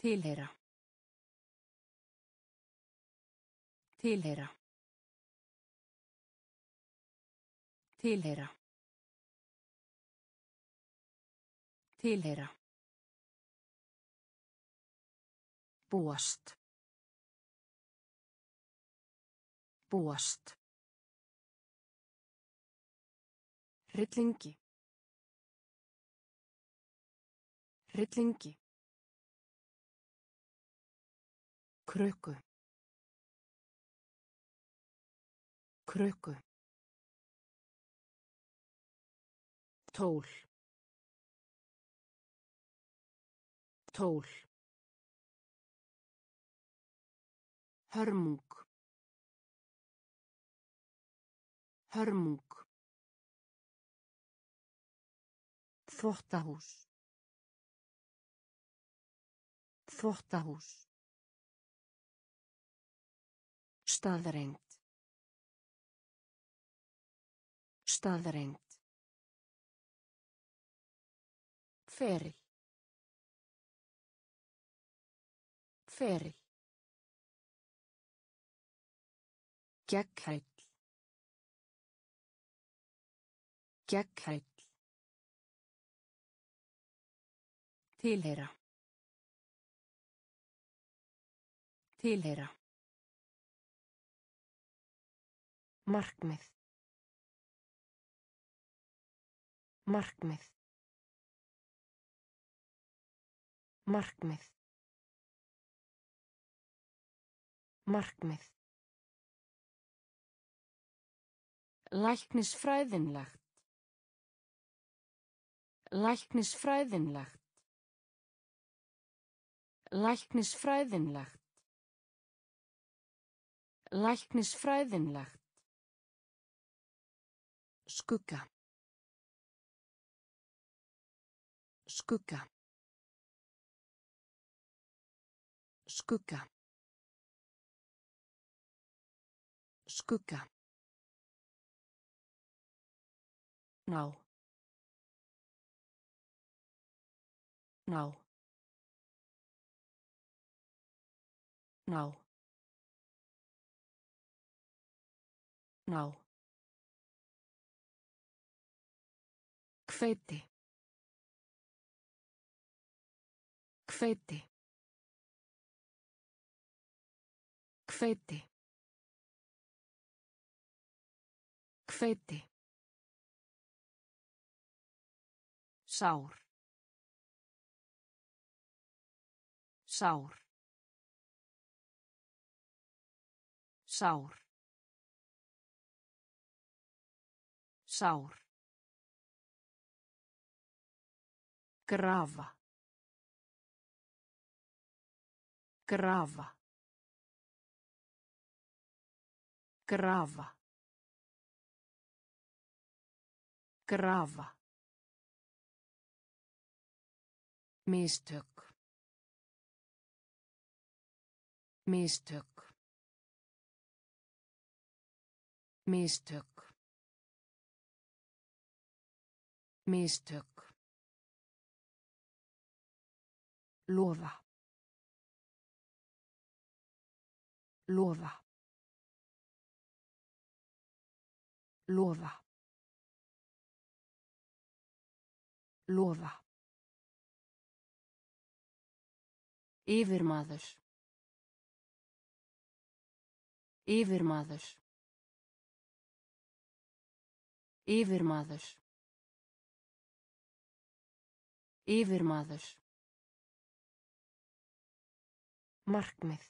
Tilheyra. Tilheyra. Tilheyra. Tilheyra. Búast. Búast. Hryllingi. Hryllingi. Krukku. Krukku. Tól. Tól. Hörmung. Hörmung. Þvottahús. Þvottahús. Staðreind. Staðreind. Feril. Feril. Gegghæll. Gegghæll. Tilheyra. Tilheyra. Markmið. Markmið. Markmið. Markmið. Læknisfræðinlegt. Læknisfræðinlegt. Læknisfræðinlegt. Læknisfræðinlegt. Skugga. Skugga. Skugga. Skugga. Ná. Ná. Ná. Ná. Hveiti. Hveiti. Hveiti. Hveiti. Sár. Sár. Sár. Sár. Grafa. Grafa. Grafa. Grafa. Mistök. Mistök. Mistök. Mistök. Lofa. Lofa. Lofa. Lofa. Yfirmaður. Yfirmaður. Yfirmaður. Yfirmaður. Markmið.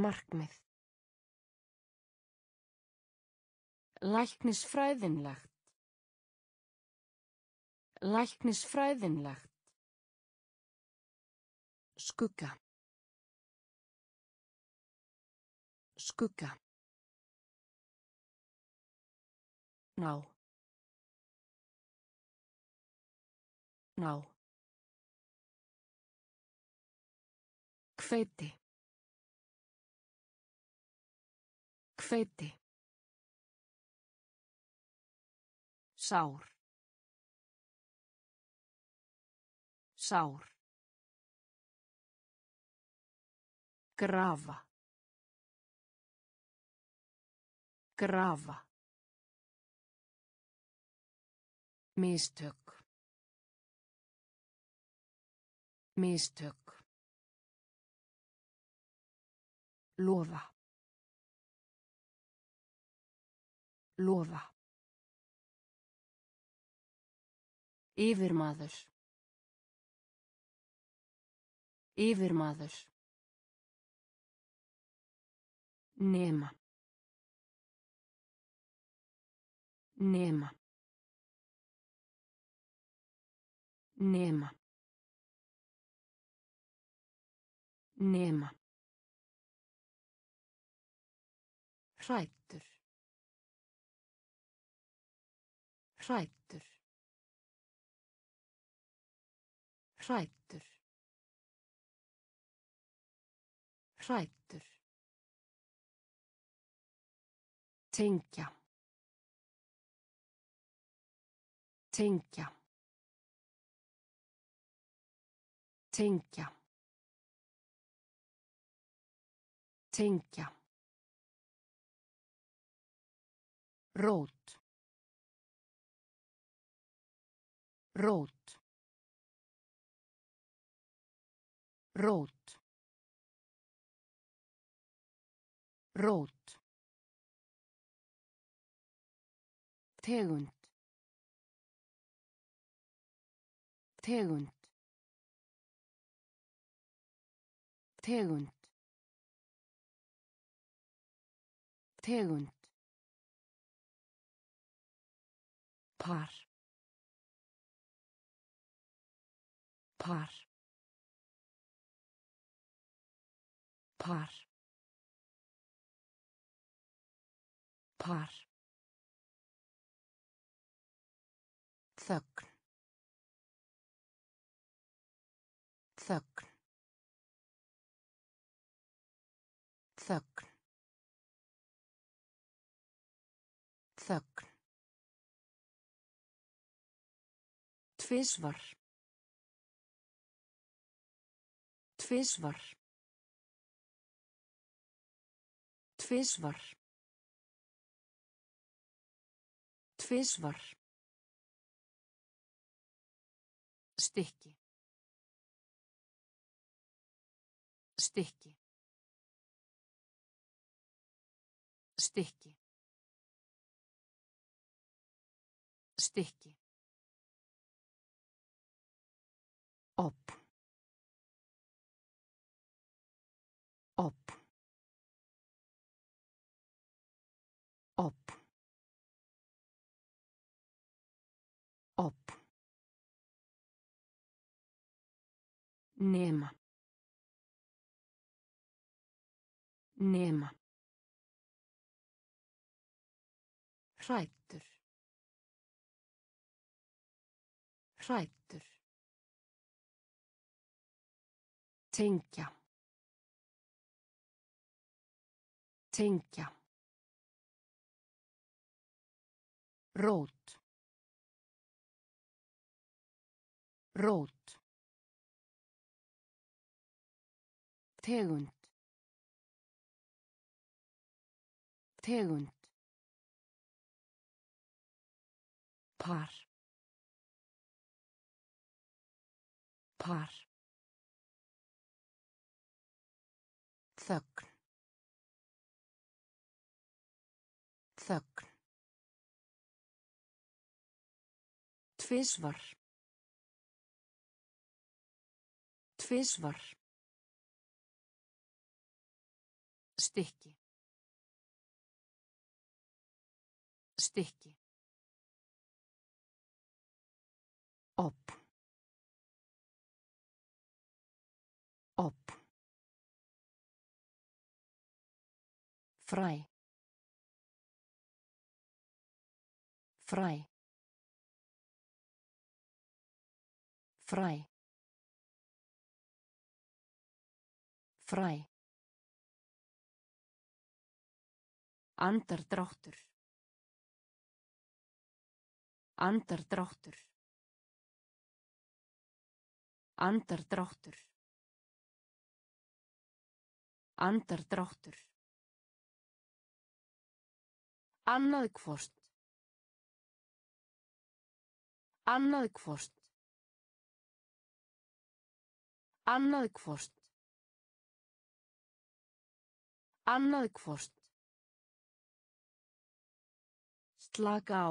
Markmið. Læknisfræðinlegt. Læknisfræðinlegt. Skugga. Skugga. Ná. Ná. Hveiti. Hveiti. Sár. Sár. Grafa. Grafa. Mistök. Mistök. Lofa. Lofa. Yfirmaður. Yfirmaður. Nema. Nema. Nema. Nema. Hrættur. Hrættur. Hrættur. Hrættur. Tengja. Tengja. Tengja. Tengja. Rót. Rót. Rót. Rót. Tegund. Tegund. Tegund. Tegund. Par. Par. Par. Par. Þögn. Þögn. Þögn. Þögn. Tvisvar. Tvisvar. Tvisvar. Tvisvar. Stykki. Stykki. Nema. Nema. Hrættur. Hrættur. Tengja. Tengja. Rót. Rót. Tegund. Tegund. Par. Par. Þögn. Þögn. Tvisvar. Tvisvar. Stykki. Stykki. Opp. Opp. Fræ. Fræ. Fræ. Fræ. Andardráttur. Andardráttur. Andardráttur. Andardráttur. Annað hvort. Annað hvort. Annað hvort. Annað hvort. Slaka á.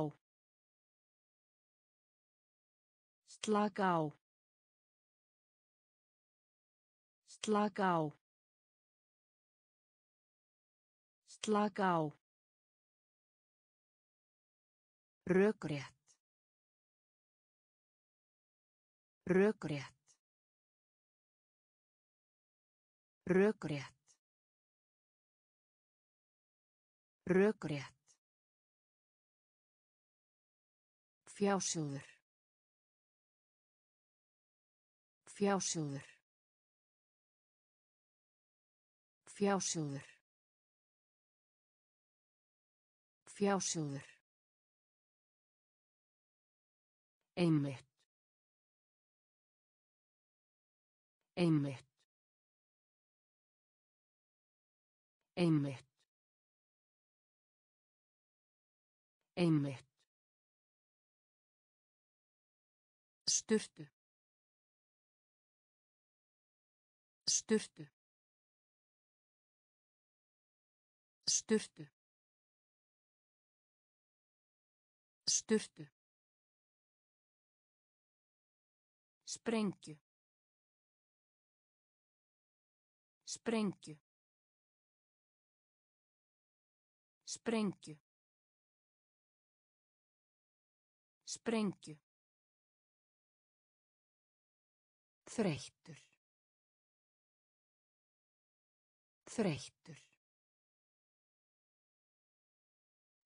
Slaka á. Slaka á. Slaka á. Rökrétt. Rökrétt. Rökrétt. Rökrétt. Fjásjóður. Fjásjóður. Fjásjóður. Fjásjóður. Einmitt. Einmitt. Einmitt. Einmitt. Sturtu. Sturtu. Sturtu. Sturtu. Sprengju. Sprengju. Sprengju. Sprengju. Þreyttur. Þreyttur.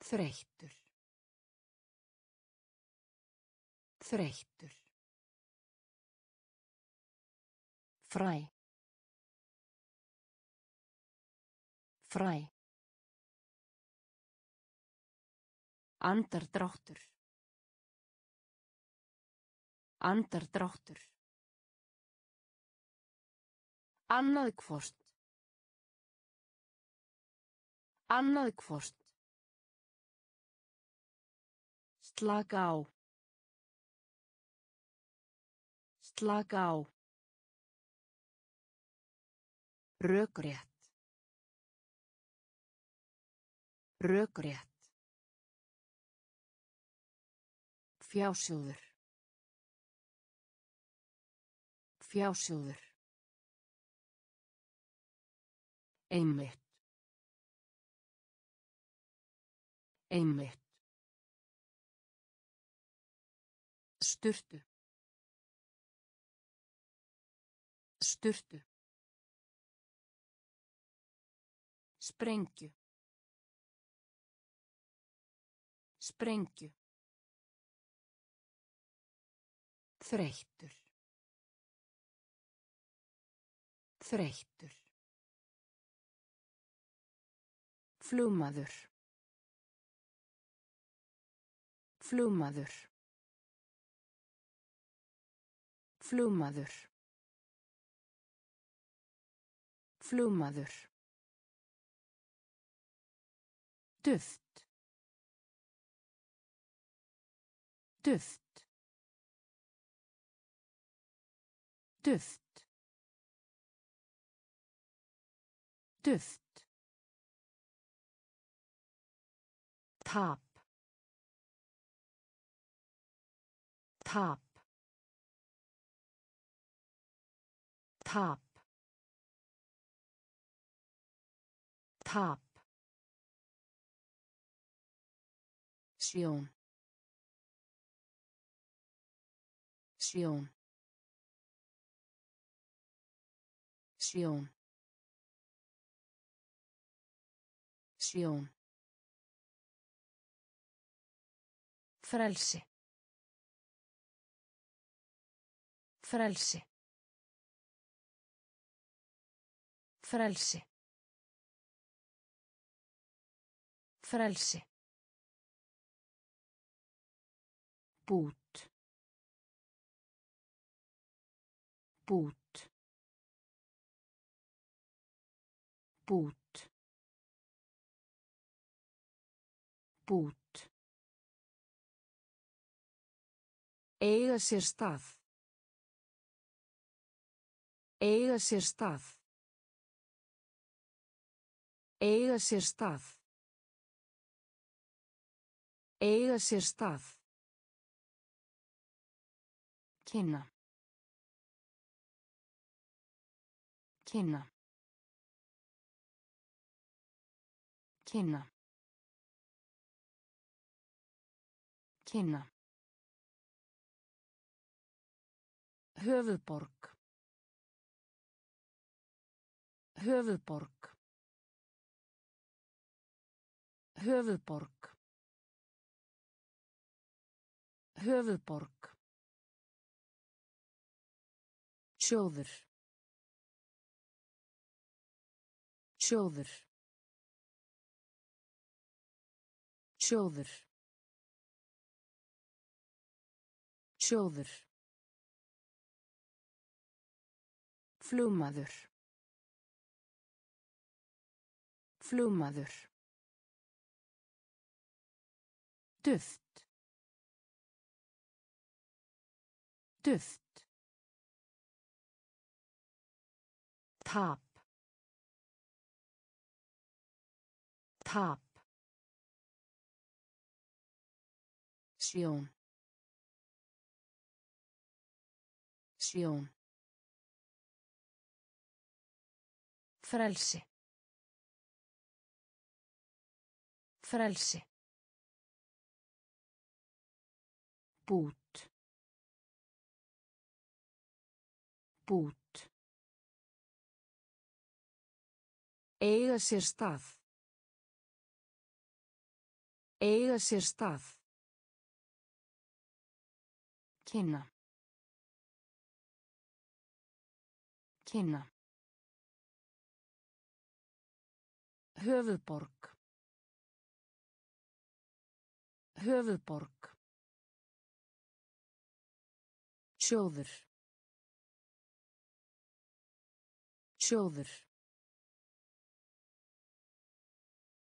Þreyttur. Þreyttur. Fræ. Fræ. Andardráttur. Andardráttur. Annað hvort. Annað hvort. Slaka á. Slaka á. Rökrétt. Rökrétt. Fjásjóður. Fjásjóður. Einmitt. Einmitt. Sturtu. Sturtu. Sprengju. Sprengju. Þreyttur. Þreyttur. Flúmaður. Flúmaður. Flúmaður. Flúmaður. Duft. Duft. Duft. Duft. Tap. Tap. Tap. Tap. Sjón. Sjón. Sjón. Sjón. Frelsi. Frelsi. Frelsi. Frelsi. Bút. Bút. Bút. Bút. Eiga sér stað. Eiga sér stað. Eiga sér stað. Eiga sér stað. Kynna. Kynna. Kynna. Kynna. Höfuðborg. Höfuðborg. Höfuðborg. Höfuðborg. Sjóður. Sjóður. Sjóður. Sjóður. Flúmaður. Flúmaður. Duft. Duft. Tap. Tap. Sjón. Sjón. Frelsi. Frelsi. Bút. Bút. Eiga sér stað. Eiga sér stað. Kynna. Kynna. Höfuðborg. Höfuðborg. Sjóður. Sjóður.